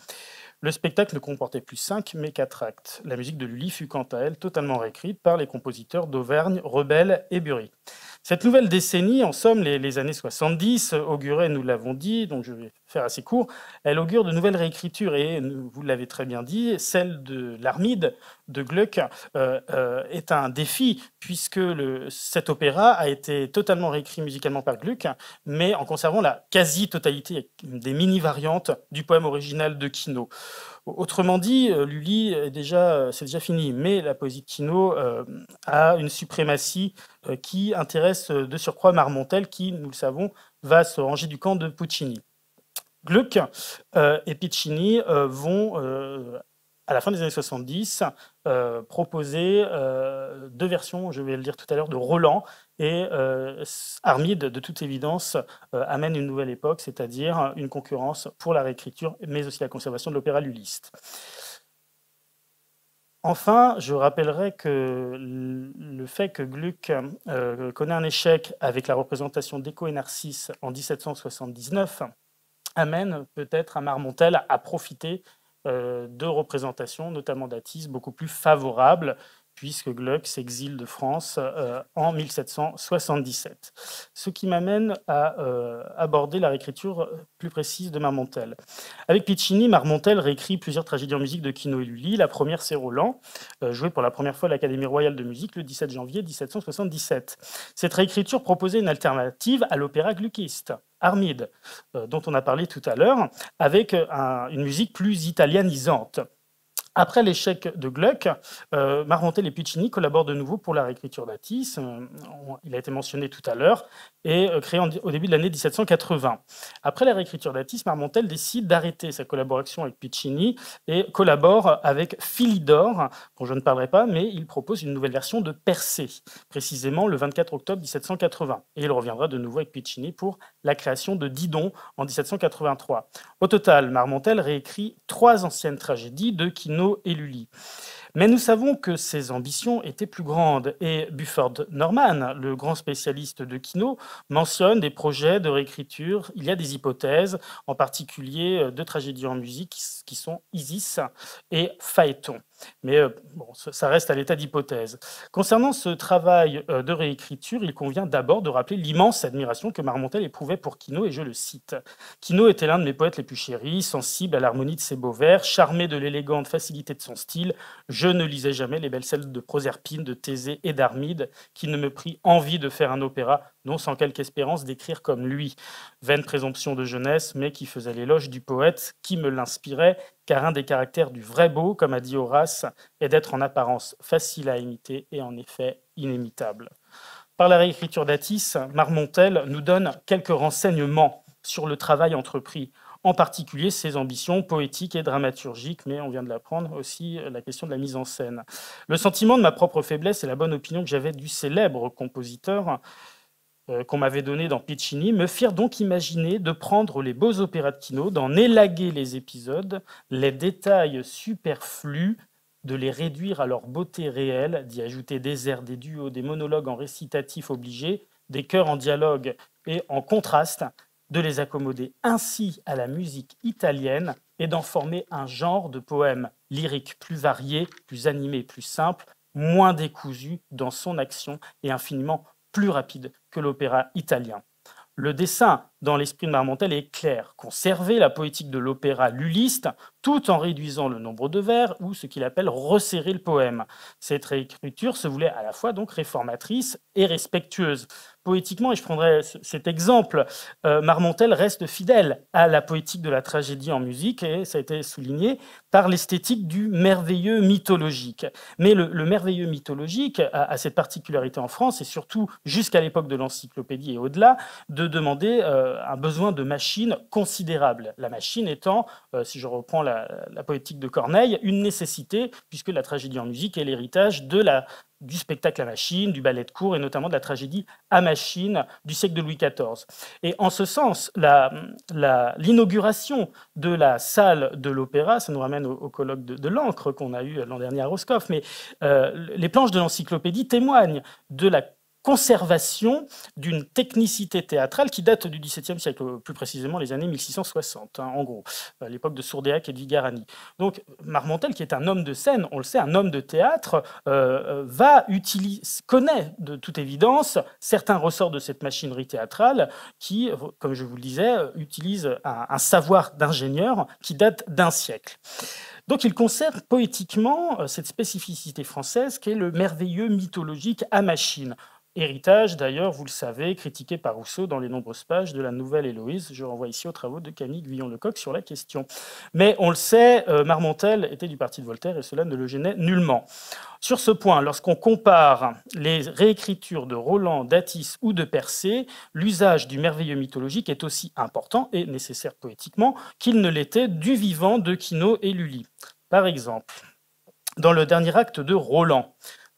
Le spectacle ne comportait plus cinq, mais quatre actes. La musique de Lully fut quant à elle totalement réécrite par les compositeurs d'Auvergne, Rebelle et Bury. Cette nouvelle décennie, en somme, les, années 70, augurait, nous l'avons dit, donc je vais faire assez court, elle augure de nouvelles réécritures et, vous l'avez très bien dit, celle de l'Armide de Gluck euh, euh, est un défi puisque cet opéra a été totalement réécrit musicalement par Gluck, mais en conservant la quasi-totalité des mini-variantes du poème original de Quinault. Autrement dit, euh, Lully, c'est déjà, fini, mais la poésie de Quinault a une suprématie qui intéresse de surcroît Marmontel, qui, nous le savons, va se ranger du camp de Puccini. Gluck et Piccini vont à la fin des années 70, euh, proposer euh, deux versions, je vais le dire tout à l'heure, de Roland. Et euh, Armide, de toute évidence, amène une nouvelle époque, c'est-à-dire une concurrence pour la réécriture, mais aussi la conservation de l'opéra lulliste. Enfin, je rappellerai que le fait que Gluck connaît un échec avec la représentation d'Echo et Narcisse en 1779 amène peut-être à Marmontel à profiter de représentations, notamment d'Atis, beaucoup plus favorables puisque Gluck s'exile de France euh, en 1777. Ce qui m'amène à euh, aborder la réécriture plus précise de Marmontel. Avec Piccini, Marmontel réécrit plusieurs tragédies en musique de Quino et Lully. La première, c'est Roland, euh, joué pour la première fois à l'Académie royale de musique le 17 janvier 1777. Cette réécriture proposait une alternative à l'opéra gluckiste. Armide, dont on a parlé tout à l'heure, avec une musique plus italianisante. Après l'échec de Gluck, euh, Marmontel et Piccini collaborent de nouveau pour la réécriture d'Atis. Euh, il a été mentionné tout à l'heure et euh, créé au début de l'année 1780. Après la réécriture d'Atis, Marmontel décide d'arrêter sa collaboration avec Piccini et collabore avec Philidor, dont je ne parlerai pas, mais il propose une nouvelle version de Persée, précisément le 24 octobre 1780. Et il reviendra de nouveau avec Piccini pour la création de Didon en 1783. Au total, Marmontel réécrit trois anciennes tragédies de Et Lully. Mais nous savons que ses ambitions étaient plus grandes et Bufford Norman, le grand spécialiste de Kino, mentionne des projets de réécriture. Il y a des hypothèses, en particulier euh, de tragédies en musique qui sont Isis et Phaéton. Mais euh, bon, ça reste à l'état d'hypothèse. Concernant ce travail euh, de réécriture, il convient d'abord de rappeler l'immense admiration que Marmontel éprouvait pour Quinault, et je le cite. Quinault était l'un de mes poètes les plus chéris, sensible à l'harmonie de ses beaux vers, charmé de l'élégante facilité de son style. Je ne lisais jamais les belles scènes de Proserpine, de Thésée et d'Armide, qui ne me prit envie de faire un opéra, non sans quelque espérance d'écrire comme lui. Vaine présomption de jeunesse, mais qui faisait l'éloge du poète, qui me l'inspirait, car un des caractères du vrai beau, comme a dit Horace, est d'être en apparence facile à imiter et en effet inimitable. Par la réécriture d'Atis, Marmontel nous donne quelques renseignements sur le travail entrepris, en particulier ses ambitions poétiques et dramaturgiques, mais on vient de l'apprendre aussi la question de la mise en scène. Le sentiment de ma propre faiblesse et la bonne opinion que j'avais du célèbre compositeur euh, qu'on m'avait donné dans Piccini me firent donc imaginer de prendre les beaux opéras de Kino, d'en élaguer les épisodes, les détails superflus, de les réduire à leur beauté réelle, d'y ajouter des airs, des duos, des monologues en récitatif obligé, des chœurs en dialogue et en contraste, de les accommoder ainsi à la musique italienne et d'en former un genre de poème lyrique plus varié, plus animé, plus simple, moins décousu dans son action et infiniment plus rapide que l'opéra italien. Le dessin dans l'esprit de Marmontel est clair. Conserver la poétique de l'opéra lulliste tout en réduisant le nombre de vers ou ce qu'il appelle resserrer le poème. Cette réécriture se voulait à la fois donc réformatrice et respectueuse. Poétiquement, et je prendrai cet exemple, euh, Marmontel reste fidèle à la poétique de la tragédie en musique et ça a été souligné par l'esthétique du merveilleux mythologique. Mais le, merveilleux mythologique a, cette particularité en France et surtout jusqu'à l'époque de l'encyclopédie et au-delà de demander euh, un besoin de machine considérable. La machine étant, euh, si je reprends la, poétique de Corneille, une nécessité, puisque la tragédie en musique est l'héritage du spectacle à machine, du ballet de cour et notamment de la tragédie à machine du siècle de Louis XIV. Et en ce sens, l'inauguration de la salle de l'opéra, ça nous ramène au, colloque de, l'encre qu'on a eu l'an dernier à Roscoff, mais euh, les planches de l'encyclopédie témoignent de la conservation d'une technicité théâtrale qui date du XVIIe siècle, plus précisément les années 1660, hein, en gros, à l'époque de Sourdéac et de Vigarani. Donc Marmontel, qui est un homme de scène, on le sait, un homme de théâtre, euh, euh, va utiliser, connaît de toute évidence certains ressorts de cette machinerie théâtrale qui, comme je vous le disais, utilise un savoir d'ingénieur qui date d'un siècle. Donc il conserve poétiquement euh, cette spécificité française qui est le merveilleux mythologique à machine. Héritage, d'ailleurs, vous le savez, critiqué par Rousseau dans les nombreuses pages de la Nouvelle Héloïse. Je renvoie ici aux travaux de Camille Guillon-Lecoq sur la question. Mais on le sait, euh, Marmontel était du parti de Voltaire et cela ne le gênait nullement. Sur ce point, lorsqu'on compare les réécritures de Roland, d'Atis ou de Persée, l'usage du merveilleux mythologique est aussi important et nécessaire poétiquement qu'il ne l'était du vivant de Quinault et Lully. Par exemple, dans le dernier acte de Roland,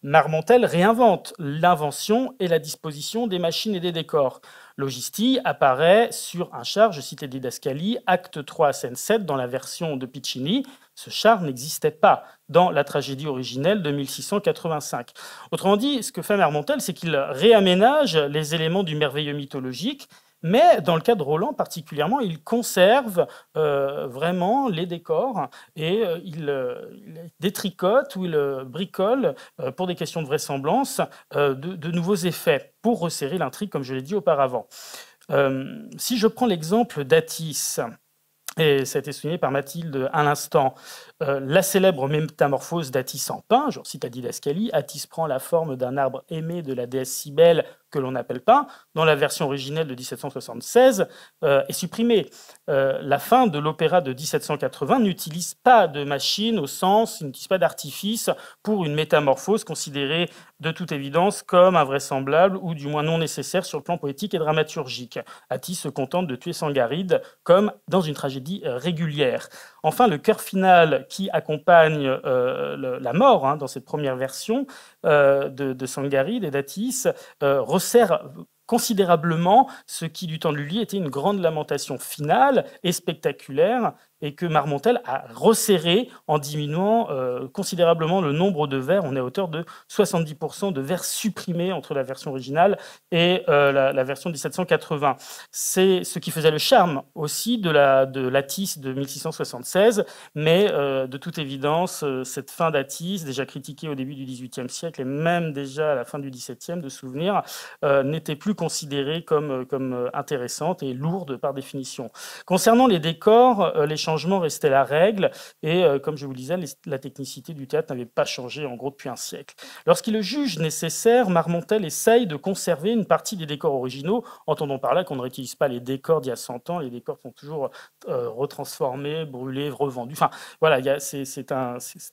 Marmontel réinvente l'invention et la disposition des machines et des décors. Logistie apparaît sur un char, je citais Didascali, acte 3, scène 7, dans la version de Piccini. Ce char n'existait pas dans la tragédie originelle de 1685. Autrement dit, ce que fait Marmontel, c'est qu'il réaménage les éléments du merveilleux mythologique, Mais dans le cas de Roland particulièrement, il conserve euh, vraiment les décors et euh, il, détricote ou il bricole, pour des questions de vraisemblance, de, nouveaux effets pour resserrer l'intrigue, comme je l'ai dit auparavant. si je prends l'exemple d'Atis, et ça a été souligné par Mathilde à l'instant, euh, la célèbre métamorphose d'Atis en pain, je cite à Didascali, Atis prend la forme d'un arbre aimé de la déesse Cybèle que l'on appelle pain, dans la version originelle de 1776, euh, est supprimée. Euh, la fin de l'opéra de 1780 n'utilise pas de machine au sens, n'utilise pas d'artifice pour une métamorphose considérée de toute évidence comme invraisemblable ou du moins non nécessaire sur le plan poétique et dramaturgique. Atis se contente de tuer Sangaride comme dans une tragédie régulière. Enfin, le chœur final qui accompagne euh, la mort hein, dans cette première version euh, de, de, Sangaride et d'Atis euh, resserre considérablement ce qui, du temps de Lully, était une grande lamentation finale et spectaculaire et que Marmontel a resserré en diminuant euh, considérablement le nombre de vers. On est à hauteur de 70% de vers supprimés entre la version originale et euh, la, version 1780. C'est ce qui faisait le charme aussi de la de l'Atis de 1676, mais euh, de toute évidence, cette fin d'Atis, déjà critiquée au début du XVIIIe siècle et même déjà à la fin du XVIIe, de souvenir, n'était plus considérée comme, intéressante et lourde par définition. Concernant les décors, les restait la règle. Et euh, comme je vous le disais, la technicité du théâtre n'avait pas changé en gros depuis un siècle. Lorsqu'il le juge nécessaire, Marmontel essaye de conserver une partie des décors originaux. Entendons par là qu'on ne réutilise pas les décors d'il y a 100 ans. Les décors sont toujours euh, retransformés, brûlés, revendus. Enfin, voilà, c'est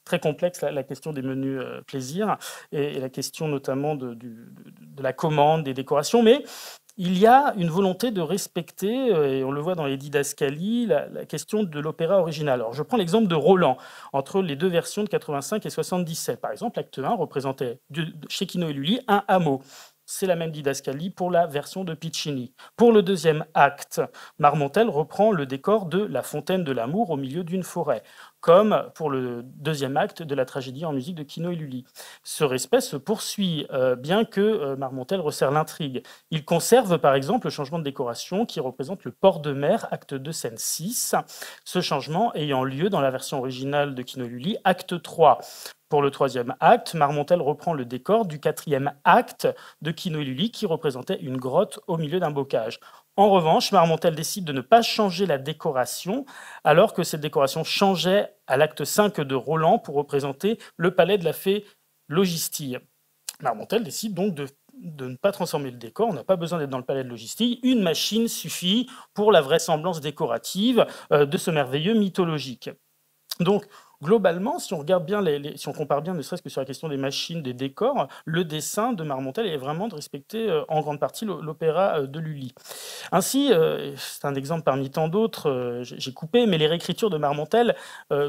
très complexe la, question des menus euh, plaisir et, la question notamment de, de, la commande, des décorations. Mais il y a une volonté de respecter, euh, et on le voit dans les didascalies, la, question de l'opéra original. Alors, je prends l'exemple de Roland, entre les deux versions de 85 et 77. Par exemple, l'acte 1 représentait chez Kino et Lully un hameau c'est la même didascalie pour la version de Piccini. Pour le deuxième acte, Marmontel reprend le décor de La Fontaine de l'amour au milieu d'une forêt, comme pour le deuxième acte de la tragédie en musique de Kino et Lully. Ce respect se poursuit, euh, bien que euh, Marmontel resserre l'intrigue. Il conserve par exemple le changement de décoration qui représente le port de mer, acte 2, scène 6, ce changement ayant lieu dans la version originale de Kino et Lully, acte 3. Pour le troisième acte, Marmontel reprend le décor du quatrième acte de Kino et Lully qui représentait une grotte au milieu d'un bocage. En revanche, Marmontel décide de ne pas changer la décoration, alors que cette décoration changeait à l'acte 5 de Roland pour représenter le palais de la fée Logistie. Marmontel décide donc de, ne pas transformer le décor, on n'a pas besoin d'être dans le palais de Logistie, une machine suffit pour la vraisemblance décorative euh, de ce merveilleux mythologique. Donc, globalement, si on regarde bien, si on compare bien, ne serait-ce que sur la question des machines, des décors, le dessin de Marmontel est vraiment de respecter euh, en grande partie l'opéra euh, de Lully. Ainsi, euh, c'est un exemple parmi tant d'autres, j'ai coupé, mais les réécritures de Marmontel,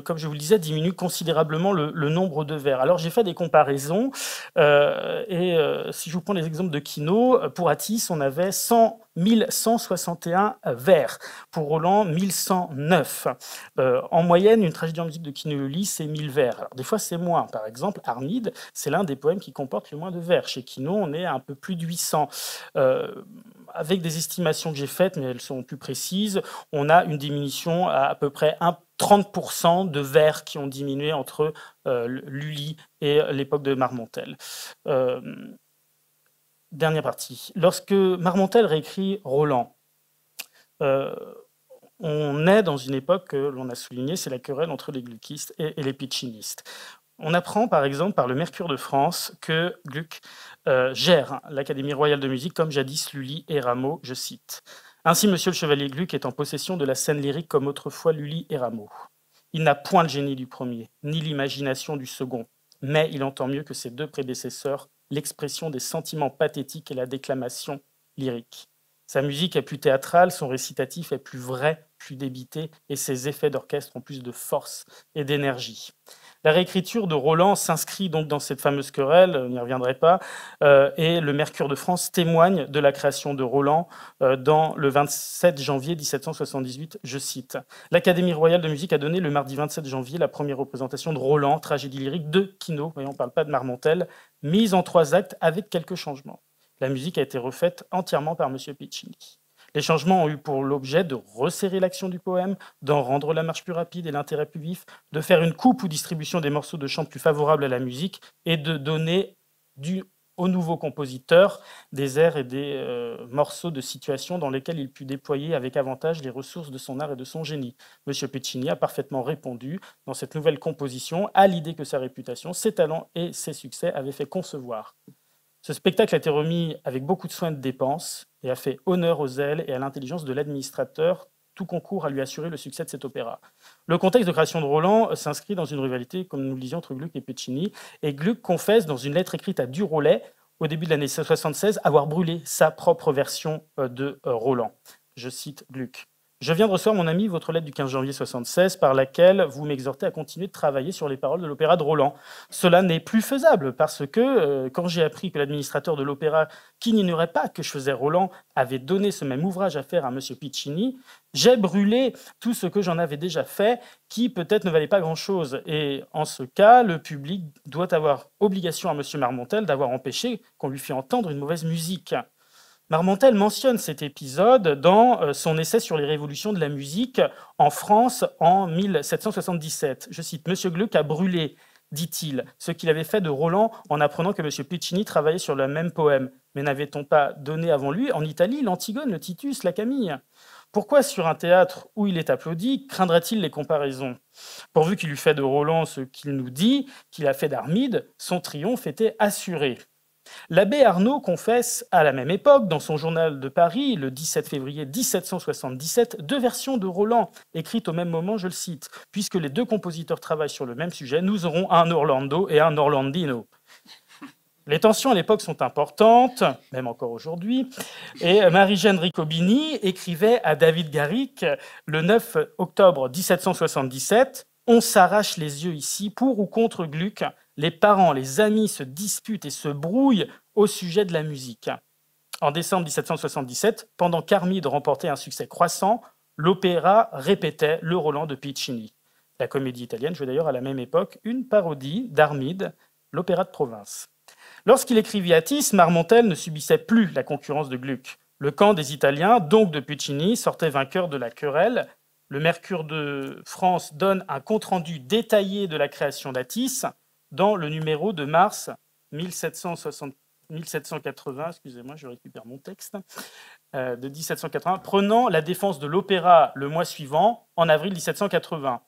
comme je vous le disais, diminuent considérablement le, le nombre de vers. Alors j'ai fait des comparaisons, et si je vous prends les exemples de Kino, pour Atis, on avait 100 1161 vers. Pour Roland, 1109. Euh, en moyenne, une tragédie en musique de Quino c'est 1000 vers. Alors, des fois, c'est moins. Par exemple, Armide, c'est l'un des poèmes qui comporte le moins de vers. Chez Quino, on est un peu plus de 800. Euh, avec des estimations que j'ai faites, mais elles sont plus précises, on a une diminution à à peu près 30% de vers qui ont diminué entre euh, Lully et l'époque de Marmontel. Euh, Dernière partie. Lorsque Marmontel réécrit Roland, euh, on est dans une époque que l'on a souligné, c'est la querelle entre les gluckistes et, les pitchinistes. On apprend par exemple par le Mercure de France que Gluck euh, gère l'Académie royale de musique comme jadis Lully et Rameau, je cite. Ainsi, Monsieur le Chevalier Gluck est en possession de la scène lyrique comme autrefois Lully et Rameau. Il n'a point le génie du premier, ni l'imagination du second, mais il entend mieux que ses deux prédécesseurs l'expression des sentiments pathétiques et la déclamation lyrique. Sa musique est plus théâtrale, son récitatif est plus vrai, plus débité, et ses effets d'orchestre ont plus de force et d'énergie. La réécriture de Roland s'inscrit donc dans cette fameuse querelle, on n'y reviendrai pas, euh, et le Mercure de France témoigne de la création de Roland euh, dans le 27 janvier 1778, je cite. L'Académie royale de musique a donné le mardi 27 janvier la première représentation de Roland, tragédie lyrique de Quinault, mais on ne parle pas de Marmontel, mise en trois actes avec quelques changements. La musique a été refaite entièrement par M. Piccini. Les changements ont eu pour l'objet de resserrer l'action du poème, d'en rendre la marche plus rapide et l'intérêt plus vif, de faire une coupe ou distribution des morceaux de chant plus favorables à la musique et de donner du aux nouveaux compositeurs des airs et des euh, morceaux de situation dans lesquels il put déployer avec avantage les ressources de son art et de son génie. Monsieur Piccini a parfaitement répondu dans cette nouvelle composition à l'idée que sa réputation, ses talents et ses succès avaient fait concevoir. Ce spectacle a été remis avec beaucoup de soins de dépenses et a fait honneur aux ailes et à l'intelligence de l'administrateur tout concours à lui assurer le succès de cet opéra. Le contexte de création de Roland s'inscrit dans une rivalité, comme nous le disions, entre Gluck et Piccini, et Gluck confesse dans une lettre écrite à Durolet, au début de l'année 76, avoir brûlé sa propre version euh, de euh, Roland. Je cite Gluck. Je viens de recevoir, mon ami, votre lettre du 15 janvier 76 par laquelle vous m'exhortez à continuer de travailler sur les paroles de l'opéra de Roland. Cela n'est plus faisable parce que euh, quand j'ai appris que l'administrateur de l'opéra, qui n'ignorait pas que je faisais Roland, avait donné ce même ouvrage à faire à M. Piccini, j'ai brûlé tout ce que j'en avais déjà fait, qui peut-être ne valait pas grand-chose. Et en ce cas, le public doit avoir obligation à M. Marmontel d'avoir empêché qu'on lui fît entendre une mauvaise musique. Marmontel mentionne cet épisode dans euh, son essai sur les révolutions de la musique en France en 1777. Je cite Monsieur Gluck a brûlé, dit-il, ce qu'il avait fait de Roland en apprenant que Monsieur Piccini travaillait sur le même poème. Mais n'avait-on pas donné avant lui en Italie l'Antigone, le Titus, la Camille? Pourquoi sur un théâtre où il est applaudi craindrait-il les comparaisons? Pourvu qu'il eût fait de Roland ce qu'il nous dit, qu'il a fait d'Armide, son triomphe était assuré. L'abbé Arnaud confesse à la même époque, dans son journal de Paris, le 17 février 1777, deux versions de Roland, écrites au même moment, je le cite. Puisque les deux compositeurs travaillent sur le même sujet, nous aurons un Orlando et un Orlandino. Les tensions à l'époque sont importantes, même encore aujourd'hui, et Marie-Jeanne Ricobini écrivait à David Garrick le 9 octobre 1777 On s'arrache les yeux ici pour ou contre Gluck, les parents, les amis se disputent et se brouillent au sujet de la musique. En décembre 1777, pendant qu'Armide remportait un succès croissant, l'opéra répétait le Roland de Piccini. La comédie italienne jouait d'ailleurs à la même époque une parodie d'Armide, l'opéra de province. Lorsqu'il écrivit Atis, Marmontel ne subissait plus la concurrence de Gluck. Le camp des Italiens, donc de Puccini, sortait vainqueur de la querelle. Le Mercure de France donne un compte-rendu détaillé de la création d'Atis dans le numéro de mars 1780, excusez-moi, je récupère mon texte, euh, de 1780, prenant la défense de l'opéra le mois suivant, en avril 1780.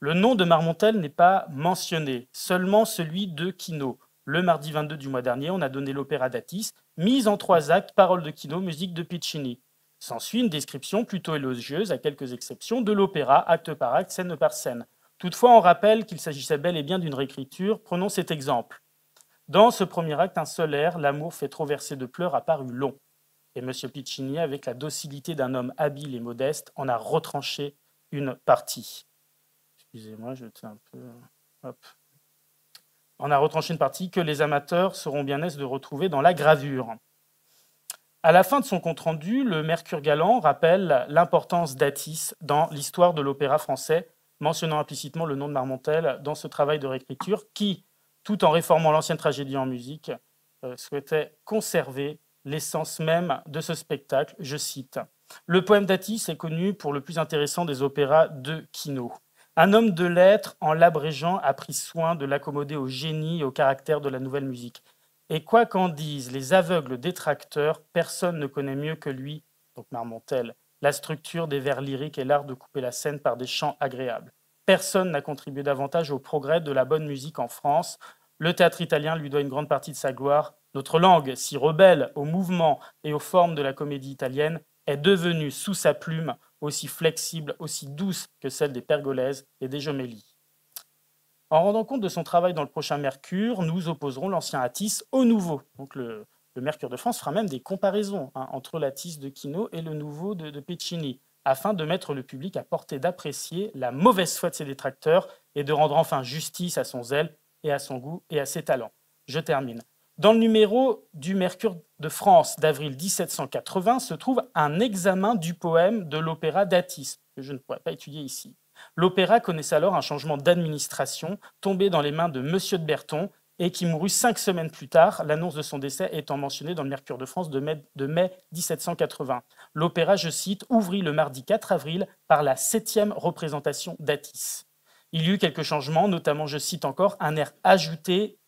Le nom de Marmontel n'est pas mentionné, seulement celui de Quino. Le mardi 22 du mois dernier, on a donné l'opéra d'Atis, mise en trois actes, paroles de Quino, musique de Piccini. S'ensuit une description plutôt élogieuse, à quelques exceptions, de l'opéra, acte par acte, scène par scène. Toutefois, on rappelle qu'il s'agissait bel et bien d'une réécriture. Prenons cet exemple. Dans ce premier acte, un solaire, l'amour fait trop verser de pleurs, a paru long. Et M. Piccini, avec la docilité d'un homme habile et modeste, en a retranché une partie. Excusez-moi, je tiens un peu. Hop. On a retranché une partie que les amateurs seront bien aisés de retrouver dans la gravure. À la fin de son compte-rendu, le Mercure Galant rappelle l'importance d'Atis dans l'histoire de l'opéra français mentionnant implicitement le nom de Marmontel dans ce travail de réécriture qui, tout en réformant l'ancienne tragédie en musique, euh, souhaitait conserver l'essence même de ce spectacle. Je cite Le poème d'Atis est connu pour le plus intéressant des opéras de Quino. Un homme de lettres, en l'abrégeant, a pris soin de l'accommoder au génie et au caractère de la nouvelle musique. Et quoi qu'en disent les aveugles détracteurs, personne ne connaît mieux que lui, donc Marmontel, la structure des vers lyriques et l'art de couper la scène par des chants agréables. Personne n'a contribué davantage au progrès de la bonne musique en France. Le théâtre italien lui doit une grande partie de sa gloire. Notre langue, si rebelle aux mouvements et aux formes de la comédie italienne, est devenue sous sa plume aussi flexible, aussi douce que celle des Pergolèses et des Jomelli. En rendant compte de son travail dans le prochain Mercure, nous opposerons l'ancien Atis au nouveau. Le Mercure de France fera même des comparaisons hein, entre la de Quino et le nouveau de, de Piccini, afin de mettre le public à portée d'apprécier la mauvaise foi de ses détracteurs et de rendre enfin justice à son zèle et à son goût et à ses talents. Je termine. Dans le numéro du Mercure de France d'avril 1780 se trouve un examen du poème de l'opéra d'Atis, que je ne pourrais pas étudier ici. L'opéra connaissait alors un changement d'administration, tombé dans les mains de M. de Berton, et qui mourut cinq semaines plus tard, l'annonce de son décès étant mentionnée dans le Mercure de France de mai, de mai 1780. L'opéra, je cite, ouvrit le mardi 4 avril par la septième représentation d'Atis. Il y eut quelques changements, notamment, je cite encore, un air ajouté,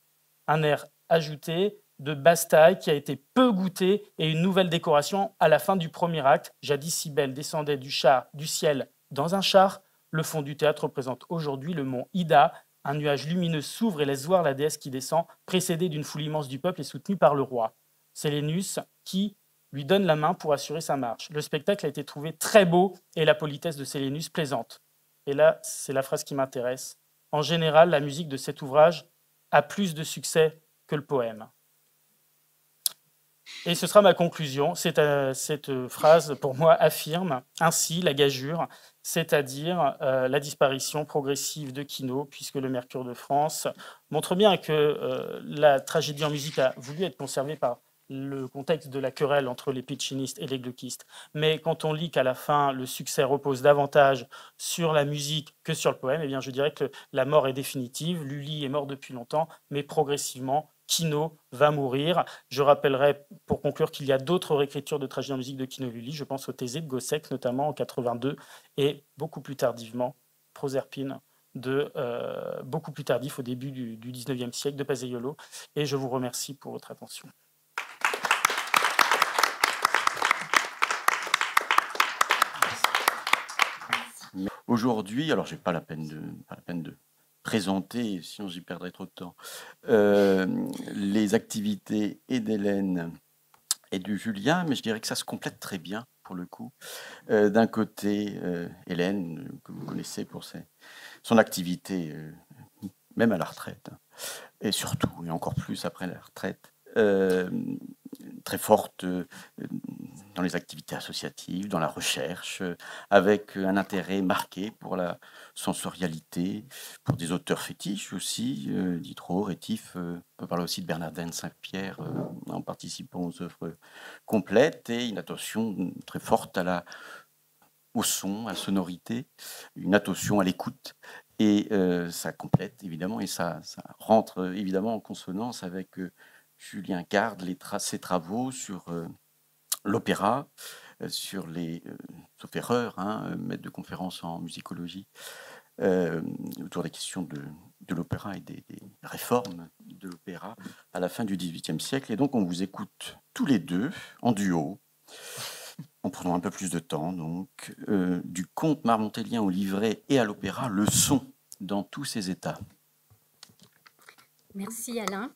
un air ajouté de Bastaille qui a été peu goûté et une nouvelle décoration à la fin du premier acte. Jadis si belle descendait du char du ciel dans un char. Le fond du théâtre représente aujourd'hui le mont Ida. Un nuage lumineux s'ouvre et laisse voir la déesse qui descend, précédée d'une foule immense du peuple et soutenue par le roi. Sélénus qui lui donne la main pour assurer sa marche. Le spectacle a été trouvé très beau et la politesse de Sélénus plaisante. Et là, c'est la phrase qui m'intéresse. En général, la musique de cet ouvrage a plus de succès que le poème. Et ce sera ma conclusion. Cette, euh, cette phrase, pour moi, affirme ainsi la gageure, c'est-à-dire euh, la disparition progressive de Kino, puisque le Mercure de France montre bien que euh, la tragédie en musique a voulu être conservée par le contexte de la querelle entre les pitchinistes et les gluckistes. Mais quand on lit qu'à la fin, le succès repose davantage sur la musique que sur le poème, eh bien, je dirais que la mort est définitive. Lully est mort depuis longtemps, mais progressivement, Kino va mourir. Je rappellerai pour conclure qu'il y a d'autres réécritures de tragédie en musique de Kino Lully. Je pense au Thésée de Gossec, notamment en 82, et beaucoup plus tardivement, Proserpine de euh, beaucoup plus tardif, au début du, du 19e siècle, de Paseolo. Et je vous remercie pour votre attention. Aujourd'hui, alors j'ai pas la peine de présenter, sinon j'y perdrais trop de temps, euh, les activités et d'Hélène et du Julien, mais je dirais que ça se complète très bien pour le coup. Euh, d'un côté, euh, Hélène, que vous connaissez pour son activité, même à la retraite, hein, et surtout, et encore plus après la retraite, très forte dans les activités associatives, dans la recherche, avec un intérêt marqué pour la sensorialité, pour des auteurs fétiches aussi, Diderot, Rétif, on peut parler aussi de Bernardin Saint-Pierre en participant aux œuvres complètes, et une attention très forte au son, à la sonorité, une attention à l'écoute, et ça complète évidemment, et ça rentre évidemment en consonance avec Julien garde ses travaux sur euh, l'opéra, euh, sur les, euh, sauf erreur, hein, maître de conférence en musicologie, autour des questions de, de l'opéra et des, réformes de l'opéra à la fin du XVIIIe siècle. Et donc on vous écoute tous les deux en duo, en prenant un peu plus de temps, donc, du conte marmontélien au livret et à l'opéra, le son dans tous ses états. Merci Alain.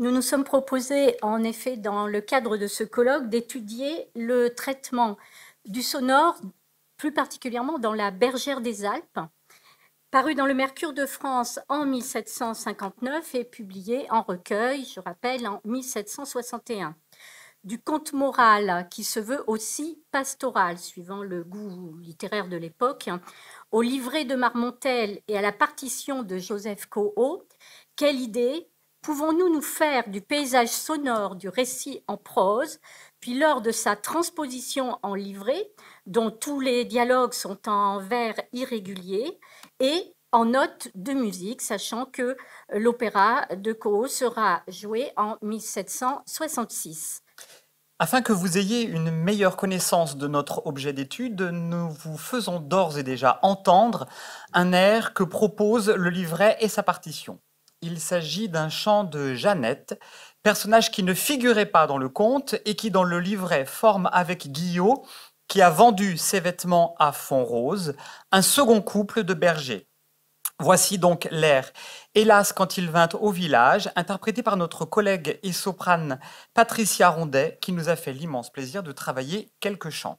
Nous nous sommes proposés, en effet, dans le cadre de ce colloque, d'étudier le traitement du sonore, plus particulièrement dans la Bergère des Alpes, paru dans le Mercure de France en 1759 et publié en recueil, je rappelle, en 1761. Du conte moral qui se veut aussi pastoral, suivant le goût littéraire de l'époque, au livret de Marmontel et à la partition de Joseph Coho, quelle idée Pouvons-nous nous faire du paysage sonore du récit en prose, puis lors de sa transposition en livret, dont tous les dialogues sont en vers irréguliers, et en notes de musique, sachant que l'opéra de Caux sera joué en 1766. Afin que vous ayez une meilleure connaissance de notre objet d'étude, nous vous faisons d'ores et déjà entendre un air que propose le livret et sa partition. Il s'agit d'un chant de Jeannette, personnage qui ne figurait pas dans le conte et qui dans le livret forme avec Guillot, qui a vendu ses vêtements à Font-Rose, un second couple de bergers. Voici donc l'air Hélas quand il vint au village, interprété par notre collègue et soprane Patricia Rondet, qui nous a fait l'immense plaisir de travailler quelques chants.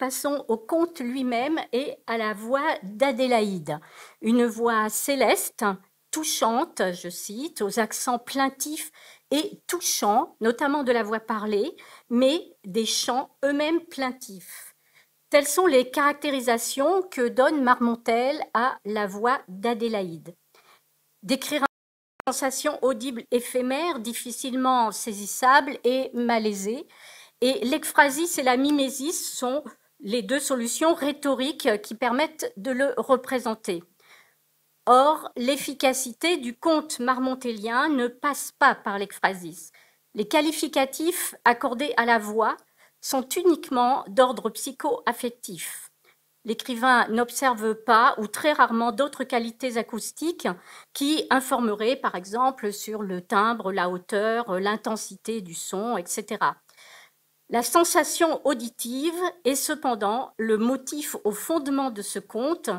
Passons au conte lui-même et à la voix d'Adélaïde. Une voix céleste, touchante, je cite, aux accents plaintifs et touchants, notamment de la voix parlée, mais des chants eux-mêmes plaintifs. Telles sont les caractérisations que donne Marmontel à la voix d'Adélaïde. Décrire une sensation audible éphémère, difficilement saisissable et malaisée, et l'ekphrasis et la mimésis sont les deux solutions rhétoriques qui permettent de le représenter. Or, l'efficacité du conte marmontélien ne passe pas par l'ekphrasis. Les qualificatifs accordés à la voix sont uniquement d'ordre psycho-affectif. L'écrivain n'observe pas ou très rarement d'autres qualités acoustiques qui informeraient par exemple sur le timbre, la hauteur, l'intensité du son, etc. La sensation auditive est cependant le motif au fondement de ce conte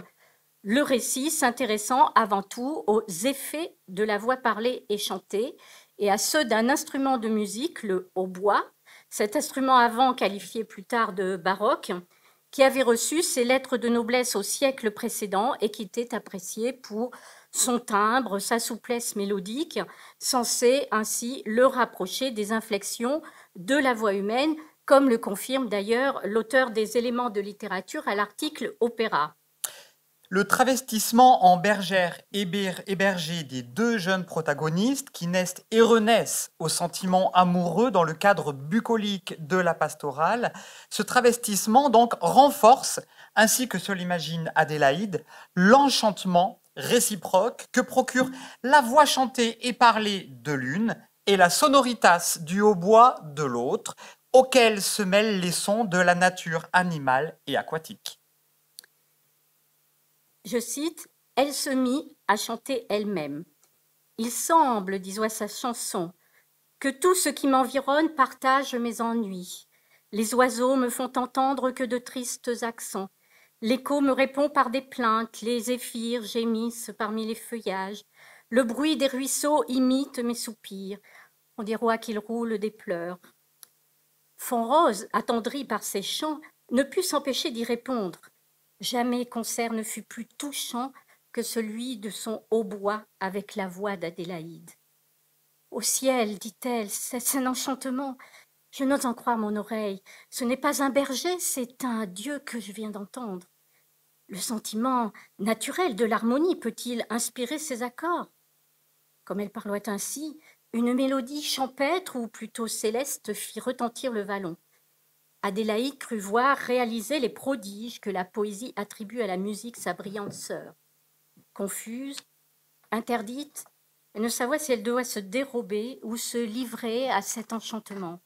le récit s'intéressant avant tout aux effets de la voix parlée et chantée et à ceux d'un instrument de musique, le hautbois, cet instrument avant qualifié plus tard de baroque, qui avait reçu ses lettres de noblesse au siècle précédent et qui était apprécié pour son timbre, sa souplesse mélodique, censé ainsi le rapprocher des inflexions de la voix humaine, comme le confirme d'ailleurs l'auteur des éléments de littérature à l'article Opéra. Le travestissement en bergère hébergé des deux jeunes protagonistes qui naissent et renaissent au sentiment amoureux dans le cadre bucolique de la pastorale, ce travestissement donc renforce, ainsi que se l'imagine Adélaïde, l'enchantement réciproque que procure la voix chantée et parlée de l'une et la sonoritas du hautbois de l'autre, auquel se mêlent les sons de la nature animale et aquatique je cite, Elle se mit à chanter elle-même. Il semble, dit sa chanson, que tout ce qui m'environne partage mes ennuis. Les oiseaux me font entendre que de tristes accents. L'écho me répond par des plaintes, les zéphyrs gémissent parmi les feuillages. Le bruit des ruisseaux imite mes soupirs. On dirait qu'il roule des pleurs. Fonrose, attendri par ces chants, ne put s'empêcher d'y répondre. Jamais concert ne fut plus touchant que celui de son hautbois avec la voix d'Adélaïde. Au ciel, dit-elle, c'est un enchantement. Je n'ose en croire mon oreille. Ce n'est pas un berger, c'est un Dieu que je viens d'entendre. Le sentiment naturel de l'harmonie peut-il inspirer ces accords? Comme elle parlait ainsi, une mélodie champêtre ou plutôt céleste fit retentir le vallon. Adélaïde crut voir réaliser les prodiges que la poésie attribue à la musique sa brillante sœur. Confuse, interdite, elle ne savait si elle doit se dérober ou se livrer à cet enchantement.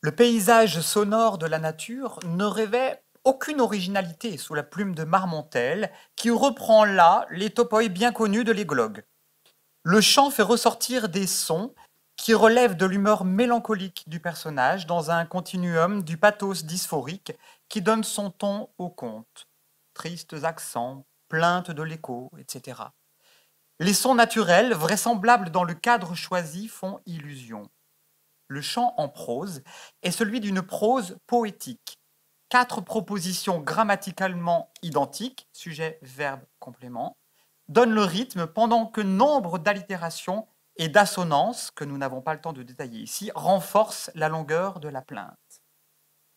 Le paysage sonore de la nature ne rêvait aucune originalité sous la plume de Marmontel, qui reprend là les topoïs bien connus de l'églogue. Le chant fait ressortir des sons qui relève de l'humeur mélancolique du personnage dans un continuum du pathos dysphorique qui donne son ton au conte. Tristes accents, plaintes de l'écho, etc. Les sons naturels, vraisemblables dans le cadre choisi, font illusion. Le chant en prose est celui d'une prose poétique. Quatre propositions grammaticalement identiques, sujet, verbe, complément, donnent le rythme pendant que nombre d'allitérations et d'assonance, que nous n'avons pas le temps de détailler ici, renforce la longueur de la plainte.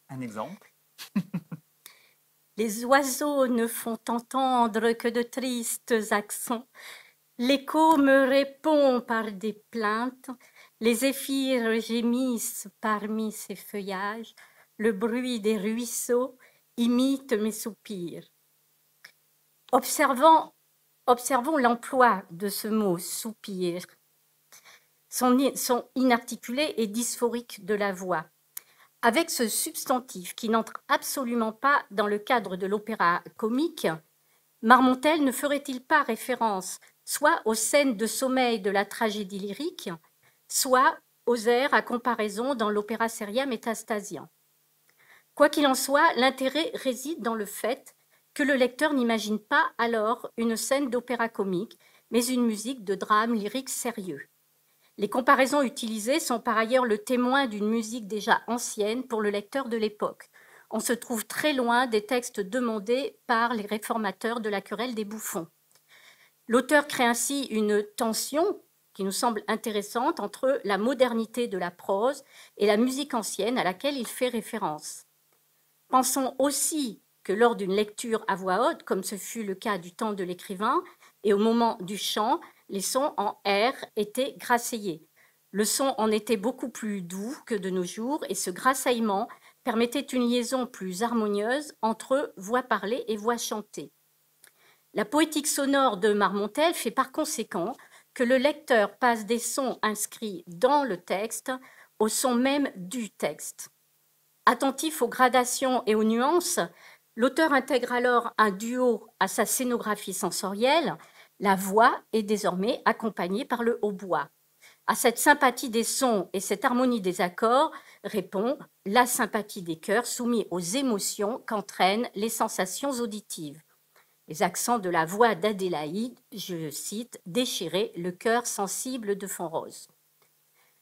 Un exemple Les oiseaux ne font entendre que de tristes accents. L'écho me répond par des plaintes. Les zéphyrs gémissent parmi ces feuillages. Le bruit des ruisseaux imite mes soupirs. Observons l'emploi de ce mot soupir sont, inarticulés et dysphoriques de la voix. Avec ce substantif qui n'entre absolument pas dans le cadre de l'opéra comique, Marmontel ne ferait-il pas référence soit aux scènes de sommeil de la tragédie lyrique, soit aux airs à comparaison dans l'opéra seria métastasien Quoi qu'il en soit, l'intérêt réside dans le fait que le lecteur n'imagine pas alors une scène d'opéra comique, mais une musique de drame lyrique sérieux. Les comparaisons utilisées sont par ailleurs le témoin d'une musique déjà ancienne pour le lecteur de l'époque. On se trouve très loin des textes demandés par les réformateurs de la querelle des bouffons. L'auteur crée ainsi une tension qui nous semble intéressante entre la modernité de la prose et la musique ancienne à laquelle il fait référence. Pensons aussi que lors d'une lecture à voix haute, comme ce fut le cas du temps de l'écrivain, et au moment du chant, les sons en R étaient grasseyés. Le son en était beaucoup plus doux que de nos jours, et ce grassaillement permettait une liaison plus harmonieuse entre voix parlée et voix chantée. La poétique sonore de Marmontel fait par conséquent que le lecteur passe des sons inscrits dans le texte au son même du texte. Attentif aux gradations et aux nuances, l'auteur intègre alors un duo à sa scénographie sensorielle. La voix est désormais accompagnée par le hautbois. À cette sympathie des sons et cette harmonie des accords répond la sympathie des cœurs soumis aux émotions qu'entraînent les sensations auditives. Les accents de la voix d'Adélaïde, je cite, déchirer le cœur sensible de Fonrose.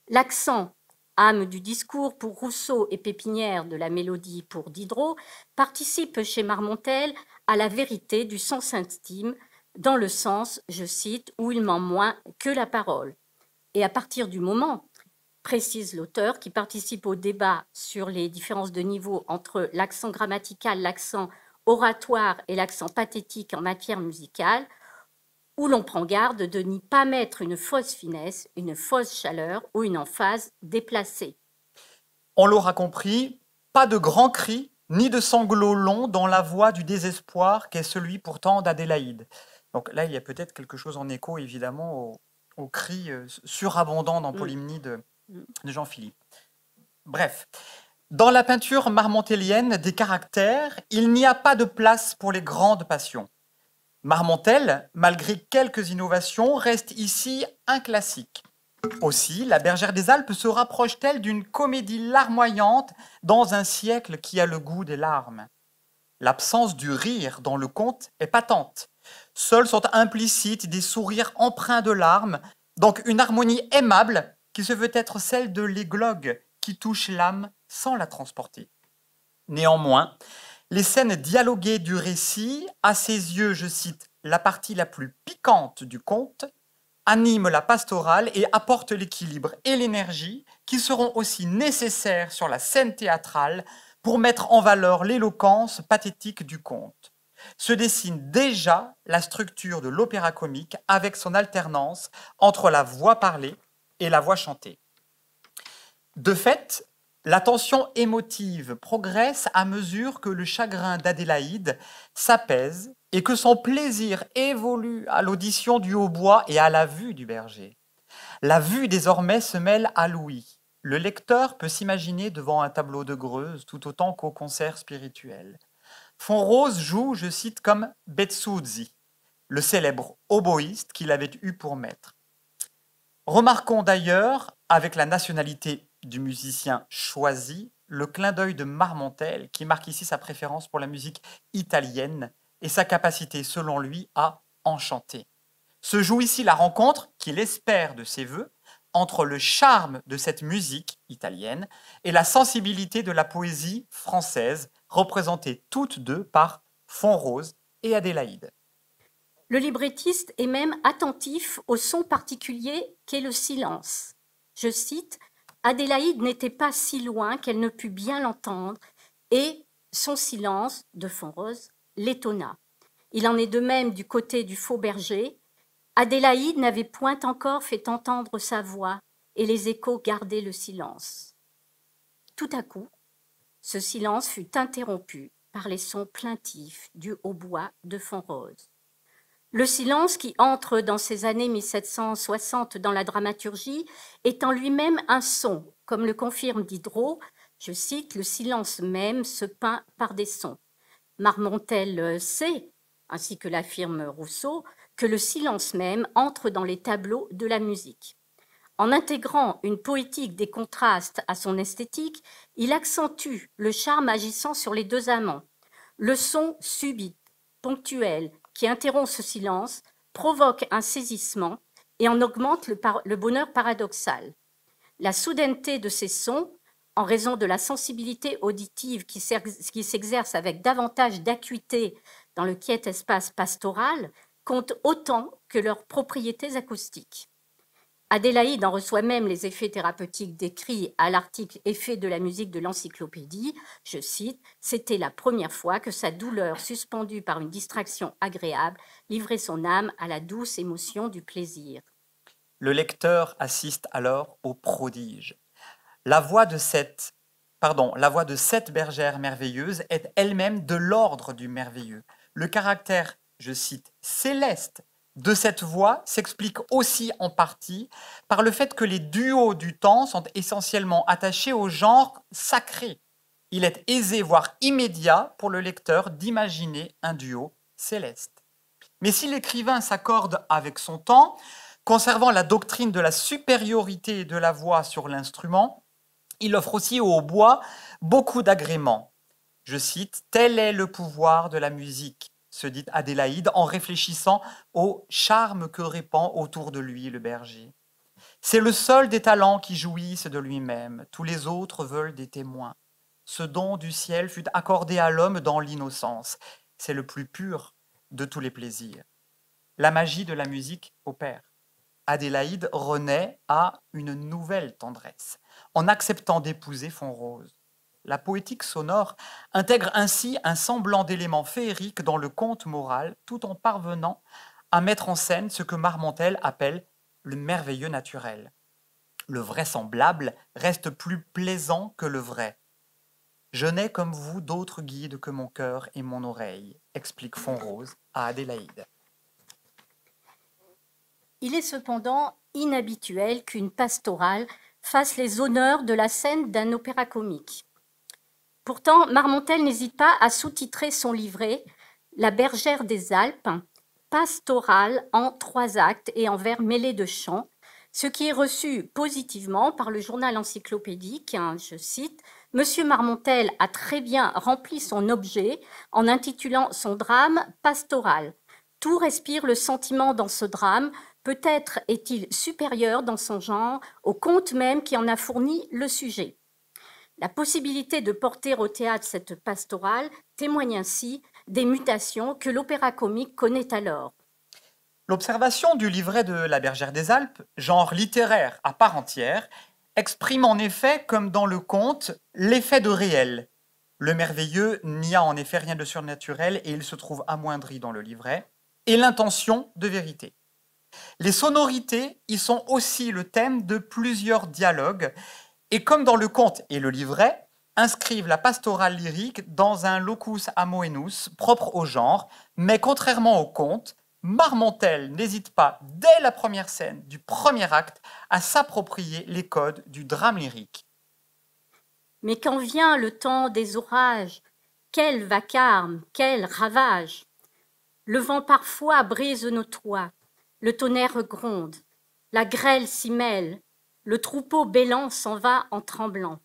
L'accent âme du discours pour Rousseau et Pépinière de la mélodie pour Diderot, participe chez Marmontel à la vérité du sens intime, dans le sens, je cite, où il ment moins que la parole. Et à partir du moment, précise l'auteur, qui participe au débat sur les différences de niveau entre l'accent grammatical, l'accent oratoire et l'accent pathétique en matière musicale, où l'on prend garde de n'y pas mettre une fausse finesse, une fausse chaleur ou une emphase déplacée. On l'aura compris, pas de grands cris ni de sanglots longs dans la voix du désespoir qu'est celui pourtant d'Adélaïde. Donc là, il y a peut-être quelque chose en écho, évidemment, aux, cris euh, surabondants dans mm. Polymnie de, mm. de Jean-Philippe. Bref, dans la peinture marmontélienne des caractères, il n'y a pas de place pour les grandes passions. Marmontel, malgré quelques innovations, reste ici un classique. Aussi, La Bergère des Alpes se rapproche-t-elle d'une comédie larmoyante dans un siècle qui a le goût des larmes. L'absence du rire dans le conte est patente. Seuls sont implicites des sourires empreints de larmes, donc une harmonie aimable qui se veut être celle de l'églogue qui touche l'âme sans la transporter. Néanmoins, les scènes dialoguées du récit, à ses yeux, je cite, la partie la plus piquante du conte, animent la pastorale et apportent l'équilibre et l'énergie qui seront aussi nécessaires sur la scène théâtrale pour mettre en valeur l'éloquence pathétique du conte. Se dessine déjà la structure de l'opéra comique avec son alternance entre la voix parlée et la voix chantée. De fait, la tension émotive progresse à mesure que le chagrin d'Adélaïde s'apaise et que son plaisir évolue à l'audition du hautbois et à la vue du berger. La vue désormais se mêle à l'ouïe. Le lecteur peut s'imaginer devant un tableau de Greuze tout autant qu'au concert spirituel. Fonrose joue, je cite, comme Betsuzzi, le célèbre oboïste qu'il avait eu pour maître. Remarquons d'ailleurs, avec la nationalité du musicien choisi, le clin d'œil de Marmontel, qui marque ici sa préférence pour la musique italienne et sa capacité, selon lui, à enchanter. Se joue ici la rencontre, qu'il espère de ses voeux, entre le charme de cette musique italienne et la sensibilité de la poésie française, représentée toutes deux par Fonrose et Adélaïde. Le librettiste est même attentif au son particulier qu'est le silence. Je cite Adélaïde n'était pas si loin qu'elle ne put bien l'entendre, et son silence, de Fonrose, l'étonna. Il en est de même du côté du faux berger. Adélaïde n'avait point encore fait entendre sa voix, et les échos gardaient le silence. Tout à coup, ce silence fut interrompu par les sons plaintifs du hautbois de Fonrose. Le silence qui entre dans ces années 1760 dans la dramaturgie est en lui-même un son, comme le confirme Diderot, je cite, le silence même se peint par des sons. Marmontel sait, ainsi que l'affirme Rousseau, que le silence même entre dans les tableaux de la musique. En intégrant une poétique des contrastes à son esthétique, il accentue le charme agissant sur les deux amants. Le son subit, ponctuel, qui interrompt ce silence provoque un saisissement et en augmente le, bonheur paradoxal. La soudaineté de ces sons, en raison de la sensibilité auditive qui s'exerce avec davantage d'acuité dans le quiet espace pastoral, compte autant que leurs propriétés acoustiques. Adélaïde en reçoit même les effets thérapeutiques décrits à l'article Effet de la musique de l'encyclopédie. Je cite C'était la première fois que sa douleur, suspendue par une distraction agréable, livrait son âme à la douce émotion du plaisir. Le lecteur assiste alors au prodige. La voix de cette, pardon, la voix de cette bergère merveilleuse est elle-même de l'ordre du merveilleux. Le caractère, je cite, céleste de cette voix s'explique aussi en partie par le fait que les duos du temps sont essentiellement attachés au genre sacré. Il est aisé, voire immédiat, pour le lecteur d'imaginer un duo céleste. Mais si l'écrivain s'accorde avec son temps, conservant la doctrine de la supériorité de la voix sur l'instrument, il offre aussi au bois beaucoup d'agréments. Je cite, Tel est le pouvoir de la musique se dit Adélaïde en réfléchissant au charme que répand autour de lui le berger. C'est le seul des talents qui jouissent de lui-même, tous les autres veulent des témoins. Ce don du ciel fut accordé à l'homme dans l'innocence, c'est le plus pur de tous les plaisirs. La magie de la musique opère. Adélaïde renaît à une nouvelle tendresse, en acceptant d'épouser Fonrose. La poétique sonore intègre ainsi un semblant d'élément féerique dans le conte moral, tout en parvenant à mettre en scène ce que Marmontel appelle le merveilleux naturel. Le vraisemblable reste plus plaisant que le vrai. Je n'ai comme vous d'autres guides que mon cœur et mon oreille, explique Fonrose à Adélaïde. Il est cependant inhabituel qu'une pastorale fasse les honneurs de la scène d'un opéra comique. Pourtant, Marmontel n'hésite pas à sous-titrer son livret La bergère des Alpes, pastorale en trois actes et en vers mêlés de chants, ce qui est reçu positivement par le journal encyclopédique. Hein, je cite Monsieur Marmontel a très bien rempli son objet en intitulant son drame pastoral. Tout respire le sentiment dans ce drame. Peut-être est-il supérieur dans son genre au conte même qui en a fourni le sujet. La possibilité de porter au théâtre cette pastorale témoigne ainsi des mutations que l'opéra comique connaît alors. L'observation du livret de La Bergère des Alpes, genre littéraire à part entière, exprime en effet, comme dans le conte, l'effet de réel. Le merveilleux n'y a en effet rien de surnaturel et il se trouve amoindri dans le livret, et l'intention de vérité. Les sonorités y sont aussi le thème de plusieurs dialogues et comme dans le conte et le livret, inscrivent la pastorale lyrique dans un locus amoenus propre au genre, mais contrairement au conte, Marmontel n'hésite pas, dès la première scène du premier acte, à s'approprier les codes du drame lyrique. Mais quand vient le temps des orages, quel vacarme, quel ravage Le vent parfois brise nos toits, le tonnerre gronde, la grêle s'y mêle, le troupeau bêlant s'en va en tremblant.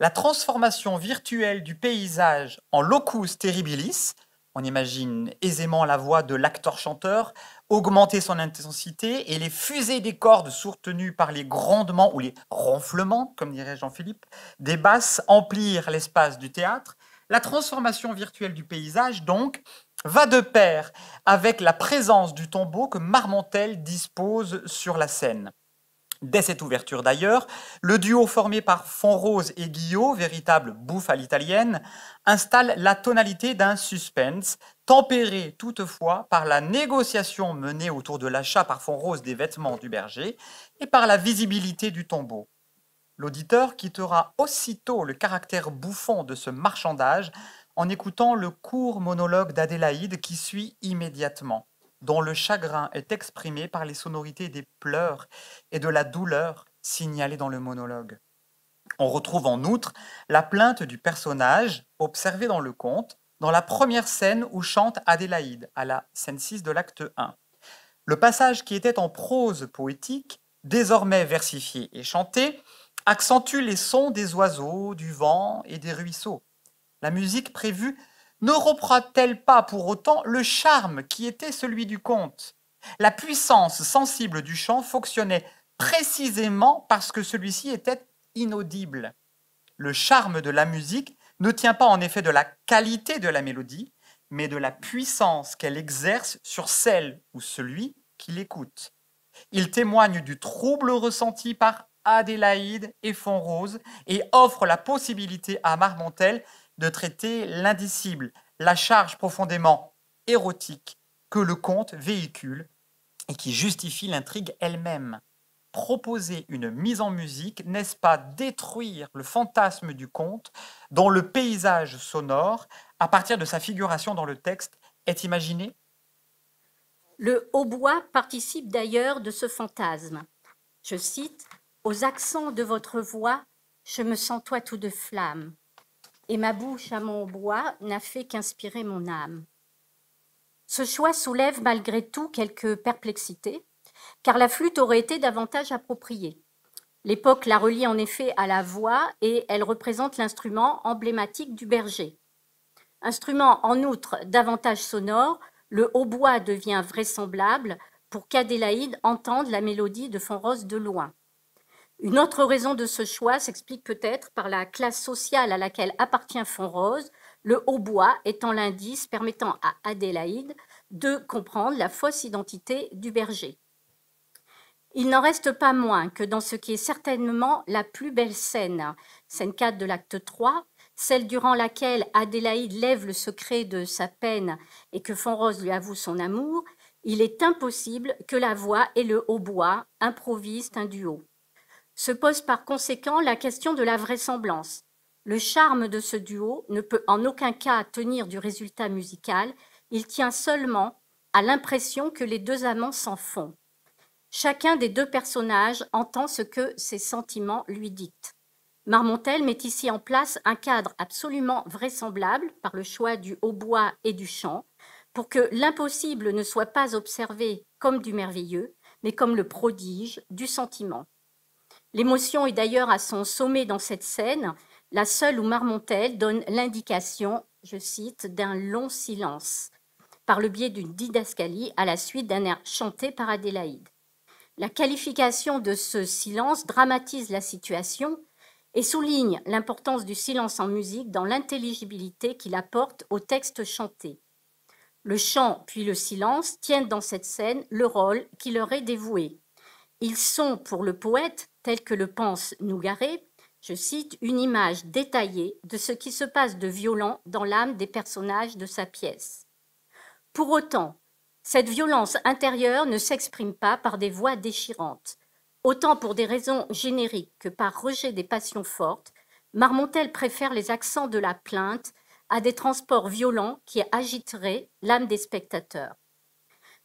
La transformation virtuelle du paysage en locus terribilis, on imagine aisément la voix de l'acteur-chanteur, augmenter son intensité et les fusées des cordes soutenues par les grondements ou les ronflements, comme dirait Jean-Philippe, des basses emplir l'espace du théâtre. La transformation virtuelle du paysage, donc, va de pair avec la présence du tombeau que Marmontel dispose sur la scène. Dès cette ouverture d'ailleurs, le duo formé par Fonrose et Guillot, véritable bouffe à l'italienne, installe la tonalité d'un suspense, tempéré toutefois par la négociation menée autour de l'achat par Fonrose des vêtements du berger et par la visibilité du tombeau. L'auditeur quittera aussitôt le caractère bouffon de ce marchandage en écoutant le court monologue d'Adélaïde qui suit immédiatement dont le chagrin est exprimé par les sonorités des pleurs et de la douleur signalées dans le monologue. On retrouve en outre la plainte du personnage, observée dans le conte, dans la première scène où chante Adélaïde, à la scène 6 de l'acte 1. Le passage qui était en prose poétique, désormais versifié et chanté, accentue les sons des oiseaux, du vent et des ruisseaux. La musique prévue ne reprend-elle pas pour autant le charme qui était celui du conte? La puissance sensible du chant fonctionnait précisément parce que celui-ci était inaudible. Le charme de la musique ne tient pas en effet de la qualité de la mélodie, mais de la puissance qu'elle exerce sur celle ou celui qui l'écoute. Il témoigne du trouble ressenti par Adélaïde et Fonrose et offre la possibilité à Marmontel de traiter l'indicible, la charge profondément érotique que le conte véhicule et qui justifie l'intrigue elle-même. Proposer une mise en musique, n'est-ce pas détruire le fantasme du conte dont le paysage sonore, à partir de sa figuration dans le texte, est imaginé? Le hautbois participe d'ailleurs de ce fantasme. Je cite Aux accents de votre voix, je me sens toi tout de flamme, et ma bouche à mon bois n'a fait qu'inspirer mon âme. Ce choix soulève malgré tout quelques perplexités, car la flûte aurait été davantage appropriée. L'époque la relie en effet à la voix et elle représente l'instrument emblématique du berger. Instrument en outre davantage sonore, le hautbois devient vraisemblable pour qu'Adélaïde entende la mélodie de Fonrose de loin. Une autre raison de ce choix s'explique peut-être par la classe sociale à laquelle appartient Fonrose, le hautbois étant l'indice permettant à Adélaïde de comprendre la fausse identité du berger. Il n'en reste pas moins que dans ce qui est certainement la plus belle scène, scène 4 de l'acte 3, celle durant laquelle Adélaïde lève le secret de sa peine et que Fonrose lui avoue son amour, il est impossible que la voix et le hautbois improvisent un duo. Se pose par conséquent la question de la vraisemblance. Le charme de ce duo ne peut en aucun cas tenir du résultat musical, il tient seulement à l'impression que les deux amants s'en font. Chacun des deux personnages entend ce que ses sentiments lui dictent. Marmontel met ici en place un cadre absolument vraisemblable par le choix du hautbois et du chant, pour que l'impossible ne soit pas observé comme du merveilleux, mais comme le prodige du sentiment. L'émotion est d'ailleurs à son sommet dans cette scène, la seule où Marmontel donne l'indication, je cite, d'un long silence, par le biais d'une didascalie à la suite d'un air chanté par Adélaïde. La qualification de ce silence dramatise la situation et souligne l'importance du silence en musique dans l'intelligibilité qu'il apporte au texte chanté. Le chant puis le silence tiennent dans cette scène le rôle qui leur est dévoué. Ils sont, pour le poète, tel que le pense Nougaret, je cite, une image détaillée de ce qui se passe de violent dans l'âme des personnages de sa pièce. Pour autant, cette violence intérieure ne s'exprime pas par des voix déchirantes. Autant pour des raisons génériques que par rejet des passions fortes, Marmontel préfère les accents de la plainte à des transports violents qui agiteraient l'âme des spectateurs.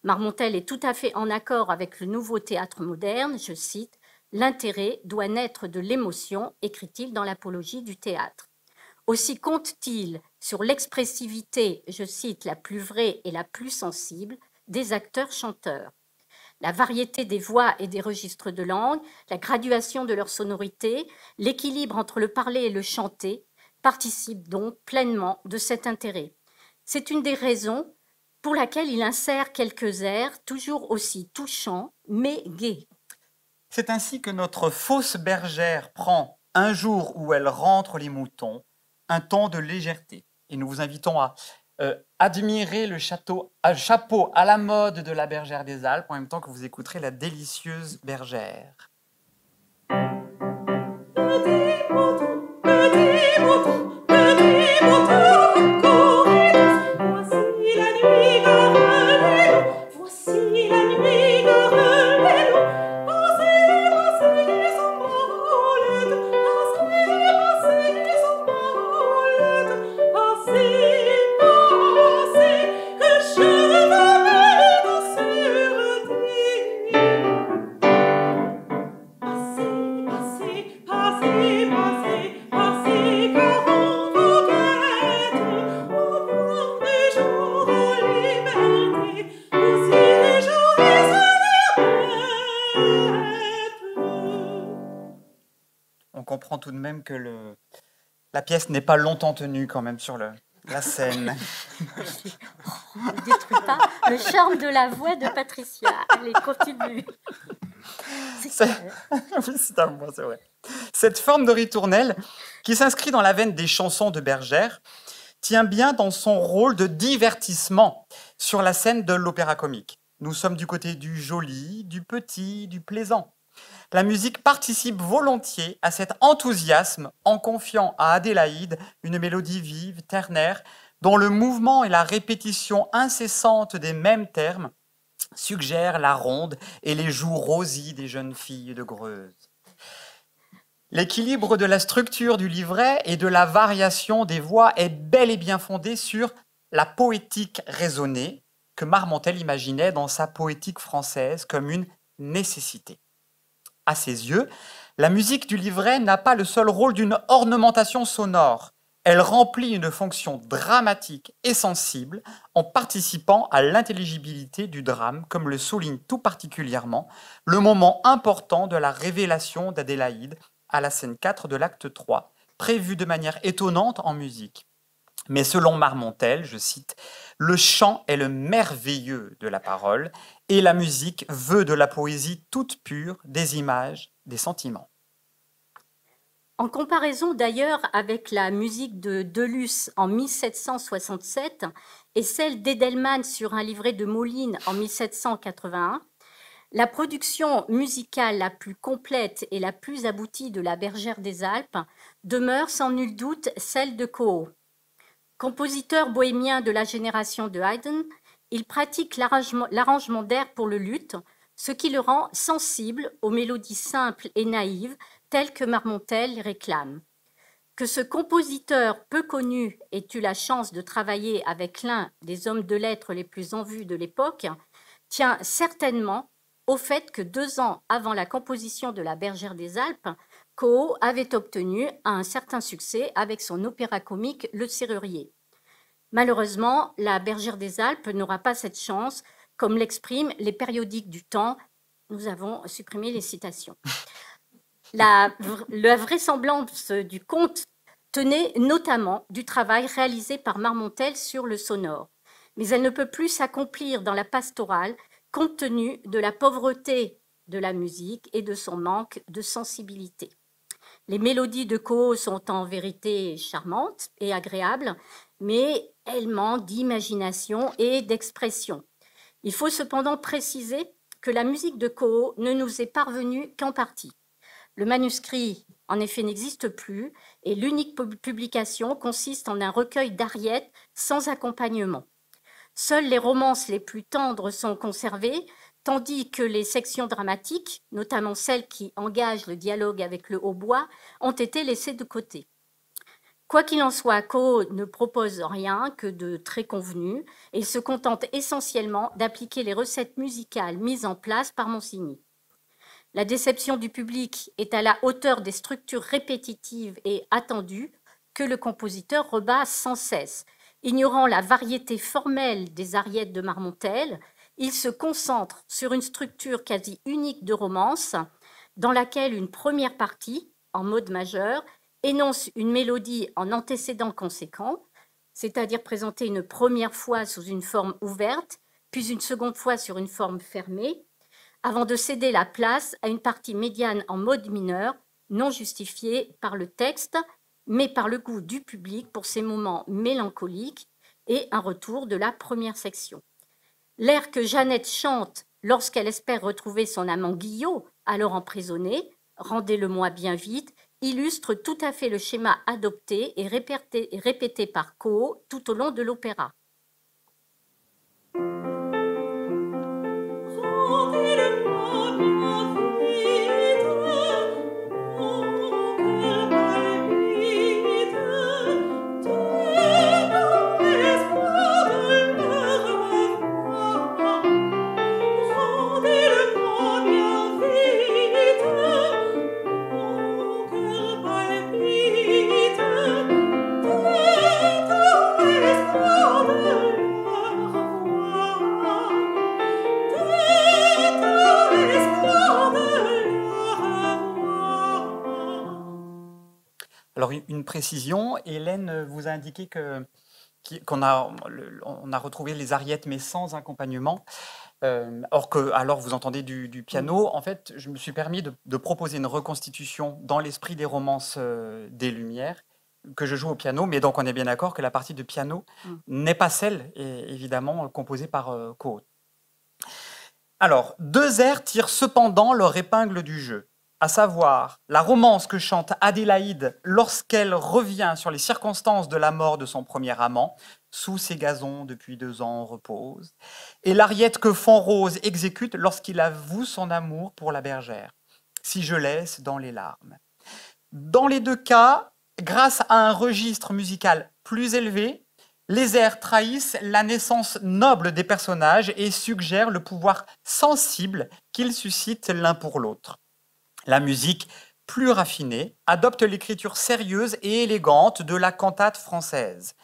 Marmontel est tout à fait en accord avec le nouveau théâtre moderne, je cite, L'intérêt doit naître de l'émotion, écrit-il dans l'apologie du théâtre. Aussi compte-t-il sur l'expressivité, je cite, la plus vraie et la plus sensible des acteurs-chanteurs. La variété des voix et des registres de langue, la graduation de leur sonorité, l'équilibre entre le parler et le chanter participent donc pleinement de cet intérêt. C'est une des raisons pour laquelle il insère quelques airs toujours aussi touchants mais gais. C'est ainsi que notre fausse bergère prend, un jour où elle rentre les moutons, un ton de légèreté. Et nous vous invitons à euh, admirer le château, un chapeau à la mode de la bergère des Alpes en même temps que vous écouterez la délicieuse bergère. Même que le, la pièce n'est pas longtemps tenue quand même sur le, la scène. ne détruis pas le charme de la voix de Patricia. Allez, continue. C'est à moi, c'est vrai. Cette forme de ritournelle, qui s'inscrit dans la veine des chansons de Bergère, tient bien dans son rôle de divertissement sur la scène de l'opéra comique. Nous sommes du côté du joli, du petit, du plaisant. La musique participe volontiers à cet enthousiasme en confiant à Adélaïde une mélodie vive, ternaire, dont le mouvement et la répétition incessante des mêmes termes suggèrent la ronde et les joues rosies des jeunes filles de Greuze. L'équilibre de la structure du livret et de la variation des voix est bel et bien fondé sur la poétique raisonnée que Marmontel imaginait dans sa poétique française comme une nécessité. À ses yeux, la musique du livret n'a pas le seul rôle d'une ornementation sonore, elle remplit une fonction dramatique et sensible en participant à l'intelligibilité du drame, comme le souligne tout particulièrement le moment important de la révélation d'Adélaïde à la scène 4 de l'acte 3, prévu de manière étonnante en musique. Mais selon Marmontel, je cite, Le chant est le merveilleux de la parole et la musique veut de la poésie toute pure des images, des sentiments. En comparaison d'ailleurs avec la musique de Delus en 1767 et celle d'Edelman sur un livret de Moline en 1781, la production musicale la plus complète et la plus aboutie de la Bergère des Alpes demeure sans nul doute celle de Coe. Compositeur bohémien de la génération de Haydn, il pratique l'arrangement d'air pour le luth, ce qui le rend sensible aux mélodies simples et naïves tel que Marmontel réclame. Que ce compositeur peu connu ait eu la chance de travailler avec l'un des hommes de lettres les plus en vue de l'époque tient certainement au fait que deux ans avant la composition de La Bergère des Alpes, Coe avait obtenu un certain succès avec son opéra comique Le Serrurier. Malheureusement, La Bergère des Alpes n'aura pas cette chance, comme l'expriment les périodiques du temps. Nous avons supprimé les citations. La, vraisemblance du conte tenait notamment du travail réalisé par Marmontel sur le sonore, mais elle ne peut plus s'accomplir dans la pastorale compte tenu de la pauvreté de la musique et de son manque de sensibilité. Les mélodies de Co sont en vérité charmantes et agréables, mais elles manquent d'imagination et d'expression. Il faut cependant préciser que la musique de Co ne nous est parvenue qu'en partie. Le manuscrit, en effet, n'existe plus et l'unique publication consiste en un recueil d'ariettes sans accompagnement. Seules les romances les plus tendres sont conservées, tandis que les sections dramatiques, notamment celles qui engagent le dialogue avec le hautbois, ont été laissées de côté. Quoi qu'il en soit, Co ne propose rien que de très convenu et il se contente essentiellement d'appliquer les recettes musicales mises en place par Monsigny. La déception du public est à la hauteur des structures répétitives et attendues que le compositeur rebat sans cesse. Ignorant la variété formelle des ariettes de Marmontel, il se concentre sur une structure quasi unique de romance dans laquelle une première partie, en mode majeur, énonce une mélodie en antécédent conséquent, c'est-à-dire présentée une première fois sous une forme ouverte, puis une seconde fois sur une forme fermée, avant de céder la place à une partie médiane en mode mineur, non justifiée par le texte, mais par le goût du public pour ces moments mélancoliques et un retour de la première section. L'air que Jeannette chante lorsqu'elle espère retrouver son amant Guillot, alors emprisonné, Rendez-le-moi bien vite, illustre tout à fait le schéma adopté et répété, répété par Co tout au long de l'opéra. Une précision, Hélène vous a indiqué que qu'on a, on a retrouvé les ariettes mais sans accompagnement. Euh, or que, alors vous entendez du, piano, en fait, je me suis permis de, proposer une reconstitution dans l'esprit des romances euh, des Lumières que je joue au piano, mais donc on est bien d'accord que la partie de piano mm. n'est pas celle, évidemment, composée par euh, Alors, deux airs tirent cependant leur épingle du jeu à savoir la romance que chante Adélaïde lorsqu'elle revient sur les circonstances de la mort de son premier amant, sous ses gazons depuis deux ans repose, et l'ariette que Rose exécute lorsqu'il avoue son amour pour la bergère, si je laisse dans les larmes. Dans les deux cas, grâce à un registre musical plus élevé, les airs trahissent la naissance noble des personnages et suggèrent le pouvoir sensible qu'ils suscitent l'un pour l'autre. La musique, plus raffinée, adopte l'écriture sérieuse et élégante de la cantate française.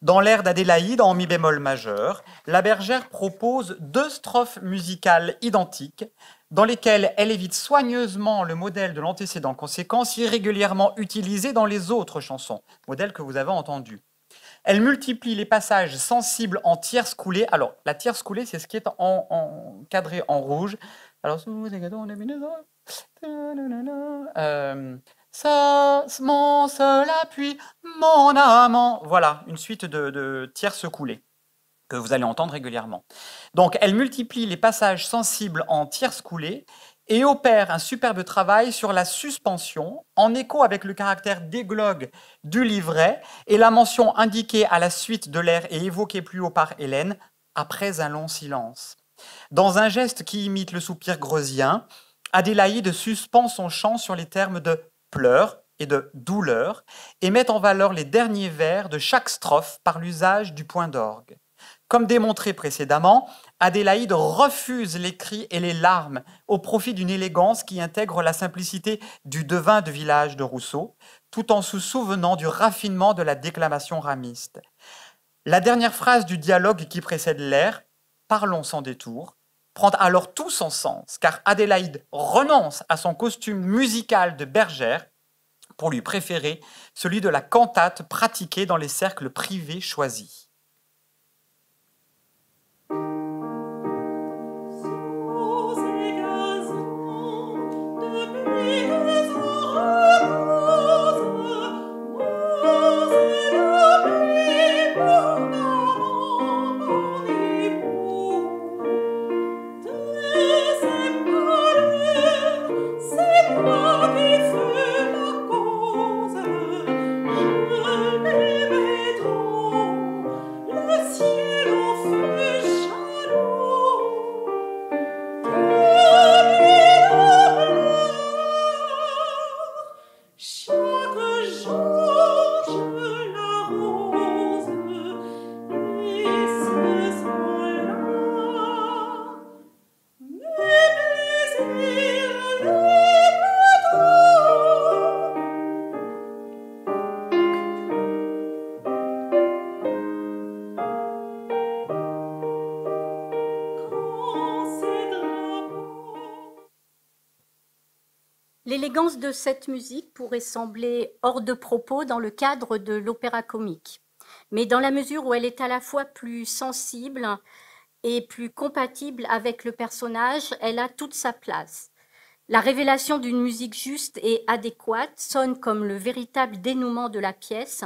Dans l'air d'Adélaïde en mi bémol majeur, la bergère propose deux strophes musicales identiques dans lesquelles elle évite soigneusement le modèle de l'antécédent conséquence irrégulièrement utilisé dans les autres chansons, modèle que vous avez entendu. Elle multiplie les passages sensibles en tierce coulée. Alors, la tierce coulée, c'est ce qui est en, cadré en rouge. Alors, euh, ça, mon seul appui, mon amant. Voilà, une suite de, de tierces coulées que vous allez entendre régulièrement. Donc, elle multiplie les passages sensibles en tierces coulées et opère un superbe travail sur la suspension, en écho avec le caractère déglogue du livret et la mention indiquée à la suite de l'air et évoquée plus haut par Hélène, après un long silence. Dans un geste qui imite le soupir greusien, Adélaïde suspend son chant sur les termes de pleurs et de douleur et met en valeur les derniers vers de chaque strophe par l'usage du point d'orgue. Comme démontré précédemment, Adélaïde refuse les cris et les larmes au profit d'une élégance qui intègre la simplicité du devin de village de Rousseau, tout en se souvenant du raffinement de la déclamation ramiste. La dernière phrase du dialogue qui précède l'air, Parlons sans détour, prend alors tout son sens, car Adélaïde renonce à son costume musical de bergère pour lui préférer celui de la cantate pratiquée dans les cercles privés choisis. De cette musique pourrait sembler hors de propos dans le cadre de l'opéra comique, mais dans la mesure où elle est à la fois plus sensible et plus compatible avec le personnage, elle a toute sa place. La révélation d'une musique juste et adéquate sonne comme le véritable dénouement de la pièce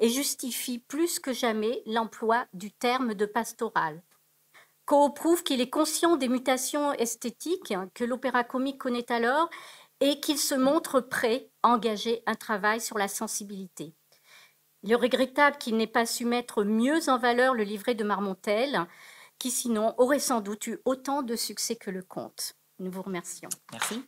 et justifie plus que jamais l'emploi du terme de pastoral. Co prouve qu'il est conscient des mutations esthétiques que l'opéra comique connaît alors et qu'il se montre prêt à engager un travail sur la sensibilité. Il est regrettable qu'il n'ait pas su mettre mieux en valeur le livret de Marmontel, qui sinon aurait sans doute eu autant de succès que le conte. Nous vous remercions. Merci.